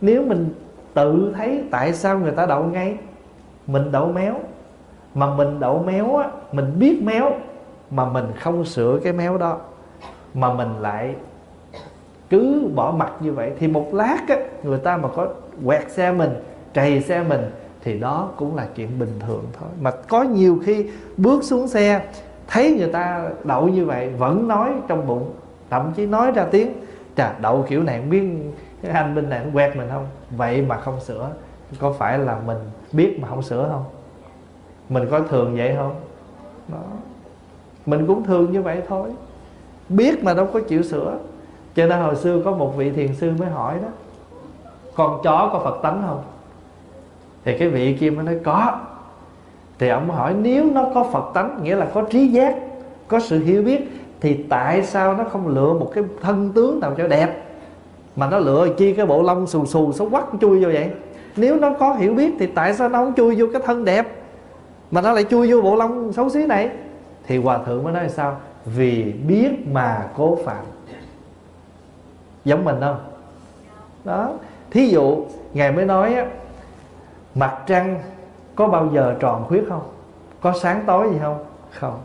Nếu mình tự thấy tại sao người ta đậu ngay, mình đậu méo. Mà mình đậu méo á, mình biết méo, mà mình không sửa cái méo đó, mà mình lại cứ bỏ mặt như vậy. Thì một lát á, người ta mà có quẹt xe mình, trầy xe mình thì đó cũng là chuyện bình thường thôi. Mà có nhiều khi bước xuống xe, thấy người ta đậu như vậy, vẫn nói trong bụng, thậm chí nói ra tiếng, chà, đậu kiểu này không biết cái anh bên này nó quẹt mình không? Vậy mà không sửa. Có phải là mình biết mà không sửa không? Mình có thường vậy không? Đó. Mình cũng thường như vậy thôi. Biết mà đâu có chịu sửa. Cho nên hồi xưa có một vị thiền sư mới hỏi đó, con chó có phật tánh không? Thì cái vị kia mới nói, có. Thì ông hỏi, nếu nó có phật tánh, nghĩa là có trí giác, có sự hiểu biết, thì tại sao nó không lựa một cái thân tướng nào cho đẹp? Mà nó lựa chi cái bộ lông xù xù xấu quắc chui vô vậy? Nếu nó có hiểu biết thì tại sao nó không chui vô cái thân đẹp, mà nó lại chui vô bộ lông xấu xí này? Thì hòa thượng mới nói sao? Vì biết mà cố phạm. Giống mình không? Đó. Thí dụ, ngài mới nói á mặt trăng có bao giờ tròn khuyết không? Có sáng tối gì không? Không.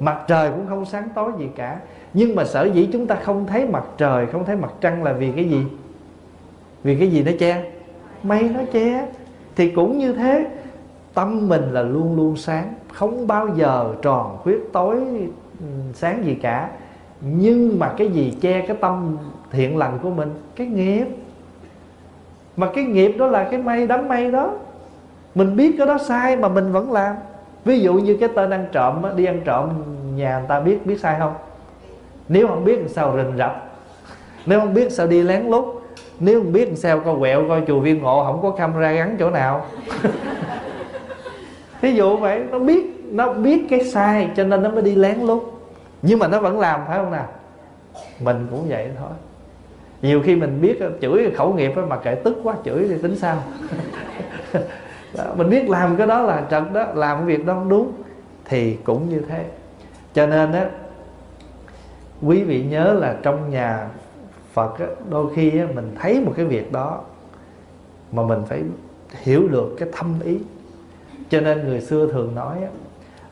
Mặt trời cũng không sáng tối gì cả. Nhưng mà sở dĩ chúng ta không thấy mặt trời không thấy mặt trăng là vì cái gì? Vì cái gì nó che? Mây nó che. Thì cũng như thế tâm mình là luôn luôn sáng. Không bao giờ tròn khuyết tối sáng gì cả. Nhưng mà cái gì che cái tâm thiện lành của mình? Cái nghiệp mà cái nghiệp đó là cái mây đám mây đó. Mình biết cái đó sai mà mình vẫn làm. Ví dụ như cái tên ăn trộm đi ăn trộm, nhà người ta biết biết sai không? Nếu không biết sao rình rập? Nếu không biết sao đi lén lút? Nếu không biết sao coi quẹo, coi chùa viên ngộ, không có camera gắn chỗ nào? *laughs* Ví dụ vậy, nó biết nó biết cái sai cho nên nó mới đi lén lút. Nhưng mà nó vẫn làm, phải không nào? Mình cũng vậy thôi nhiều khi mình biết chửi khẩu nghiệp mà kệ tức quá chửi thì tính sao? *laughs* Đó, mình biết làm cái đó là trật đó làm cái việc đó không đúng thì cũng như thế. Cho nên á quý vị nhớ là trong nhà Phật á, đôi khi á, mình thấy một cái việc đó mà mình phải hiểu được cái thâm ý. Cho nên người xưa thường nói á,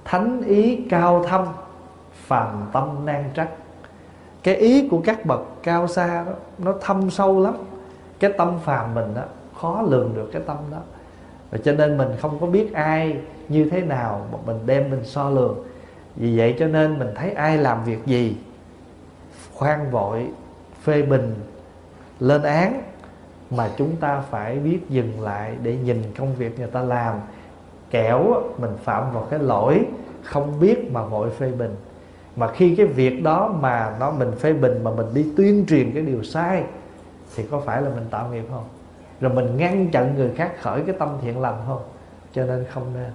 thánh ý cao thâm phàm tâm nan trắc cái ý của các bậc cao xa đó, nó thâm sâu lắm. Cái tâm phàm mình đó, khó lường được cái tâm đó. Và cho nên mình không có biết ai như thế nào mà mình đem mình so lường. Vì vậy cho nên mình thấy ai làm việc gì, khoan vội, phê bình, lên án mà chúng ta phải biết dừng lại để nhìn công việc người ta làm. Kẻo mình phạm vào cái lỗi không biết mà vội phê bình mà khi cái việc đó mà nó mình phê bình, mà mình đi tuyên truyền cái điều sai, thì có phải là mình tạo nghiệp không? Rồi mình ngăn chặn người khác khởi cái tâm thiện lành không? Cho nên không nên.